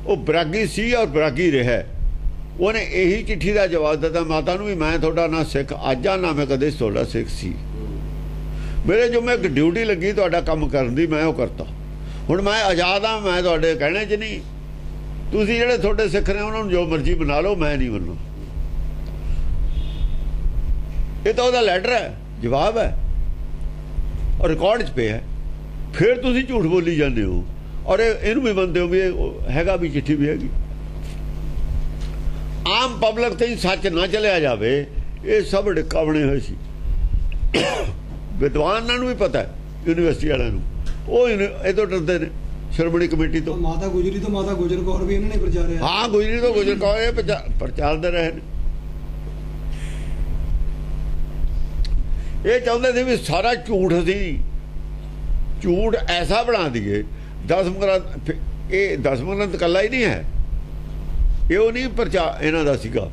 ਉਹ ਬਰਾਗੀ ਸੀ ਔਰ ਬਰਾਗੀ ਰਿਹਾ ਉਹਨੇ ਇਹੀ ਚਿੱਠੀ ਦਾ ਜਵਾਬ ਦਿੱਤਾ, ਮਾਤਾ ਨੂੰ ਵੀ ਮੈਂ ਤੁਹਾਡਾ ਨਾ ਸਿੱਖ, ਅੱਜ ਆ ਨਾ ਮੈਂ ਕਦੇ ਤੁਹਾਡਾ ਸਿੱਖ ਸੀ। ਮੇਰੇ ਜੋ ਮੈਂ ਇੱਕ ਡਿਊਟੀ ਲੱਗੀ ਤੁਹਾਡਾ ਕੰਮ ਕਰਨ ਦੀ, ਮੈਂ ਉਹ ਕਰਤਾ। ਹੁਣ ਮੈਂ ਆਜ਼ਾਦ ਆ ਮੈਂ ਤੁਹਾਡੇ ਕਹਿਣੇ 'ਚ ਨਹੀਂ। ਤੁਸੀਂ ਜਿਹੜੇ ਤੁਹਾਡੇ ਸਿੱਖ ਨੇ, ਉਹਨਾਂ ਨੂੰ ਜੋ ਮਰਜ਼ੀ ਬਣਾ ਲਓ, ਮੈਂ ਨਹੀਂ ਮੰਨਣਾ ਇਹ ਤਾਂ ਉਹਦਾ ਲੈਟਰ ਹੈ, ਜਵਾਬ ਹੈ। ਔਰ ਰਿਕਾਰਡ 'ਚ ਪਿਆ ਹੈ। ਫਿਰ ਤੁਸੀਂ ਝੂਠ ਬੋਲੀ ਜਾਂਦੇ ਹੋ। ਔਰ ਇਹ- ਇਹਨੂੰ ਵੀ ਮੰਨਦੇ ਹੋ ਵੀ ਇਹ ਹੈਗਾ ਵੀ ਚਿੱਠੀ ਵੀ ਹੈਗੀ। ਆਮ ਪਬਲਿਕ ਤੇ ਸੱਚ ਨਾ ਚਲਿਆ ਜਾਵੇ, ਇਹ ਸਭ ਡਿਕਾਵਣੇ ਹੋਏ ਸੀ। ਵਿਦਵਾਨਾਂ ਨੂੰ ਵੀ ਪਤਾ ਯੂਨੀਵਰਸਿਟੀ ਵਾਲਿਆਂ ਨੂੰ। ਉਹ ਇਹ ਤੋਂ ਡਰਦੇ ਨੇ ਸ਼੍ਰੋਮਣੀ ਕਮੇਟੀ ਤੋਂ। ਮਾਤਾ ਗੁਜਰੀ ਤੋਂ ਮਾਤਾ ਗੁਜਰ ਕੌਰ ਵੀ ਇਹਨਾਂ ਨੇ ਪ੍ਰਚਾਰਿਆ ਹਾਂ। ਗੁਜਰੀ ਤੋਂ ਗੁਜਰ ਕੌਰ ਇਹ ਪ੍ਰਚਾ- ਪ੍ਰਚਾਰਦੇ ਰਹੇ ਨੇ। ਇਹ ਚਾਹੁੰਦੇ ਸੀ ਵੀ ਸਾਰਾ ਝੂਠ ਸੀ। ਝੂਠ ਐਸਾ ਬਣਾ ਦਈਏ ਦਸਮ ਗ੍ਰੰਥ ਇਹ ਦਸਮ ਗ੍ਰੰਥ ਕੱਲਾ ਹੀ ਨਹੀਂ ਹੈ। ਇਹ ਉਹ ਨਹੀਂ ਪ੍ਰਚਾ ਇਹਨਾਂ ਦਾ ਸੀਗਾ।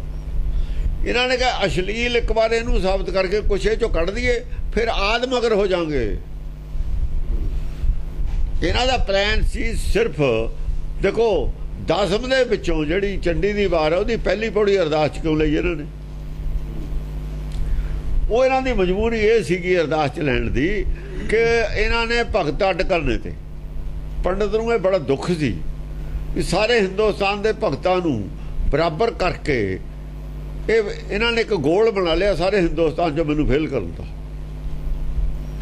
ਇਹਨਾਂ ਨੇ ਕਿਹਾ ਅਸ਼ਲੀਲ ਇੱਕ ਵਾਰ ਇਹਨੂੰ ਸਾਬਤ ਕਰਕੇ ਕੁਛ ਇਹ ਚੋਂ ਕੱਢ ਦਈਏ ਫਿਰ ਆਦ ਮਗਰ ਹੋ ਜਾਾਂਗੇ ਇਹਨਾਂ ਦਾ ਪਲਾਨ ਸੀ ਸਿਰਫ, ਦੇਖੋ, ਦਸਮ ਦੇ ਵਿੱਚੋਂ ਜਿਹੜੀ ਚੰਡੀ ਦੀ ਵਾਰ ਹੈ ਉਹਦੀ ਪਹਿਲੀ ਪੌੜੀ ਅਰਦਾਸ ਕਿਉਂ ਲਈ ਇਹਨਾਂ ਨੇ? ਉਹ ਇਹਨਾਂ ਦੀ ਮਜਬੂਰੀ ਇਹ ਸੀਗੀ ਅਰਦਾਸ ਚ ਲੈਣ ਦੀ ਕਿ ਇਹਨਾਂ ਨੇ ਭਗਤ ਅੱਡ ਕਰਨੇ ਤੇ। ਪੰਡਤ ਨੂੰ ਇਹ ਬੜਾ ਦੁੱਖ ਸੀ ਕਿ ਸਾਰੇ ਹਿੰਦੁਸਤਾਨ ਦੇ ਭਗਤਾਂ ਨੂੰ ਬਰਾਬਰ ਕਰਕੇ ਇਹ, ਇਹਨਾਂ ਨੇ ਇੱਕ ਗੋਲ ਬਣਾ ਲਿਆ ਸਾਰੇ ਹਿੰਦੁਸਤਾਨ 'ਚ ਮੈਨੂੰ ਫੇਲ ਕਰਨ ਦਾ।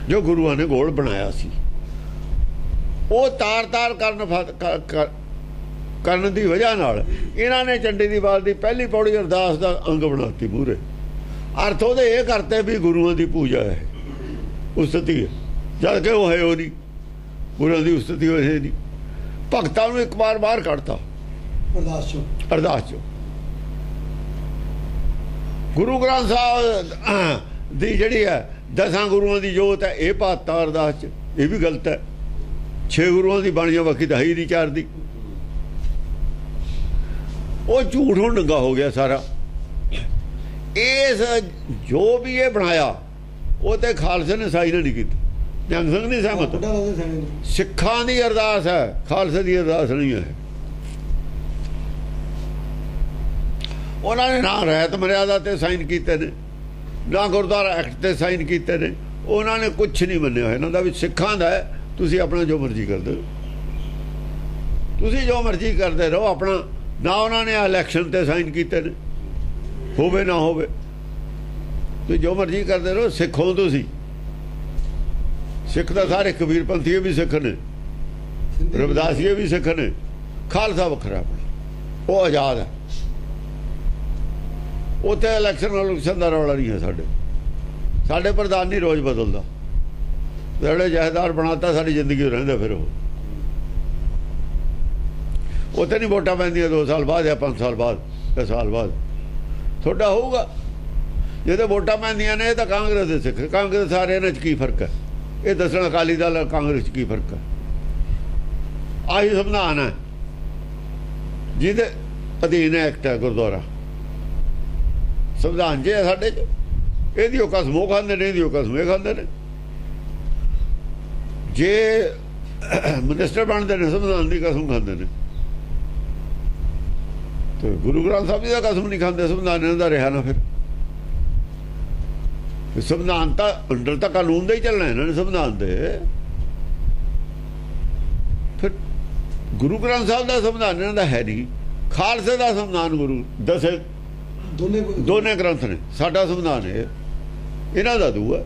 ਜੋ ਗੁਰੂਆਂ ਨੇ ਗੋਲ ਬਣਾਇਆ ਸੀ ਉਹ ਤਾਰ-ਤਾਰ ਕਰਨ ਕਰਨ ਦੀ ਵਜ੍ਹਾ ਨਾਲ ਇਹਨਾਂ ਨੇ ਚੰਡੀ ਦੀ ਬਾਲ ਦੀ ਪਹਿਲੀ ਪੌੜੀ ਅਰਦਾਸ ਦਾ ਅੰਗ ਬਣਾਤੀ ਪੂਰੇ ਅਰਥ ਉਹਦੇ ਇਹ ਕਰਤੇ ਵੀ ਗੁਰੂਆਂ ਦੀ ਪੂਜਾ ਹੈ। ਉਸਤਤੀ ਹੈ। ਜਦ ਕਿ ਉਹ ਹੈ ਉਹ ਨਹੀਂ। ਗੁਰੂਆਂ ਦੀ ਉਸਤਤੀ ਹੋਏ ਨਹੀਂ। ਭਗਤਾਂ ਨੂੰ ਇੱਕ ਵਾਰ ਬਾਹਰ ਕੱਢਤਾ। ਅਰਦਾਸ ਚੋਂ। ਅਰਦਾਸ ਚੋਂ। ਗੁਰੂ ਗ੍ਰੰਥ ਸਾਹਿਬ ਦੀ ਜਿਹੜੀ ਹੈ ਦਸਾਂ ਗੁਰੂਆਂ ਦੀ ਜੋਤ ਹੈ ਇਹ ਪਾਤਾ ਅਰਦਾਸ ਚ ਇਹ ਵੀ ਗਲਤ ਹੈ। ਛੇ ਗੁਰੂਆਂ ਦੀ ਬਾਣੀਆਂ ਵਕੀ ਤਾਂ ਹੈ ਨਹੀਂ ਚਾਰ ਦੀ। ਉਹ ਝੂਠ ਹੁਣ ਨੰਗਾ ਹੋ ਗਿਆ ਸਾਰਾ। ਇਸ ਜੋ ਵੀ ਇਹ ਬਣਾਇਆ ਉਹ ਤੇ ਖਾਲਸੇ ਨੇ ਸਾਈ ਨਹੀਂ ਕੀਤਾ। ਜੰਗ ਸਿੰਘ ਨਹੀਂ ਸਹਿਮਤ। ਸਿੱਖਾਂ ਦੀ ਅਰਦਾਸ ਹੈ ਖਾਲਸੇ ਦੀ ਅਰਦਾਸ ਨਹੀਂ ਹੈ। ਉਹਨਾਂ ਨੇ ਨਾ ਰਹਿਤ ਮਰਿਆਦਾ ਤੇ ਸਾਈਨ ਕੀਤੇ ਨੇ। ਨਾ ਗੁਰਦੁਆਰਾ ਐਕਟ ਤੇ ਸਾਈਨ ਕੀਤੇ ਨੇ। ਉਹਨਾਂ ਨੇ ਕੁਝ ਨਹੀਂ ਮੰਨਿਆ। ਇਹਨਾਂ ਦਾ ਵੀ ਸਿੱਖਾਂ ਦਾ ਤੁਸੀਂ ਆਪਣਾ ਜੋ ਮਰਜ਼ੀ ਕਰਦੇ ਹੋ ਤੁਸੀਂ ਜੋ ਮਰਜ਼ੀ ਕਰਦੇ ਰਹੋ, ਆਪਣਾ ਨਾ ਉਹਨਾਂ ਨੇ ਇਲੈਕਸ਼ਨ ਤੇ ਸਾਈਨ ਕੀਤੇ ਨੇ। ਹੋਵੇ ਨਾ ਹੋਵੇ। ਤੁਸੀਂ ਜੋ ਮਰਜ਼ੀ ਕਰਦੇ ਰਹੋ, ਸਿੱਖ ਹੋ ਤੁਸੀਂ। ਸਿੱਖ ਦਾ ਸਾਰੇ ਕਬੀਰਪੰਥੀ ਵੀ ਸਿੱਖ ਨੇ। ਸਿੰਧੀ ਰਵਿਦਾਸੀਏ ਵੀ ਸਿੱਖ ਨੇ। ਖਾਲਸਾ ਵੱਖਰਾ ਆਪਣਾ। ਉਹ ਆਜ਼ਾਦ ਹੈ। ਉੱਥੇ ਇਲੈਕਸ਼ਨ ਇਲੈਕਸ਼ਨ ਦਾ ਰੌਲਾ ਨਹੀਂ ਹੈ ਸਾਡੇ। ਸਾਡੇ ਪ੍ਰਧਾਨ ਨਹੀਂ ਰੋਜ਼ ਬਦਲਦਾ। ਜਿਹੜੇ ਜਹਦਾਰ ਬਣਾਤਾ, ਸਾਡੀ ਜ਼ਿੰਦਗੀ ਰਹਿੰਦਾ ਫਿਰ ਉਹ। ਉੱਥੇ ਨਹੀਂ ਵੋਟਾਂ ਪੈਂਦੀਆਂ 2 ਸਾਲ ਬਾਅਦ ਜਾਂ 5 ਸਾਲ ਬਾਅਦ ਜਾਂ ਸਾਲ ਬਾਅਦ। ਤੁਹਾਡਾ ਹੋਊਗਾ। ਜਦੋਂ ਵੋਟਾਂ ਪੈਂਦੀਆਂ ਨੇ, ਇਹ ਤਾਂ ਕਾਂਗਰਸ ਦੇ ਸਿੱਖ ਕਾਂਗਰਸ ਸਾਰੇ ਇਹਨਾਂ 'ਚ ਕੀ ਫ਼ਰਕ ਹੈ? ਇਹ ਦੱਸਣ ਅਕਾਲੀ ਦਲ ਕਾਂਗਰਸ 'ਚ ਕੀ ਫ਼ਰਕ ਹੈ? ਆਹੀ ਸੰਵਿਧਾਨ ਹੈ। ਜਿਹਦੇ ਅਧੀਨ ਐਕਟ ਹੈ ਗੁਰਦੁਆਰਾ। ਸੰਵਿਧਾਨ ਜੇ ਸਾਡੇ ਚ, ਇਹਦੀ ਉਹ ਕਸਮ, ਉਹ ਖਾਂਦੇ ਨੇ, ਇਹਦੀ ਉਹ ਕਸਮ, ਇਹ ਖਾਂਦੇ ਨੇ। ਜੇ ਮਿਨਿਸਟਰ ਬਣਦੇ ਨੇ, ਸੰਵਿਧਾਨ ਦੀ ਕਸਮ ਖਾਂਦੇ ਨੇ। ਤੇ ਗੁਰੂ ਗ੍ਰੰਥ ਸਾਹਿਬ ਜੀ ਦਾ ਕਸਮ ਨਹੀਂ ਖਾਂਦੇ, ਸੰਵਿਧਾਨ ਇਹਨਾਂ ਦਾ ਰਿਹਾ ਨਾ ਫਿਰ। ਸੰਵਿਧਾਨ ਤਾਂ ਅੰਡਰ ਤਾਂ ਕਾਨੂੰਨ ਦਾ ਹੀ ਚੱਲਣਾ ਇਹਨਾਂ ਨੇ ਸੰਵਿਧਾਨ ਦੇ। ਫਿਰ ਗੁਰੂ ਗ੍ਰੰਥ ਸਾਹਿਬ ਦਾ ਸੰਵਿਧਾਨ ਇਹਨਾਂ ਦਾ ਹੈ ਨਹੀਂ। ਖਾਲਸੇ ਦਾ ਸੰਵਿਧਾਨ ਗੁਰੂ ਦਸੇ ਦੋਨੇ ਦੋਨੇ ਗ੍ਰੰਥ ਨੇ ਸਾਡਾ ਸੰਵਿਧਾਨ ਹੈ ਇਹਨਾਂ ਦਾ ਦੂਆ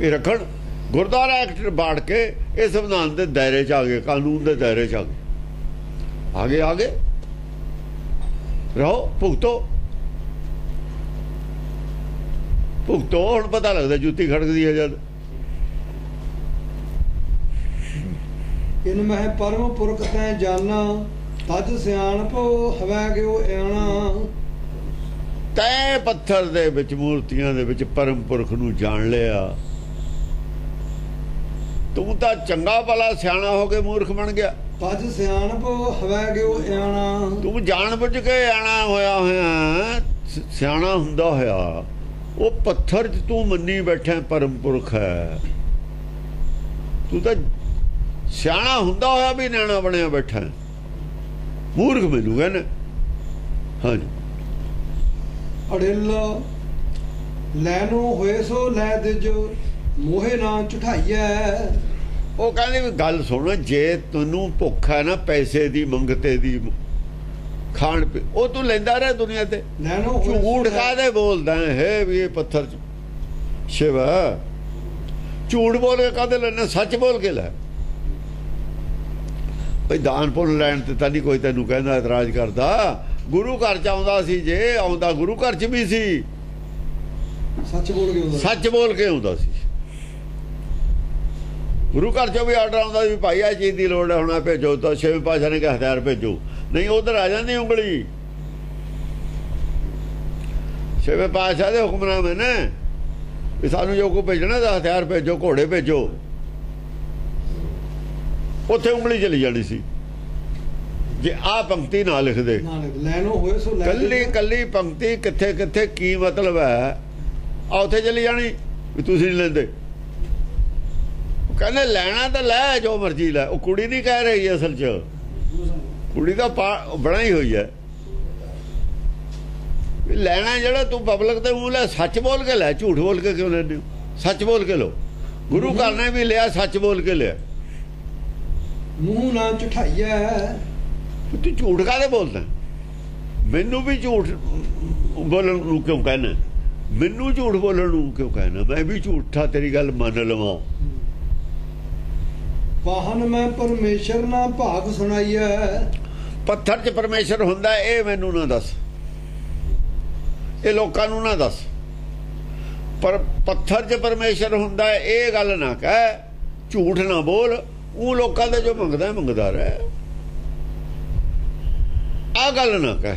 ਇਹ ਰੱਖਣ ਗੁਰਦੁਆਰਾ ਐਕਟ ਬਾੜ ਕੇ ਇਹ ਸੰਵਿਧਾਨ ਦੇ ਦਾਇਰੇ ਚ ਆ ਗਏ ਕਾਨੂੰਨ ਦੇ ਦਾਇਰੇ ਚ ਆ ਗਏ। ਆਗੇ ਆਗੇ ਰਹੋ ਭੁਗਤੋ। ਭੁਗਤੋ ਹੁਣ ਪਤਾ ਲੱਗਦਾ ਜੁੱਤੀ ਖੜਕਦੀ ਹੈ ਜਦ। ਇਨ ਮਹਿ ਪਰਮ ਪੁਰਖ ਤੈ ਜਾਨਾ ਤਜ ਸਿਆਣਪ ਹਵੈ ਗਿਓ ਐਣਾ। ਤੈ ਪੱਥਰ ਦੇ ਵਿੱਚ ਮੂਰਤੀਆਂ ਦੇ ਵਿੱਚ ਪਰਮ ਪੁਰਖ ਨੂੰ ਜਾਣ ਲਿਆ। ਤੂੰ ਤਾਂ ਚੰਗਾ ਭਲਾ ਸਿਆਣਾ ਹੋ ਕੇ ਮੂਰਖ ਬਣ ਗਿਆ। ਤਜ ਸਿਆਣਪ ਹਵੈ ਗਿਓ ਐਣਾ। ਤੂੰ ਜਾਣ ਬੁੱਝ ਕੇ ਆਣਾ ਹੋਇਆ ਹੋਇਆ ਸਿਆਣਾ ਹੁੰਦਾ ਹੋਇਆ। ਉਹ ਪੱਥਰ 'ਚ ਤੂੰ ਮੰਨੀ ਬੈਠਾ ਪਰਮ ਪੁਰਖ ਹੈ। ਤੂੰ ਤਾਂ ਸਿਆਣਾ ਹੁੰਦਾ ਹੋਇਆ ਵੀ ਨਿਆਣਾ ਬਣਿਆ ਬੈਠਾ ਹੈ। ਮੂਰਖ ਮੈਨੂੰ ਕਹਿੰਦਾ ਹਾਂਜੀ ਅੜਿਲ ਲੈਨੋ ਹੋਏ ਸੋ ਲੈ ਦਿਜ ਮੋਹੇ ਨਾ ਝੁਠਾਈਐ ਉਹ ਕਹਿੰਦੇ ਵੀ ਗੱਲ ਸੁਣ ਜੇ ਤੈਨੂੰ ਭੁੱਖ ਹੈ ਨਾ ਪੈਸੇ ਦੀ ਮੰਗਤੇ ਦੀ ਖਾਣ ਪੀ ਉਹ ਤੂੰ ਲੈਂਦਾ ਰਹਿ ਦੁਨੀਆ ਤੇ ਲੈਨੋ ਝੂਠ ਕਾਦੇ ਬੋਲਦਾ ਹੈ ਵੀ ਇਹ ਪੱਥਰ ਚ ਸ਼ਿਵ ਝੂਠ ਬੋਲ ਕੇ ਕਾਦੇ ਲੈਣਾ ਸੱਚ ਬੋਲ ਕੇ ਲੈ ਭਈ ਦਾਨ ਪੁੰਨ ਲੈਣ ਤੇ ਤਾਂ ਨਹੀਂ ਕੋਈ ਤੈਨੂੰ ਕਹਿੰਦਾ ਇਤਰਾਜ਼ ਕਰਦਾ। ਗੁਰੂ ਘਰ ਚ ਆਉਂਦਾ ਸੀ ਜੇ ਆਉਂਦਾ ਗੁਰੂ ਘਰ ਚ ਵੀ ਸੀ। ਸੱਚ ਬੋਲ ਕੇ ਹੁੰਦਾ ਸੱਚ ਬੋਲ ਕੇ ਆਉਂਦਾ ਸੀ। ਗੁਰੂ ਘਰ ਚੋਂ ਵੀ ਆਰਡਰ ਆਉਂਦਾ ਵੀ ਭਾਈ ਆ ਚੀਜ਼ ਦੀ ਲੋੜ ਹੈ ਹੁਣ ਭੇਜੋ ਤਾਂ ਛੇਵੇਂ ਪਾਸ਼ਾ ਨੇ ਕਿਹਾ ਹਥਿਆਰ ਭੇਜੋ। ਨਹੀਂ ਉਧਰ ਆ ਜਾਂਦੀ ਉਂਗਲੀ। ਛੇਵੇਂ ਪਾਸ਼ਾ ਦੇ ਹੁਕਮਨਾਮੇ ਨੇ। ਵੀ ਸਾਨੂੰ ਜੋ ਕੋ ਭੇਜਣਾ ਤਾਂ ਹਥਿਆਰ ਭੇਜੋ ਘੋੜੇ ਭੇਜੋ। ਉੱਥੇ ਉਂਗਲੀ ਚਲੀ ਜਾਣੀ ਸੀ। ਜੇ ਆ ਪੰਕਤੀ ਨਾ ਲਿਖਦੇ। ਨਾਨਕ ਲੈਨੋ ਹੋਏ ਸੋ ਲੈ ਕੱਲੀ। ਕੱਲੀ ਪੰਕਤੀ ਕਿੱਥੇ ਕਿੱਥੇ ਕੀ ਮਤਲਬ ਹੈ? ਆ ਉੱਥੇ ਚਲੀ ਜਾਣੀ ਵੀ ਤੁਸੀਂ ਨਹੀਂ ਲੈਂਦੇ। ਕਹਿੰਦੇ ਲੈਣਾ ਤਾਂ ਲੈ ਜੋ ਮਰਜ਼ੀ ਲੈ। ਉਹ ਕੁੜੀ ਨਹੀਂ ਕਹਿ ਰਹੀ ਅਸਲ 'ਚ। ਕੁੜੀ ਦਾ ਪਾ- ਬਣਾਈ ਹੋਈ ਹੈ। ਲੈਣਾ ਜਿਹੜਾ ਤੂੰ ਪਬਲਿਕ ਤੇ ਮੂੰਹ ਲੈ ਸੱਚ ਬੋਲ ਕੇ ਲੈ ਝੂਠ ਬੋਲ ਕੇ ਕਿਉਂ ਲੈਂਦੇ ਹੋ? ਸੱਚ ਬੋਲ ਕੇ ਲੋ ਗੁਰੂ ਘਰ ਨੇ ਵੀ ਲਿਆ ਸੱਚ ਬੋਲ ਕੇ ਲਿਆ। ਮੂੰਹ ਨਾ ਝੁਠਾਈਐ ਵੀ ਤੂੰ ਝੂਠ ਕਾਹਦੇ ਬੋਲਦਾ? ਮੈਨੂੰ ਵੀ ਝੂਠ ਬੋਲਣ ਨੂੰ ਕਿਉਂ ਕਹਿਣਾ? ਮੈਨੂੰ ਝੂਠ ਬੋਲਣ ਨੂੰ ਕਿਉਂ ਕਹਿਣਾ? ਮੈਂ ਵੀ ਝੂਠਾ ਤੇਰੀ ਗੱਲ ਮੰਨ ਲਵਾਂ। ਵਾਹਨ ਮੈਂ ਪਰਮੇਸ਼ਰ ਨਾ ਭਾਗ ਸੁਣਾਈਐ। ਪੱਥਰ 'ਚ ਪਰਮੇਸ਼ਰ ਹੁੰਦਾ ਇਹ ਮੈਨੂੰ ਨਾ ਦੱਸ। ਇਹ ਲੋਕਾਂ ਨੂੰ ਨਾ ਦੱਸ। ਪਰ ਪੱਥਰ 'ਚ ਪਰਮੇਸ਼ਰ ਹੁੰਦਾ ਇਹ ਗੱਲ ਨਾ ਕਹਿ। ਝੂਠ ਨਾ ਬੋਲ। ਉਹ ਲੋਕਾਂ ਦੇ ਜੋ ਮੰਗਦਾ ਹੈ, ਮੰਗਦਾ ਰਹਿ। ਆ ਗੱਲ ਨਾ ਕਹਿ।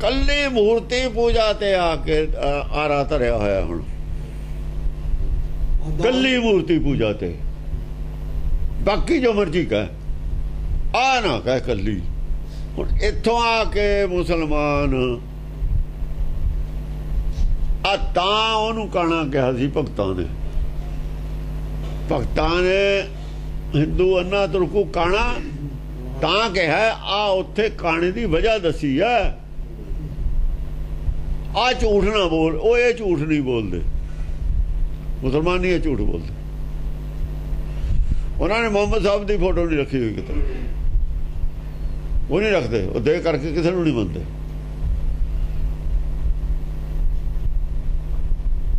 ਕੱਲੀ ਮੂਰਤੀ ਪੂਜਾ ਤੇ ਆ ਕੇ ਆਰਾ ਧਰਿਆ ਹੋਇਆ ਹੁਣ। ਕੱਲੀ ਮੂਰਤੀ ਪੂਜਾ ਤੇ। ਬਾਕੀ ਜੋ ਮਰਜ਼ੀ ਕਹਿ। ਆ ਨਾ ਕਹਿ ਕੱਲੀ। ਹੁਣ ਇੱਥੋਂ ਆ ਕੇ ਮੁਸਲਮਾਨ ਆ ਤਾਂ ਉਹਨੂੰ ਕਾਣਾ ਕਿਹਾ ਸੀ ਭਗਤਾਂ ਨੇ। ਭਗਤਾਂ ਨੇ ਹਿੰਦੂ ਅੰਨਾ ਤੁਰਕੂ ਕਾਣਾ, ਤਾਂ ਕਿਹਾ, ਆ ਉੱਥੇ ਕਾਣੇ ਦੀ ਵਜ੍ਹਾ ਦੱਸੀ ਆ। ਆ ਝੂਠ ਨਾ ਬੋਲ, ਉਹ ਇਹ ਝੂਠ ਨਹੀਂ ਬੋਲਦੇ। ਮੁਸਲਮਾਨ ਨਹੀਂ ਇਹ ਝੂਠ ਬੋਲਦੇ। ਉਹਨਾਂ ਨੇ ਮੁਹੰਮਦ ਸਾਹਿਬ ਦੀ ਫੋਟੋ ਨਹੀਂ ਰੱਖੀ ਹੋਈ ਕਿਤੇ। ਉਹ ਨਹੀਂ ਰੱਖਦੇ, ਉਹ ਦੇ ਕਰਕੇ ਕਿਸੇ ਨੂੰ ਨਹੀਂ ਮੰਨਦੇ।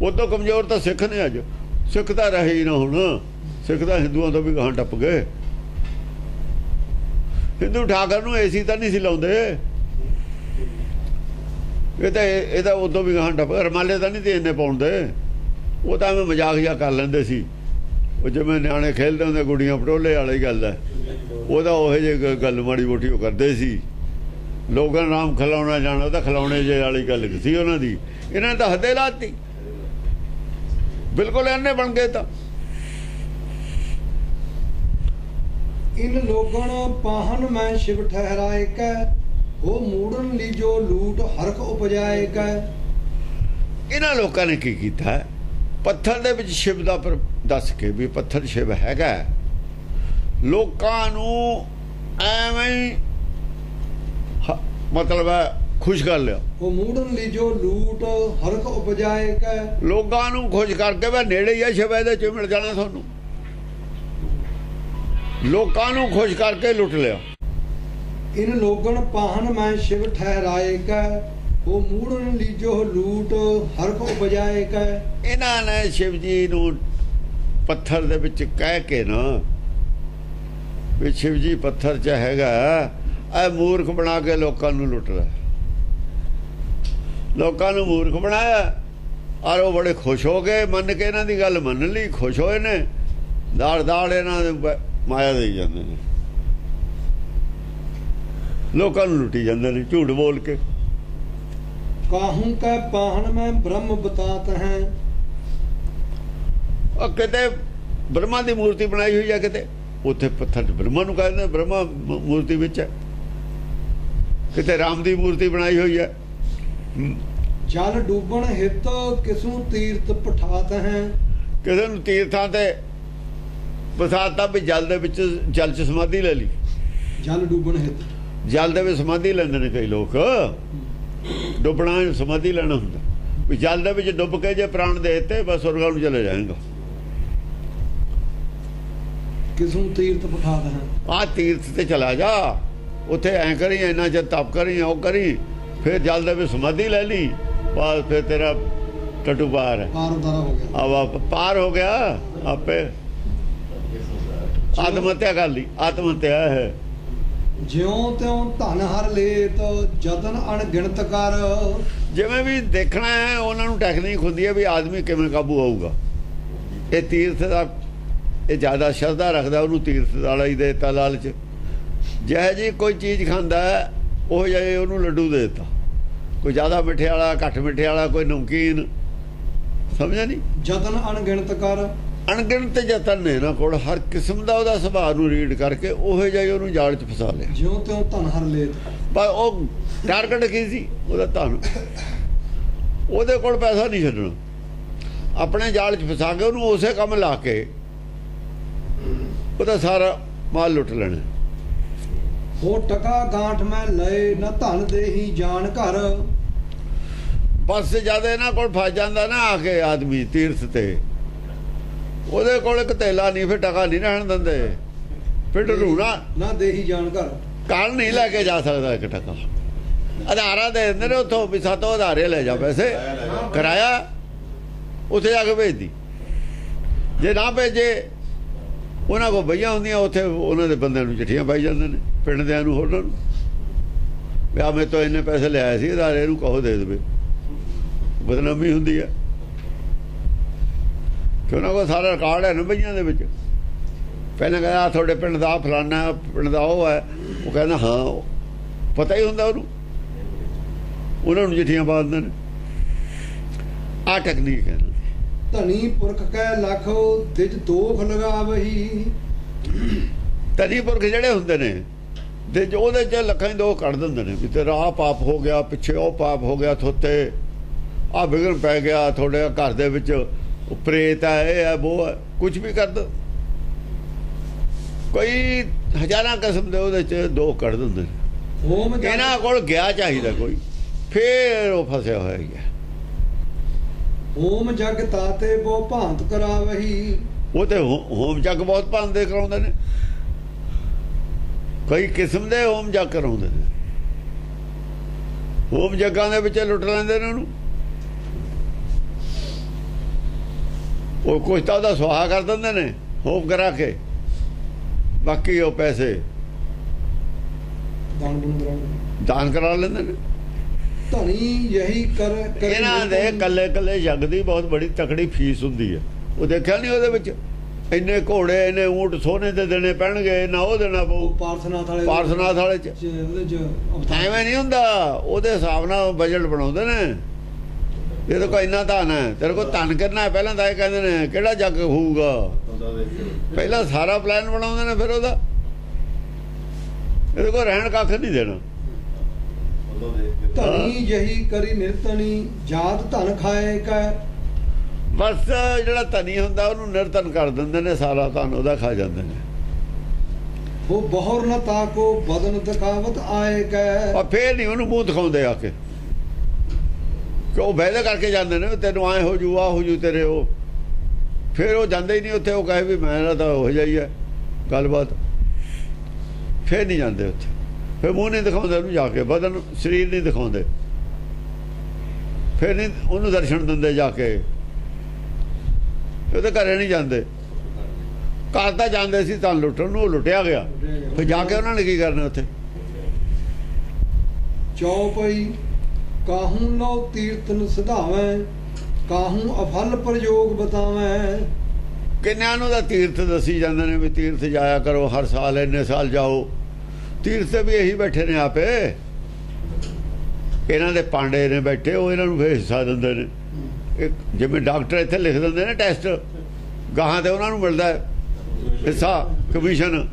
ਉਹ ਤੋਂ ਕਮਜ਼ੋਰ ਤਾਂ ਸਿੱਖ ਨੇ ਅੱਜ। ਸਿੱਖ ਤਾਂ ਰਹੇ ਹੀ ਨਾ ਹੁਣ। ਸਿੱਖ ਤਾਂ ਹਿੰਦੂਆਂ ਤੋਂ ਵੀ ਗਾਂ ਟੱਪ ਗਏ ਹਿੰਦੂ ਠਾਕਰ ਨੂੰ ਏਸੀ ਤਾਂ ਨਹੀਂ ਸੀ ਲਾਉਂਦੇ। ਇਹ ਤਾਂ ਇਹ ਤਾਂ ਉਦੋਂ ਵੀ ਗਾਂ ਟੱਪ ਰਮਾਲੇ ਤਾਂ ਨਹੀਂ ਤੇ ਇੰਨੇ ਪਾਉਂਦੇ। ਉਹ ਤਾਂ ਐਵੇਂ ਮਜ਼ਾਕ ਜਿਹਾ ਕਰ ਲੈਂਦੇ ਸੀ। ਉਹ ਜਿਵੇਂ ਨਿਆਣੇ ਖੇਲਦੇ ਹੁੰਦੇ ਗੁੜੀਆਂ ਪਟੋਲੇ ਵਾਲੀ ਗੱਲ ਹੈ। ਉਹਦਾ ਉਹ ਜਿਹੇ ਗੱਲ ਮਾੜੀ ਮੋਟੀ ਉਹ ਕਰਦੇ ਸੀ। ਲੋਕਾਂ ਨੂੰ ਨਾਮ ਖਿਲਾਉਣਾ ਜਾਣਾ ਤਾਂ ਖਿਲਾਉਣੇ ਜੇ ਵਾਲੀ ਗੱਲ ਸੀ ਉਹਨਾਂ ਦੀ। ਇਹਨਾਂ ਨੇ ਤਾਂ ਹੱਦੇ ਲਾਤੀ ਬਿਲਕੁਲ ਇਹਨੇ ਬਣ ਗਏ ਤਾਂ। ਇਨ ਲੋਗਣ ਪਾਹਨ ਮੈਂ ਸ਼ਿਵ ਠਹਿਰਾਏ ਕੈ ਹੋ ਮੂੜਨ ਲੀਜੋ ਲੂਟ ਹਰਖ ਉਪਜਾਏ ਕੈ ਇਹਨਾਂ ਲੋਕਾਂ ਨੇ ਕੀ ਕੀਤਾ? ਪੱਥਰ ਦੇ ਵਿੱਚ ਸ਼ਿਵ ਦਾ ਪਰ ਦੱਸ ਕੇ ਵੀ ਪੱਥਰ ਸ਼ਿਵ ਹੈਗਾ। ਲੋਕਾਂ ਨੂੰ ਐਵੇਂ ਮਤਲਬ ਹੈ ਖੁਸ਼ ਕਰ ਲਿਆ ਹੋ ਮੂੜਨ ਲੀਜੋ ਲੂਟ ਹਰਖ ਉਪਜਾਏ ਕੈ ਲੋਕਾਂ ਨੂੰ ਖੁਸ਼ ਕਰਕੇ ਵਾ ਨੇੜੇ ਹੀ ਆ ਸ਼ਿਵ ਇਹਦੇ ਚ ਮਿਲ ਜਾਣਾ ਤੁਹਾਨੂੰ ਲੋਕਾਂ ਨੂੰ ਖੁਸ਼ ਕਰਕੇ ਲੁੱਟ ਲਿਆ। ਇਨ ਲੋਗਣ ਪਾਹਨ ਮੈਂ ਸ਼ਿਵ ਠਹਿਰਾਏ ਕੈ ਹੋ ਮੂੜਨ ਲੀਜੋ ਲੂਟ ਹਰਖ ਉਪਜਾਏ ਕੈ। ਇਹਨਾਂ ਨੇ ਸ਼ਿਵ ਜੀ ਨੂੰ ਪੱਥਰ ਦੇ ਵਿੱਚ ਕਹਿ ਕੇ ਨਾ ਵੀ ਸ਼ਿਵ ਜੀ ਪੱਥਰ 'ਚ ਹੈਗਾ ਇਹ ਮੂਰਖ ਬਣਾ ਕੇ ਲੋਕਾਂ ਨੂੰ ਲੁੱਟ ਰਿਹਾ ਲੋਕਾਂ ਨੂੰ ਮੂਰਖ ਬਣਾਇਆ ਔਰ ਉਹ ਬੜੇ ਖੁਸ਼ ਹੋ ਗਏ ਮੰਨ ਕੇ ਇਹਨਾਂ ਦੀ ਗੱਲ ਮੰਨ ਲਈ ਖੁਸ਼ ਹੋਏ ਨੇ। ਦਾੜ ਦਾੜ ਇਹਨਾਂ ਦੇ ਮਾਇਆ ਦੇਈ ਜਾਂਦੇ ਨੇ। ਲੋਕਾਂ ਨੂੰ ਲੁੱਟੀ ਜਾਂਦੇ ਨੇ ਝੂਠ ਬੋਲ ਕੇ। ਕਾਹੂ ਕੈ ਪਾਹਨ ਮੈਂ ਬ੍ਰਹਮ ਬਤਾਤ ਹੈ। ਉਹ ਕਿਤੇ ਬ੍ਰਹਮਾ ਦੀ ਮੂਰਤੀ ਬਣਾਈ ਹੋਈ ਹੈ ਕਿਤੇ? ਉੱਥੇ ਪੱਥਰ 'ਚ ਬ੍ਰਹਮਾ ਨੂੰ ਕਹਿੰਦੇ ਬ੍ਰਹਮਾ ਮੂਰਤੀ ਵਿੱਚ ਹੈ। ਕਿਤੇ ਰਾਮ ਦੀ ਮੂਰਤੀ ਬਣਾਈ ਹੋਈ ਹੈ। ਜਲ ਡੂਬਣ ਹਿਤ ਕਿਸੂ ਤੀਰਤ ਪਠਾਤ ਹੈ? ਕਿਸੇ ਨੂੰ ਤੀਰਥਾਂ ਤੇ ਬਸਾਤਾ ਵੀ ਜਲ ਦੇ ਵਿੱਚ ਜਲ 'ਚ ਸਮਾਧੀ ਲੈ ਲਈ। ਜਲ ਡੂਬਣ ਹਿਤ। ਜਲ ਦੇ ਵਿੱਚ ਸਮਾਧੀ ਲੈਂਦੇ ਨੇ ਕਈ ਲੋਕ। ਡੁੱਬਣਾ ਸਮਾਧੀ ਲੈਣਾ ਹੁੰਦਾ। ਵੀ ਜਲ ਦੇ ਵਿੱਚ ਡੁੱਬ ਕੇ ਜੇ ਪ੍ਰਾਣ ਦੇ ਦਿੱਤੇ ਬਸ ਸੁਰਗਾਂ ਨੂੰ ਚਲੇ ਜਾਏਗਾ। ਕਿਸੂ ਤੀਰਤ ਪਠਾਤ ਹੈ? ਆ ਤੀਰਥ ਤੇ ਚਲਾ ਜਾ। ਉੱਥੇ ਐ ਕਰੀ ਇੰਨਾ ਚਿਰ ਤਪ ਕਰੀ ਉਹ ਕਰੀ ਫਿਰ ਜਲ ਦੇ ਵਿੱਚ ਸਮਾਧੀ ਲੈ ਲਈ। ਬਸ ਫਿਰ ਤੇਰਾ ਟਟੂ ਪਾਰ ਹੈ। ਪਾਰ ਉਤਾਰਾ ਹੋ ਗਿਆ। ਆਵਾ ਪਾਰ ਹੋ ਗਿਆ ਆਪੇ। ਆਤਮ ਹੱਤਿਆ ਕਰ ਲਈ ਆਤਮ ਹੱਤਿਆ ਹੈ। ਜਿਉਂ ਤਿਉ ਧਨ ਹਰ ਲੇਤ ਜਤਨ ਅਣਗਿਣਤ ਕਰ। ਜਿਵੇਂ ਵੀ ਦੇਖਣਾ ਹੈ ਉਹਨਾਂ ਨੂੰ ਟੈਕਨੀਕ ਹੁੰਦੀ ਹੈ ਵੀ ਆਦਮੀ ਕਿਵੇਂ ਕਾਬੂ ਆਊਗਾ ਇਹ ਤੀਰਥ ਦਾ ਇਹ ਜ਼ਿਆਦਾ ਸ਼ਰਧਾ ਰੱਖਦਾ ਉਹਨੂੰ ਤੀਰਥ ਵਾਲਾ ਹੀ ਦਿੱਤਾ ਲਾਲਚ। ਜਿਹੇ ਜੀ ਕੋਈ ਚੀਜ਼ ਖਾਂਦਾ ਹੈ, ਉਹ ਜਿਹੇ ਉਹਨੂੰ ਲੱਡੂ ਦੇ ਦਿੱਤਾ। ਕੋਈ ਜ਼ਿਆਦਾ ਮਿੱਠੇ ਵਾਲਾ ਘੱਟ ਮਿੱਠੇ ਵਾਲਾ ਕੋਈ ਨਮਕੀਨ। ਸਮਝਿਆ ਨਹੀਂ ਜਤਨ ਅਣਗਿਣਤ ਕਰ। ਅਣਗਿਣਤ ਯਤਨ ਨੇ ਨਾ ਕੋਲ ਹਰ ਕਿਸਮ ਦਾ ਉਹਦਾ ਸੁਭਾਅ ਨੂੰ ਰੀਡ ਕਰਕੇ ਉਹੋ ਹੀ ਉਹਨੂੰ ਜਾਲ 'ਚ ਫਸਾ ਲਿਆ। ਜਿਉਂ ਤਿਉ ਧਨ ਹਰ ਲੇਤ। ਪਰ ਉਹ ਟਾਰਗੇਟ ਕੀ ਸੀ? ਉਹਦਾ ਧਨ। ਉਹਦੇ ਕੋਲ ਪੈਸਾ ਨਹੀਂ ਛੱਡਣਾ। ਆਪਣੇ ਜਾਲ 'ਚ ਫਸਾ ਕੇ ਉਹਨੂੰ ਉਸੇ ਕੰਮ ਲਾ ਕੇ ਉਹਦਾ ਸਾਰਾ ਮਾਲ ਲੁੱਟ ਲੈਣਾ। ਹੋ ਟਕਾ ਗਾਂਠ ਮੈਂ ਲਏ ਨਾ ਧਨ ਦੇਹੀ ਜਾਣ ਘਰ। ਬਸ ਜ਼ਿਆਦਾ ਇਹਨਾਂ ਕੋਲ ਫਸ ਜਾਂਦਾ ਨਾ ਆ ਕੇ ਆਦਮੀ ਤੀਰਥ ਤੇ। ਉਹਦੇ ਕੋਲ ਇੱਕ ਤੇਲਾ ਨਹੀਂ ਫਿਰ ਟਕਾ ਨਹੀਂ ਰਹਿਣ ਦਿੰਦੇ। ਫਿਰ ਢੂਣਾ ਨਾ ਦੇਹੀ ਜਾਣ ਘਰ। ਕੱਲ ਨਹੀਂ ਲੈ ਕੇ ਜਾ ਸਕਦਾ ਇੱਕ ਟਕਾ। ਆਧਾਰਾ ਦੇ ਦਿੰਦੇ ਨੇ ਉੱਥੋਂ ਵੀ ਸਾਤੋਂ ਆਧਾਰੇ ਲੈ ਜਾ ਪੈਸੇ। ਕਰਾਇਆ। ਉੱਥੇ ਜਾ ਕੇ ਭੇਜਦੀ। ਜੇ ਨਾ ਭੇਜੇ ਉਹਨਾਂ ਕੋ ਬਈਆਂ ਹੁੰਦੀਆਂ ਉੱਥੇ ਉਹਨਾਂ ਦੇ ਬੰਦਿਆਂ ਨੂੰ ਚਿੱਠੀਆਂ ਪਾਈ ਜਾਂਦੇ ਨੇ ਪਿੰਡ ਦਿਆਂ ਨੂੰ ਹੋਰਾਂ ਨੂੰ। ਵੀ ਆ ਮੈਂ ਤੋਂ ਇੰਨੇ ਪੈਸੇ ਲਿਆਏ ਸੀ ਆਧਾਰੇ ਨੂੰ ਕਹੋ ਦੇ ਦੇਵੇ। ਬਦਨਾਮੀ ਹੁੰਦੀ ਹੈ ਕਿ ਉਹਨਾਂ ਕੋਲ ਸਾਰਾ ਰਿਕਾਰਡ ਹੈ ਨਾ ਬਈਆਂ ਦੇ ਵਿੱਚ? ਪਹਿਲਾਂ ਕਹਿੰਦਾ ਤੁਹਾਡੇ ਪਿੰਡ ਦਾ ਫਲਾਨਾ ਪਿੰਡ ਦਾ ਉਹ ਹੈ। ਉਹ ਕਹਿੰਦਾ ਹਾਂ ਪਤਾ ਹੀ ਹੁੰਦਾ ਉਹਨੂੰ। ਉਹਨਾਂ ਨੂੰ ਚਿੱਠੀਆਂ ਪਾ ਦਿੰਦੇ ਨੇ। ਆ ਟੈਕਨੀਕ ਹੈ। ਦੀ। ਧਨੀ ਪੁਰਖ ਕੈ ਲੱਖ ਦਿਜ ਦੋਖ ਲਗਾਵਹੀ। ਧਨੀ ਪੁਰਖ ਜਿਹੜੇ ਹੁੰਦੇ ਨੇ ਤੇ ਜੋ ਉਹਦੇ ਚ ਲੱਖਾਂ ਹੀ ਦੋ ਕੱਢ ਦਿੰਦੇ ਨੇ। ਵੀ ਤੇਰਾ ਆ ਪਾਪ ਹੋ ਗਿਆ ਪਿੱਛੇ ਉਹ ਪਾਪ ਹੋ ਗਿਆ ਥੋਤੇ। ਆ ਵਿਗੜ ਪੈ ਗਿਆ ਤੁਹਾਡੇ ਘਰ ਦੇ ਵਿੱਚ ਉਹ ਪ੍ਰੇਤ ਇਹ ਹੈ ਉਹ ਕੁਝ ਵੀ ਕਰ ਦੋ। ਕੋਈ ਹਜ਼ਾਰਾਂ ਕਿਸਮ ਦੇ ਉਹਦੇ ਚ ਦੋ ਕੱਢ ਦਿੰਦੇ ਨੇ। ਇਹਨਾਂ ਕੋਲ ਗਿਆ ਚਾਹੀਦਾ ਕੋਈ ਫੇਰ ਉਹ ਫਸਿਆ ਹੋਇਆ ਹੈ ਹੋਮ ਜਗ ਤਾਤੇ ਬੋ ਭਾਂਤ ਕਰਾਵਹੀ। ਉਹ ਤੇ ਹੋਮ ਜਗ ਬਹੁਤ ਪਾਉਂਦੇ ਕਰਾਉਂਦੇ ਨੇ। ਕਈ ਕਿਸਮ ਦੇ ਹੋਮ ਜਗ ਕਰਾਉਂਦੇ ਨੇ। ਹੋਮ ਜਗਾਂ ਦੇ ਵਿੱਚ ਲੁੱਟ ਲੈਂਦੇ ਨੇ ਉਹਨੂੰ। ਉਹ ਕੁਛ ਤਾਂ ਉਹਦਾ ਸੁਆਹ ਕਰ ਦਿੰਦੇ ਨੇ ਹੋਮ ਕਰਾ ਕੇ। ਬਾਕੀ ਉਹ ਪੈਸੇ ਦਾਨ ਕਰਾ ਲੈਂਦੇ ਨੇ। ਧਨੀ ਯਹੀ ਕਰ ਇਹਨਾਂ ਦੇ ਕੱਲੇ ਕੱਲੇ ਜਗ ਦੀ ਬਹੁਤ ਬੜੀ ਤਕੜੀ ਫੀਸ ਹੁੰਦੀ ਹੈ ਉਹ ਦੇਖਿਆ ਨਹੀਂ ਉਹਦੇ ਵਿੱਚ? ਇੰਨੇ ਘੋੜੇ ਇੰਨੇ ਊਂਟ ਸੋਨੇ ਦੇ ਦੇਣੇ ਪੈਣਗੇ ਨਾ ਉਹ ਦੇਣਾ ਪਊ। ਪਾਰਸਨਾਥ ਵਾਲੇ ਪਾਰਸਨਾਥ ਵਾਲੇ ਚ ਐਵੇਂ ਨਹੀਂ ਹੁੰਦਾ। ਉਹਦੇ ਹਿਸਾਬ ਨਾਲ ਬਜਟ ਬਣਾਉਂਦੇ ਨੇ। ਇਹ ਤਾਂ ਕੋਈ ਇੰਨਾ ਧਨ ਹੈ ਤੇਰੇ ਕੋਲ ਧਨ ਕਰਨਾ ਹੈ? ਪਹਿਲਾਂ ਤਾਂ ਇਹ ਕਹਿੰਦੇ ਨੇ ਕਿਹੜਾ ਜੱਗ ਹੋਊਗਾ? ਪਹਿਲਾਂ ਸਾਰਾ ਪਲਾਨ ਬਣਾਉਂਦੇ ਨੇ ਫਿਰ ਉਹਦਾ। ਇਹਦੇ ਕੋਲ ਰਹਿਣ ਕੱਖ ਨਹੀਂ ਦੇਣਾ। ਧਨੀ ਜਹੀ ਕਰੀ ਨਿਰਤਣੀ ਜਾਤ ਧਨ ਖਾਏ ਕੈ ਬਸ ਜਿਹੜਾ ਧਨੀ ਹੁੰਦਾ ਉਹਨੂੰ ਨਿਰਤਨ ਕਰ ਦਿੰਦੇ ਨੇ ਸਾਰਾ ਧਨ ਉਹਦਾ ਖਾ ਜਾਂਦੇ ਨੇ। ਉਹ ਬਹੁਰ ਨ ਤਾਕੋ ਬਦਨ ਦਿਖਾਵਤ ਆਏ ਕੈ ਫੇਰ ਨਹੀਂ ਉਹਨੂੰ ਮੂੰਹ ਦਿਖਾਉਂਦੇ ਆ ਕੇ। ਕਿ ਉਹ ਵਾਅਦਾ ਕਰਕੇ ਜਾਂਦੇ ਨੇ? ਤੈਨੂੰ ਐ ਹੋ ਜੂ ਆ ਹੋ ਜੂ ਤੇਰੇ ਉਹ। ਫਿਰ ਉਹ ਜਾਂਦੇ ਹੀ ਨਹੀਂ ਉੱਥੇ, ਉਹ ਕਹੇ ਵੀ ਮੈਂ ਤਾਂ ਹੋ ਜਾਈਏ ਗੱਲਬਾਤ। ਫਿਰ ਨਹੀਂ ਜਾਂਦੇ ਉੱਥੇ। ਫਿਰ ਮੂੰਹ ਨਹੀਂ ਦਿਖਾਉਂਦੇ, ਉਹਨੂੰ ਜਾ ਕੇ। ਬਦਨ ਸਰੀਰ ਨਹੀਂ ਦਿਖਾਉਂਦੇ। ਫਿਰ ਨਹੀਂ ਉਹਨੂੰ ਦਰਸ਼ਨ ਦਿੰਦੇ ਜਾ ਕੇ। ਉਹਦੇ ਘਰੇ ਨਹੀਂ ਜਾਂਦੇ। ਘਰ ਤਾਂ ਜਾਂਦੇ ਸੀ, ਤਾਂ ਲੁੱਟਣ ਨੂੰ ਉਹ ਲੁੱਟਿਆ ਗਿਆ। ਫਿਰ ਜਾ ਕੇ ਉਹਨਾਂ ਨੇ ਕੀ ਕਰਨਾ ਉੱਥੇ? ਚੌਪਈ ਕਾਹੂ ਲਉ ਤੀਰਥਨ ਸਿਧਾਵੈ, ਕਾਹੂ ਅਫਲ ਪ੍ਰਯੋਗ ਬਤਾਵੈ। ਕਿੰਨਿਆਂ ਨੂੰ ਦਾ ਤੀਰਥ ਦੱਸੀ ਜਾਂਦੇ ਨੇ ਵੀ ਤੀਰਥ ਜਾਇਆ ਕਰੋ, ਹਰ ਸਾਲ ਇੰਨੇ ਸਾਲ ਜਾਓ। ਤੀਰਥ ਤੇ ਵੀ ਇਹੀ ਬੈਠੇ ਨੇ ਆਪੇ। ਇਹਨਾਂ ਦੇ ਪਾਂਡੇ ਨੇ ਬੈਠੇ, ਉਹ ਇਹਨਾਂ ਨੂੰ ਫੇਰ ਹਿੱਸਾ ਦਿੰਦੇ ਨੇ। ਇੱਕ ਜਿਵੇਂ ਡਾਕਟਰ ਇੱਥੇ ਲਿਖ ਦਿੰਦੇ ਨੇ ਟੈਸਟ, ਗਾਹਾਂ ਤੇ ਉਹਨਾਂ ਨੂੰ ਮਿਲਦਾ ਹਿੱਸਾ, ਕਮਿਸ਼ਨ।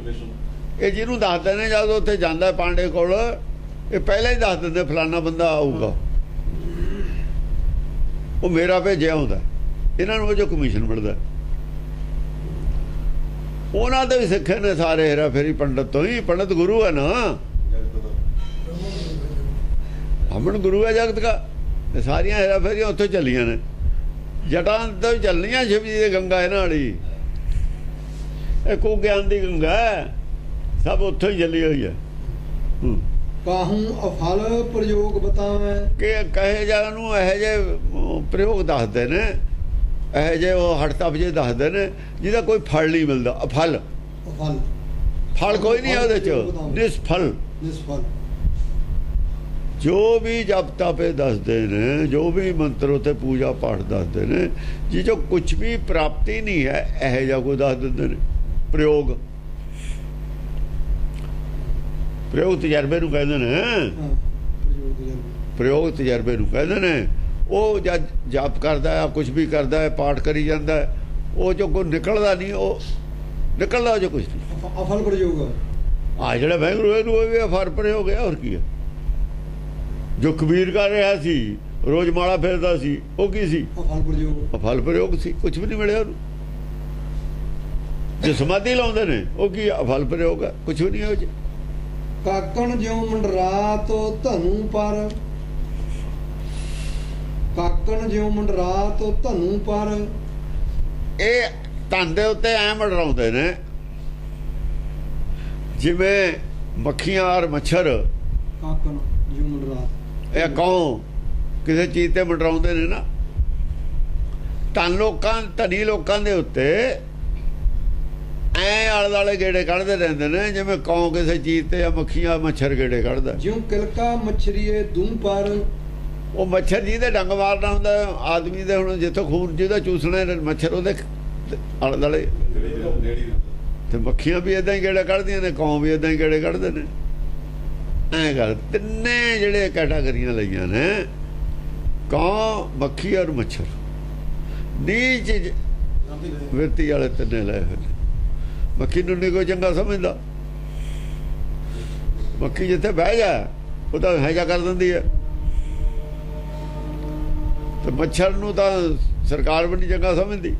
ਇਹ ਜਿਹਨੂੰ ਦੱਸਦੇ ਨੇ, ਜਦ ਉੱਥੇ ਜਾਂਦਾ ਪਾਂਡੇ ਕੋਲ, ਇਹ ਪਹਿਲਾਂ ਹੀ ਦੱਸ ਦਿੰਦੇ ਫਲਾਣਾ ਬੰਦਾ ਆਊਗਾ। ਉਹ ਮੇਰਾ ਭੇਜਿਆ ਹੁੰਦਾ। ਇਹਨਾਂ ਨੂੰ ਜੋ ਕਮਿਸ਼ਨ ਮਿਲਦਾ। ਉਹਨਾਂ ਦੇ ਵੀ ਸਿੱਖੇ ਨੇ ਸਾਰੇ ਹੇਰਾ ਫੇਰੀ ਪੰਡਤ ਤੋਂ ਹੀ। ਪੰਡਤ ਗੁਰੂ ਹੈ ਨਾ। ਅਮਨ ਗੁਰੂ ਹੈ ਜਗਤ ਦਾ ਸਾਰੀਆਂ ਹੇਰਾ ਫੇਰੀਆਂ ਉੱਥੇ ਚੱਲੀਆਂ ਨੇ। ਜਟਾਂ ਤੋਂ ਹੀ ਚੱਲਣੀਆਂ ਸ਼ਿਵ ਜੀ ਦੀ ਗੰਗਾ ਇਹਨਾਂ ਵਾਲੀ। ਇਹ ਕੋ ਗਿਆਨ ਦੀ ਗੰਗਾ ਸਭ ਉੱਥੋਂ ਹੀ ਚੱਲੀ ਹੋਈ ਹੈ। ਹੂੰ। ਕਾਹੂ ਅਫਲ ਪ੍ਰਯੋਗ ਬਤਾਵੈ? ਕਿ ਕਹੇ ਜਾ ਨੂੰ ਇਹ ਜੇ ਪ੍ਰਯੋਗ ਦੱਸਦੇ ਨੇ। ਇਹ ਜੇ ਉਹ ਹੜਤਪ ਜੇ ਦੱਸਦੇ ਨੇ ਜਿਹਦਾ ਕੋਈ ਫਲ ਨਹੀਂ ਮਿਲਦਾ। ਅਫਲ। ਅਫਲ। ਫਲ ਕੋਈ ਨਹੀਂ ਉਹਦੇ ਚ। ਨਿਸਫਲ। ਨਿਸਫਲ। ਜੋ ਵੀ ਜਪ ਤਪੇ ਦੱਸਦੇ ਨੇ ਜੋ ਵੀ ਮੰਤਰ ਉਤੇ ਪੂਜਾ ਪਾਠ ਦੱਸਦੇ ਨੇ ਜੀ ਜੋ ਕੁਝ ਵੀ ਪ੍ਰਾਪਤੀ ਨਹੀਂ ਹੈ ਇਹ ਜਿਹਾ ਕੋਈ ਦੱਸ ਦਿੰਦੇ ਨੇ। ਪ੍ਰਯੋਗ। ਪ੍ਰਯੋਗ ਤਜਰਬੇ ਨੂੰ ਕਹਿੰਦੇ ਨੇ। ਪ੍ਰਯੋਗ ਤਜਰਬੇ। ਨੂੰ ਕਹਿੰਦੇ ਨੇ। ਉਹ ਜਦ ਜਪ ਕਰਦਾ ਹੈ ਕੁਝ ਵੀ ਕਰਦਾ ਹੈ ਪਾਠ ਕਰੀ ਜਾਂਦਾ ਹੈ ਉਹ ਜੋ ਕੋਈ ਨਿਕਲਦਾ ਨਹੀਂ ਉਹ ਨਿਕਲਦਾ ਜੋ ਕੁਝ ਨਹੀਂ। ਅਫ- ਅਫਲ ਪ੍ਰਯੋਗ ਆ। ਜਿਹੜਾ ਵੈਗਰੂ ਇਹਨੂੰ ਉਹ ਵੀ ਫਰ ਪਰੇ ਹੋ ਗਿਆ ਹੋਰ ਕੀ ਹੈ? ਜੋ ਕਬੀਰ ਕਰ ਰਿਹਾ ਸੀ ਰੋਜ਼ ਮਾਲਾ ਫੇਰਦਾ ਸੀ ਉਹ ਕੀ ਸੀ? ਅਫਲ ਪ੍ਰਯੋਗ। ਫਲ ਪ੍ਰਯੋਗ ਸੀ ਕੁਝ ਵੀ ਨਹੀਂ ਮਿਲਿਆ ਉਹਨੂੰ। ਜੇ ਸਮਾਧੀ ਲਾਉਂਦੇ ਨੇ ਉਹ ਕੀ ਫਲ ਪ੍ਰਯੋਗ ਹੈ ਕੁਝ ਵੀ ਨਹੀਂ ਹੋ ਜੇ ਕਾਕਣ ਜਿਉ ਮੰਡਰਾਤ ਧਨੂ ਪਰ। ਕਾਕਣ ਜਿਉ ਮੰਡਰਾਤ ਧਨੂ ਪਰ। ਇਹ ਧਨ ਦੇ ਉੱਤੇ ਐ ਮੜਰਾਉਂਦੇ ਨੇ ਜਿਵੇਂ ਮੱਖੀਆਂ ਔਰ ਮੱਛਰ। ਕਾਕਣ ਜਿਉ ਮੰਡਰਾਤ ਇਹ ਕੌਂ ਕਿਸੇ ਚੀਜ਼ ਤੇ ਮੰਡਰਾਉਂਦੇ ਨੇ ਨਾ। ਧਨ ਲੋਕਾਂ ਧਨੀ ਲੋਕਾਂ ਦੇ ਉੱਤੇ ਐ ਆਲੇ ਦਾਲੇ ਗੇੜੇ ਕੱਢਦੇ ਰਹਿੰਦੇ ਨੇ ਜਿਵੇਂ ਕੌਂ ਕਿਸੇ ਚੀਜ਼ ਤੇ ਜਾਂ ਮੱਖੀਆਂ ਮੱਛਰ ਗੇੜੇ ਕੱਢਦਾ। ਜਿਉ ਕਿਲਕਾ ਮਛਰੀਏ ਦੂ ਪਰ। ਉਹ ਮੱਛਰ ਜਿਹਦੇ ਡੰਗ ਮਾਰਨਾ ਹੁੰਦਾ ਆਦਮੀ ਦੇ ਹੁਣ ਜਿੱਥੋਂ ਖੂਨ ਜਿਹਦਾ ਚੂਸਣਾ ਮੱਛਰ ਉਹਦੇ ਆਲੇ ਦਾਲੇ ਤੇ ਮੱਖੀਆਂ ਵੀ ਇਦਾਂ ਹੀ ਗੇੜੇ ਕੱਢਦੀਆਂ ਨੇ ਕੌਂ ਵੀ ਇਦਾਂ ਹੀ ਗੇੜੇ ਕੱਢਦੇ ਨੇ। ਐਂ ਕਰ ਤਿੰਨੇ ਜਿਹੜੇ ਕੈਟਾਗਰੀਆਂ ਲਈਆਂ ਨੇ ਕੌਂ ਮੱਖੀ ਔਰ ਮੱਛਰ। ਨੀਚ ਵਿਰਤੀ ਵਾਲੇ ਤਿੰਨੇ ਲਏ ਹੋਏ ਮੱਖੀ ਨੂੰ ਨਹੀਂ ਕੋਈ ਚੰਗਾ ਸਮਝਦਾ। ਮੱਖੀ ਜਿੱਥੇ ਬਹਿ ਜਾ ਉਹ ਤਾਂ ਹੈਜਾ ਕਰ ਦਿੰਦੀ ਹੈ। ਤੇ ਮੱਛਰ ਨੂੰ ਤਾਂ ਸਰਕਾਰ ਵੀ ਨਹੀਂ ਚੰਗਾ ਸਮਝਦੀ।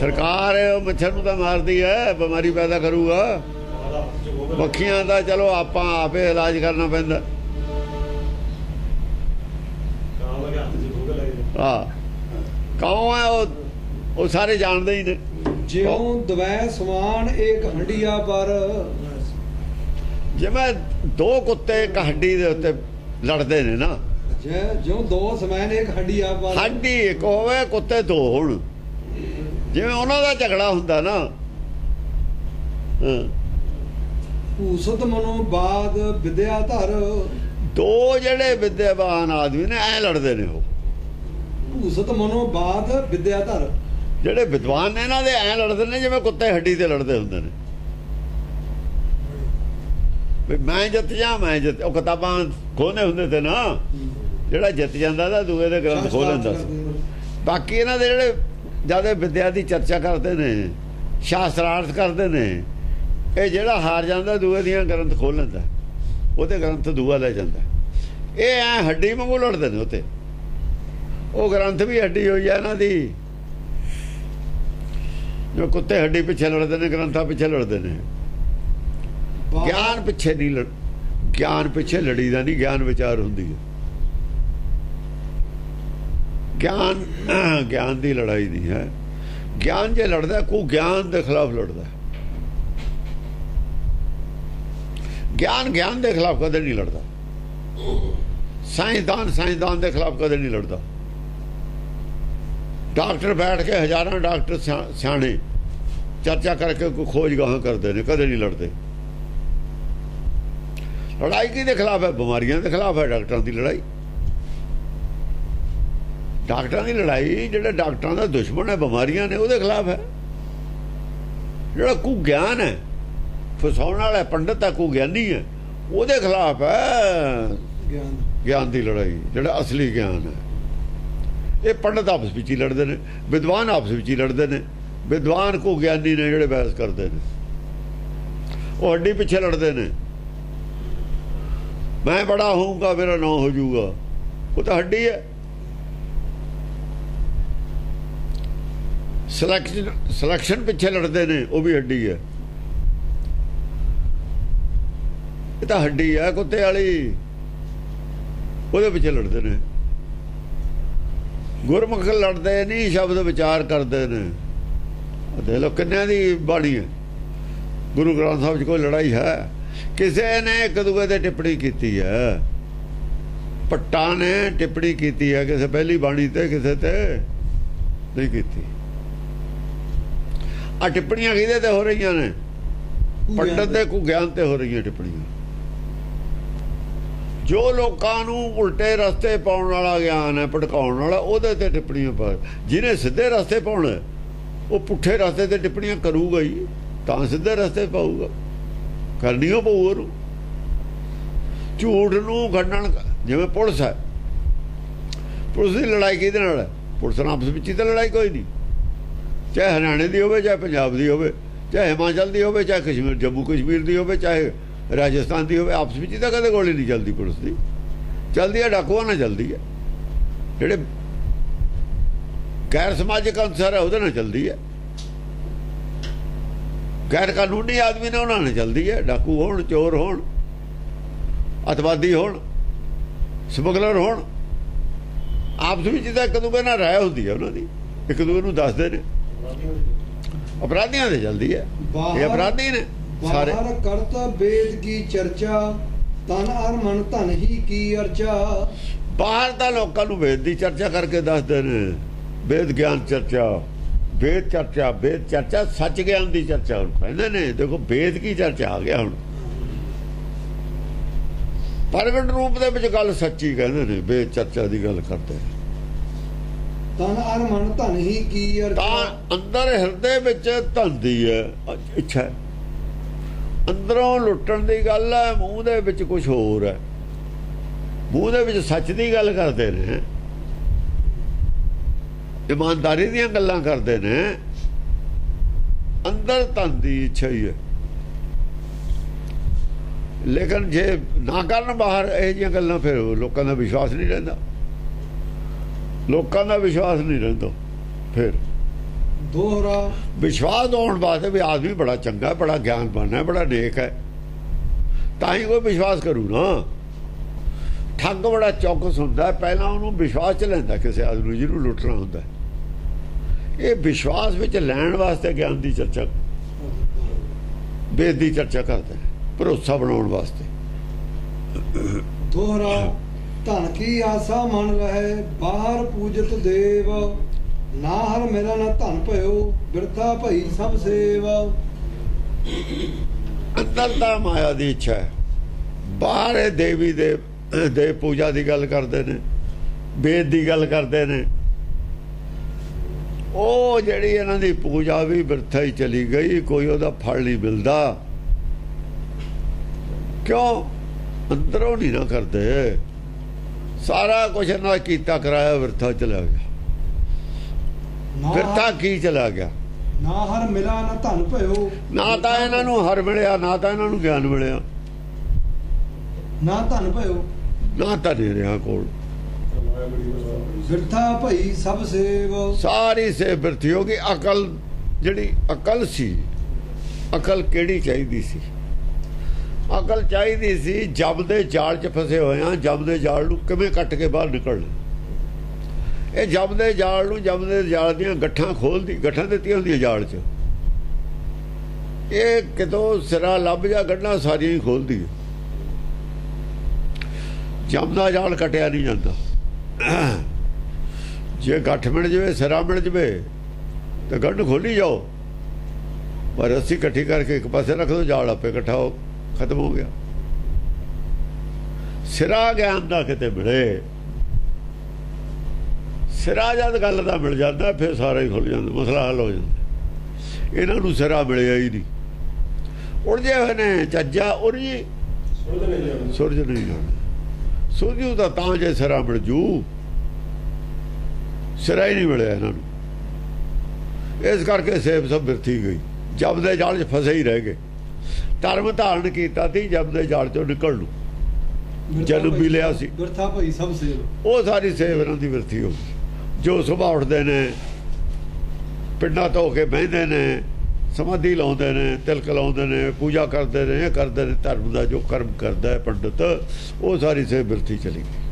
ਸਰਕਾਰ ਮੱਛਰ ਨੂੰ ਤਾਂ ਮਾਰਦੀ ਹੈ ਬਿਮਾਰੀ ਪੈਦਾ ਕਰੂਗਾ। ਮੱਖੀਆਂ ਦਾ ਚਲੋ ਆਪਾਂ ਆਪੇ ਇਲਾਜ ਕਰਨਾ ਪੈਂਦਾ। ਹਾਂ। ਕੌਣ ਹੈ ਉਹ? ਉਹ ਸਾਰੇ ਜਾਣਦੇ ਹੀ ਨੇ। ਜਿਉ ਦਵੈ ਸਮਾਨ ਏਕ ਹੰਡੀਆ ਪਰ। ਜਿਵੇਂ ਦੋ ਕੁੱਤੇ ਇੱਕ ਹੱਡੀ ਦੇ ਉੱਤੇ ਲੜਦੇ ਨੇ ਨਾ। ਜਿਉ ਦੋ ਸਮਾਨ ਏਕ ਹੰਡੀਆ ਪਰ। ਹੱਡੀ ਇੱਕ ਹੋਵੇ ਕੁੱਤੇ ਦੋ ਹੋਣ। ਜਿਵੇਂ ਉਹਨਾਂ ਦਾ ਝਗੜਾ ਹੁੰਦਾ ਨਾ। ਹਾਂ। ਭੂਸਤ ਮਨੋ ਬਾਦ ਵਿਦਿਆ ਧਰ। ਦੋ ਜਿਹੜੇ ਵਿਦਿਆਵਾਨ ਆਦਮੀ ਨੇ ਐ ਲੜਦੇ ਨੇ ਉਹ। ਭੂਸਤ ਮਨੋ ਬਾਦ ਵਿਦਿਆ ਧਰ। ਜਿਹੜੇ ਵਿਦਵਾਨ ਨੇ ਇਹਨਾਂ ਦੇ, ਐ ਲੜਦੇ ਨੇ ਜਿਵੇਂ ਕੁੱਤੇ ਹੱਡੀ ਤੇ ਲੜਦੇ ਹੁੰਦੇ ਨੇ। ਵੀ ਮੈਂ ਜਿੱਤ ਜਾ, ਮੈਂ ਜਿੱਤ, ਉਹ ਕਿਤਾਬਾਂ ਖੋਨੇ ਹੁੰਦੇ ਤੇ ਨਾ, ਜਿਹੜਾ ਜਿੱਤ ਜਾਂਦਾ ਤਾਂ ਦੂਏ ਦੇ ਗ੍ਰੰਥ ਖੋਲ ਲੈਂਦਾ ਬਾਕੀ ਇਹਨਾਂ ਦੇ ਜਿਹੜੇ ਜ਼ਿਆਦਾ ਵਿਦਿਆ ਦੀ ਚਰਚਾ ਕਰਦੇ ਨੇ, ਸ਼ਾਸਤਰਾਰਥ ਕਰਦੇ ਨੇ, ਇਹ ਜਿਹੜਾ ਹਾਰ ਜਾਂਦਾ ਦੂਏ ਦੀਆਂ ਗ੍ਰੰਥ ਖੋਲ ਲੈਂਦਾ। ਉਹਦੇ ਗ੍ਰੰਥ ਦੂਆ ਲੈ ਜਾਂਦਾ। ਇਹ ਐ ਹੱਡੀ ਵਾਂਗੂ ਲੜਦੇ ਨੇ ਉਤੇ ਉਹ ਗ੍ਰੰਥ ਵੀ ਹੱਡੀ ਹੋਈ ਆ ਇਹਨਾਂ ਦੀ। ਜੋ ਕੁੱਤੇ ਹੱਡੀ ਪਿੱਛੇ ਲੜਦੇ ਨੇ ਗ੍ਰੰਥਾਂ ਪਿੱਛੇ ਲੜਦੇ ਨੇ। ਗਿਆਨ ਪਿੱਛੇ ਨਹੀਂ ਲੜ ਗਿਆਨ ਪਿੱਛੇ ਲੜੀਦਾ ਨਹੀਂ ਗਿਆਨ ਵਿਚਾਰ ਹੁੰਦੀ ਹੈ। ਗਿਆਨ ਗਿਆਨ ਦੀ ਲੜਾਈ ਨਹੀਂ ਹੈ। ਗਿਆਨ ਜੇ ਲੜਦਾ ਕੋ ਗਿਆਨ ਦੇ ਖਿਲਾਫ ਲੜਦਾ ਗਿਆਨ ਗਿਆਨ ਦੇ ਖਿਲਾਫ ਕਦੇ ਨਹੀਂ ਲੜਦਾ। ਸਾਇੰਸਦਾਨ ਸਾਇੰਸਦਾਨ ਦੇ ਖਿਲਾਫ ਕਦੇ ਨਹੀਂ ਲੜਦਾ। ਡਾਕਟਰ ਬੈਠ ਕੇ ਹਜ਼ਾਰਾਂ ਡਾਕਟਰ ਸਿਆ- ਸਿਆਣੇ ਚਰਚਾ ਕਰਕੇ ਕੋਈ ਖੋਜ ਗਾਹਾਂ ਕਰਦੇ ਨੇ ਕਦੇ ਨਹੀਂ ਲੜਦੇ। ਲੜਾਈ ਕਿਹਦੇ ਖਿਲਾਫ ਹੈ? ਬਿਮਾਰੀਆਂ ਦੇ ਖਿਲਾਫ ਹੈ ਡਾਕਟਰਾਂ ਦੀ ਲੜਾਈ। ਡਾਕਟਰਾਂ ਦੀ ਲੜਾਈ ਜਿਹੜਾ ਡਾਕਟਰਾਂ ਦਾ ਦੁਸ਼ਮਣ ਹੈ ਬਿਮਾਰੀਆਂ ਨੇ ਉਹਦੇ ਖਿਲਾਫ ਹੈ। ਜਿਹੜਾ ਕੋ ਗਿਆਨ ਹੈ ਫਸਾਉਣ ਵਾਲਾ ਪੰਡਤ ਹੈ ਕੋ ਗਿਆਨੀ ਹੈ ਉਹਦੇ ਖਿਲਾਫ ਹੈ ਗਿਆਨ। ਗਿਆਨ ਦੀ ਲੜਾਈ ਜਿਹੜਾ ਅਸਲੀ ਗਿਆਨ ਹੈ। ਇਹ ਪੰਡਤ ਆਪਸ ਵਿੱਚ ਹੀ ਲੜਦੇ ਨੇ, ਵਿਦਵਾਨ ਆਪਸ ਵਿੱਚ ਹੀ ਲੜਦੇ ਨੇ, ਵਿਦਵਾਨ ਕੋ ਗਿਆਨੀ ਨੇ ਜਿਹੜੇ ਬਹਿਸ ਕਰਦੇ ਨੇ। ਉਹ ਹੱਡੀ ਪਿੱਛੇ ਲੜਦੇ ਨੇ। ਮੈਂ ਬੜਾ ਹੋਊਂਗਾ, ਮੇਰਾ ਨਾਂ ਹੋ ਜਾਊਗਾ। ਉਹ ਤਾਂ ਹੱਡੀ ਹੈ। ਸਿਲੈਕਸ਼ਨ ਸਿਲੈਕਸ਼ਨ ਪਿੱਛੇ ਲੜਦੇ ਨੇ, ਉਹ ਵੀ ਹੱਡੀ ਹੈ। ਇਹ ਤਾਂ ਹੱਡੀ ਹੈ, ਕੁੱਤੇ ਵਾਲੀ। ਉਹਦੇ ਪਿੱਛੇ ਲੜਦੇ ਨੇ। ਗੁਰਮੁਖ ਲੜਦੇ ਨਹੀਂ ਸ਼ਬਦ ਵਿਚਾਰ ਕਰਦੇ ਨੇ। ਦੇ ਲੋ ਕਿੰਨਿਆਂ ਦੀ ਬਾਣੀ ਹੈ। ਗੁਰੂ ਗ੍ਰੰਥ ਸਾਹਿਬ 'ਚ ਕੋਈ ਲੜਾਈ ਹੈ? ਕਿਸੇ ਨੇ ਇੱਕ ਦੂਜੇ ਤੇ ਟਿੱਪਣੀ ਕੀਤੀ ਹੈ। ਪੱਟਾ ਨੇ ਟਿੱਪਣੀ ਕੀਤੀ ਹੈ ਕਿਸੇ ਪਹਿਲੀ ਬਾਣੀ ਤੇ ਕਿਸੇ ਤੇ ਨਹੀਂ ਕੀਤੀ। ਆ ਟਿੱਪਣੀਆਂ ਕਿਹਦੇ ਤੇ ਹੋ ਰਹੀਆਂ ਨੇ? ਪੰਡਤ ਦੇ ਕੋ ਗਿਆਨ ਤੇ ਹੋ ਰਹੀਆਂ ਟਿੱਪਣੀਆਂ। ਜੋ ਲੋਕਾਂ ਨੂੰ ਉਲਟੇ ਰਸਤੇ ਪਾਉਣ ਵਾਲਾ ਗਿਆਨ ਹੈ ਭਟਕਾਉਣ ਵਾਲਾ, ਉਹਦੇ ਤੇ ਟਿੱਪਣੀਆਂ ਪਾ ਜਿਹਨੇ ਸਿੱਧੇ ਰਸਤੇ ਪਾਉਣਾ, ਉਹ ਪੁੱਠੇ ਰਸਤੇ ਤੇ ਟਿੱਪਣੀਆਂ ਕਰੂਗਾ ਹੀ, ਤਾਂ ਸਿੱਧੇ ਰਸਤੇ ਪਾਊਗਾ। ਕਰਨੀਓ ਪਊ ਉਹਨੂੰ। ਝੂਠ ਨੂੰ ਖੰਡਣ ਜਿਵੇਂ ਪੁਲਿਸ ਹੈ। ਪੁਲਿਸ ਦੀ ਲੜਾਈ ਕਿਹਦੇ ਨਾਲ ਹੈ? ਪੁਲਿਸ ਨਾਲ ਆਪਸ ਵਿੱਚ ਹੀ ਤਾਂ ਲੜਾਈ ਕੋਈ ਨਹੀਂ। ਚਾਹੇ ਹਰਿਆਣੇ ਦੀ ਹੋਵੇ, ਚਾਹੇ ਪੰਜਾਬ ਦੀ ਹੋਵੇ, ਚਾਹੇ ਹਿਮਾਚਲ ਦੀ ਹੋਵੇ, ਚਾਹੇ ਕਸ਼ਮੀਰ ਜੰਮੂ ਕਸ਼ਮੀਰ ਦੀ ਹੋਵੇ, ਚਾਹੇ ਰਾਜਸਥਾਨ ਦੀ ਹੋਵੇ ਆਪਸ ਵਿੱਚ ਹੀ ਤਾਂ ਕਦੇ ਗੋਲੀ ਨਹੀਂ ਚੱਲਦੀ ਪੁਲਿਸ ਦੀ। ਚੱਲਦੀ ਹੈ ਡਾਕੂਆਂ ਨਾਲ ਚੱਲਦੀ ਹੈ। ਜਿਹੜੇ ਗੈਰ ਸਮਾਜਿਕ ਅਨਸਰ ਹੈ ਉਹਦੇ ਨਾਲ ਚੱਲਦੀ ਹੈ। ਗੈਰ ਕਾਨੂੰਨੀ ਆਦਮੀ ਨੇ ਉਹਨਾਂ ਨਾਲ ਚੱਲਦੀ ਹੈ। ਡਾਕੂ ਹੋਣ ਚੋਰ ਹੋਣ ਅਤਵਾਦੀ ਹੋਣ ਸਮਗਲਰ ਹੋਣ ਆਪਸ ਵਿੱਚ ਤਾਂ ਇੱਕ ਦੂਜੇ ਨਾਲ ਰਾਇ ਹੁੰਦੀ ਹੈ ਉਹਨਾਂ ਦੀ। ਇੱਕ ਦੂਜੇ ਨੂੰ ਦੱਸਦੇ ਨੇ। ਅਪਰਾਧੀਆਂ ਦੇ ਚੱਲਦੀ ਹੈ। ਇਹ ਅਪਰਾਧੀ ਨੇ। ਸਾਰੇ ਕਰਤਾ ਵੇਦ ਕੀ ਚਰਚਾ ਤਨ ਅਰ ਮਨ ਧਨ ਹੀ ਕੀ ਅਰਚਾ। ਬਾਹਰ ਤਾਂ ਲੋਕਾਂ ਨੂੰ ਵੇਦ ਦੀ ਚਰਚਾ ਕਰਕੇ ਦੱਸਦੇ ਨੇ। ਵੇਦ ਗਿਆਨ ਚਰਚਾ ਵੇਦ ਚਰਚਾ ਵੇਦ ਚਰਚਾ ਸੱਚ ਗਿਆਨ ਦੀ ਚਰਚਾ ਹੁਣ ਕਹਿੰਦੇ ਨੇ। ਦੇਖੋ ਵੇਦ ਕੀ ਚਰਚਾ ਆ ਗਿਆ ਹੁਣ। ਪ੍ਰਗਟ ਰੂਪ ਦੇ ਵਿੱਚ ਗੱਲ ਸੱਚੀ ਕਹਿੰਦੇ ਨੇ ਵੇਦ ਚਰਚਾ ਦੀ ਗੱਲ ਕਰਦੇ ਨੇ। ਤਨ ਅਰ ਮਨ ਧਨ ਹੀ ਕੀ ਤਾਂ ਅਰਚਾ ਅੰਦਰ ਹਿਰਦੇ ਵਿੱਚ ਧੰਦੀ ਹੈ। ਇੱਛਾ। ਅੰਦਰੋਂ ਲੁੱਟਣ ਦੀ ਗੱਲ ਹੈ ਮੂੰਹ ਦੇ ਵਿੱਚ ਕੁਝ ਹੋਰ ਹੈ ਮੂੰਹ ਦੇ ਵਿੱਚ ਸੱਚ ਦੀ ਗੱਲ ਕਰਦੇ ਨੇ। ਇਮਾਨਦਾਰੀ ਦੀਆਂ ਗੱਲਾਂ ਕਰਦੇ ਨੇ। ਅੰਦਰ ਧਨ ਦੀ ਇੱਛਾ ਹੀ ਹੈ ਲੇਕਿਨ ਜੇ ਨਾ ਕਰਨ ਬਾਹਰ, ਇਹ ਜਿਹੀਆਂ ਗੱਲਾਂ ਫਿਰ ਲੋਕਾਂ ਦਾ ਵਿਸ਼ਵਾਸ ਨਹੀਂ ਰਹਿੰਦਾ। ਲੋਕਾਂ ਦਾ ਵਿਸ਼ਵਾਸ ਨਹੀਂ ਰਹਿੰਦਾ। ਫਿਰ ਦੋਹਰਾ। ਵਿਸ਼ਵਾਸ ਹੋਣ ਵਾਸਤੇ ਵੀ ਆਦਮੀ ਬੜਾ ਚੰਗਾ ਬੜਾ ਗਿਆਨਵਾਨ ਹੈ ਬੜਾ ਨੇਕ ਹੈ। ਤਾਂ ਹੀ ਕੋਈ ਵਿਸ਼ਵਾਸ ਕਰੂ ਨਾ। ਠੱਗ ਬੜਾ ਚੌਕਸ ਹੁੰਦਾ ਪਹਿਲਾਂ ਉਹਨੂੰ ਵਿਸ਼ਵਾਸ ਚ ਲੈਂਦਾ ਕਿਸੇ ਆਦਮੀ ਨੂੰ ਜਿਹਨੂੰ ਲੁੱਟਣਾ ਹੁੰਦਾ। ਇਹ ਵਿਸ਼ਵਾਸ ਵਿੱਚ ਲੈਣ ਵਾਸਤੇ ਗਿਆਨ ਦੀ ਚਰਚਾ ਵੇਦ ਦੀ ਚਰਚਾ ਕਰਦੇ ਭਰੋਸਾ ਬਣਾਉਣ ਵਾਸਤੇ। ਦੋਹਰਾ ਧਨ ਕੀ ਆਸਾ ਮਨ ਰਹੇ ਬਾਹਰ ਪੂਜਤ ਦੇਵ। ਨਾ ਹਰ ਮੇਰਾ ਨਾ ਧਨ ਭਇਓ, ਬਿਰਥਾ ਭਈ ਸਭ ਸੇਵ। ਅੰਦਰ ਤਾਂ ਮਾਇਆ ਦੀ ਇੱਛਾ ਹੈ। ਬਾਹਰ ਇਹ ਦੇਵੀ ਦੇ ਦੇ ਪੂਜਾ ਦੀ ਗੱਲ ਕਰਦੇ ਨੇ, ਵੇਦ ਦੀ ਗੱਲ ਕਰਦੇ ਨੇ। ਉਹ ਜਿਹੜੀ ਇਹਨਾਂ ਦੀ ਪੂਜਾ ਵੀ ਬਿਰਥਾ ਹੀ ਚਲੀ ਗਈ, ਕੋਈ ਉਹਦਾ ਫਲ ਨਹੀਂ ਮਿਲਦਾ। ਕਿਉਂ? ਅੰਦਰੋਂ ਨਹੀਂ ਨਾ ਕਰਦੇ। ਸਾਰਾ ਕੁਝ ਇਹਨਾਂ ਦਾ ਕੀਤਾ ਕਰਾਇਆ, ਬਿਰਥਾ ਚਲਾ ਗਿਆ। ਨਾ ਬਿਰਥਾ ਕੀ ਚਲਾ ਗਿਆ? ਨਾ ਹਰ ਮਿਲਾ ਨਾ ਧਨ ਭਇਓ। ਨਾ ਤਾਂ ਇਹਨਾਂ ਨੂੰ ਹਰ ਮਿਲਿਆ ਨਾ ਤਾਂ ਇਹਨਾਂ ਨੂੰ ਗਿਆਨ ਮਿਲਿਆ। ਨਾ ਧਨ ਭਇਓ। ਨਾ ਤਾਂ ਨਹੀਂ ਰਿਹਾ ਕੋਲ। ਬਿਰਥਾ ਭਈ ਸਭ ਸੇਵ। ਸਾਰੀ ਸੇ ਬਿਰਥੀ ਹੋ ਗਈ। ਅਕਲ ਜਿਹੜੀ ਅਕਲ ਸੀ ਅਕਲ ਕਿਹੜੀ ਚਾਹੀਦੀ ਸੀ? ਅਕਲ ਚਾਹੀਦੀ ਸੀ ਜਬ ਦੇ ਜਾਲ 'ਚ ਫਸੇ ਹੋਏ ਆ ਜਬ ਦੇ ਜਾਲ ਨੂੰ ਕਿਵੇਂ ਕੱਟ ਕੇ ਬਾਹਰ ਨਿਕਲਣਾ? ਇਹ ਜੰਮਦੇ ਜਾਲ ਨੂੰ ਜੰਮਦੇ ਜਾਲ ਦੀਆਂ ਗੱਠਾਂ ਖੋਲਦੀ, ਗੱਠਾਂ ਦਿੱਤੀਆਂ ਹੁੰਦੀਆਂ ਜਾਲ 'ਚ। ਇਹ ਕਿਤੋਂ ਸਿਰਾ ਲੱਭ ਜਾ ਗੱਢਣਾ ਸਾਰੀਆਂ ਹੀ ਖੋਲਦੀ ਹੈ। ਜਮ ਜਾਲ ਕਟਿਆ ਨਹੀਂ ਜਾਂਦਾ। ਜੇ ਗੱਠ ਮਿਲ ਜਵੇ, ਸਿਰਾ ਮਿਲ ਜਵੇ, ਤਾਂ ਗੱਢ ਖੋਲੀ ਜਾਓ। ਪਰ ਰੱਸੀ ਇਕੱਠੀ ਕਰਕੇ ਇੱਕ ਪਾਸੇ ਰੱਖ ਦੋ, ਜਾਲ ਆਪੇ ਇਕੱਠਾ ਹੋ ਖਤਮ ਹੋ ਗਿਆ। ਸਿਰਾ ਗਿਆਨ ਦਾ ਕਿਤੇ ਮਿਲੇ। ਸਿਰਾ ਜਦ ਗੱਲ ਦਾ ਮਿਲ ਜਾਂਦਾ ਫਿਰ ਸਾਰਾ ਹੀ ਖੁੱਲ ਜਾਂਦਾ ਮਸਲਾ ਹੱਲ ਹੋ ਜਾਂਦਾ। ਇਹਨਾਂ ਨੂੰ ਸਿਰਾ ਮਿਲਿਆ ਹੀ ਨਹੀਂ। ਉਲਝੇ ਹੋਏ ਨੇ ਚੱਜਾ ਉਰਜੀ ਸੁਰਜ ਨਹੀਂ ਜਾਣਾ ਸੁਰਜੂ ਦਾ ਤਾਂ ਜੇ ਸਿਰਾ ਮਿਲ ਜੂ ਸਿਰਾ ਹੀ ਨਹੀਂ ਮਿਲਿਆ ਇਹਨਾਂ ਨੂੰ। ਇਸ ਕਰਕੇ ਸੇਬ ਸਭ ਬਿਰਥੀ ਗਈ। ਜਬ ਦੇ ਜਾਲ 'ਚ ਫਸੇ ਹੀ ਰਹਿ ਗਏ। ਧਰਮ ਧਾਰਨ ਕੀਤਾ ਸੀ ਜਬ ਦੇ ਜਾਲ 'ਚੋਂ ਨਿਕਲ ਬਿਰਥਾ ਜਨਮ ਵੀ ਲਿਆ ਸੀ। ਬਿਰਥਾ ਭਈ ਸਭ ਸੇਵ ਉਹ ਸਾਰੀ ਸੇਵ ਇਹਨਾਂ ਦੀ ਬਿਰਥੀ ਹੋ ਗਈ। ਜੋ ਸੁਬਾਹ ਉੱਠਦੇ ਨੇ, ਪਿੰਡਾਂ ਧੋ ਕੇ ਬਹਿੰਦੇ ਨੇ, ਸਮਾਧੀ ਲਾਉਂਦੇ ਨੇ, ਤਿਲਕ ਲਾਉਂਦੇ ਨੇ, ਪੂਜਾ ਕਰਦੇ ਨੇ ਕਰਦੇ ਨੇ, ਧਰਮ ਦਾ ਜੋ ਕਰਮ ਕਰਦਾ ਹੈ ਪੰਡਤ, ਉਹ ਸਾਰੀ ਸੇਵ ਬਿਰਥੀ ਚਲੀ ਗਈ।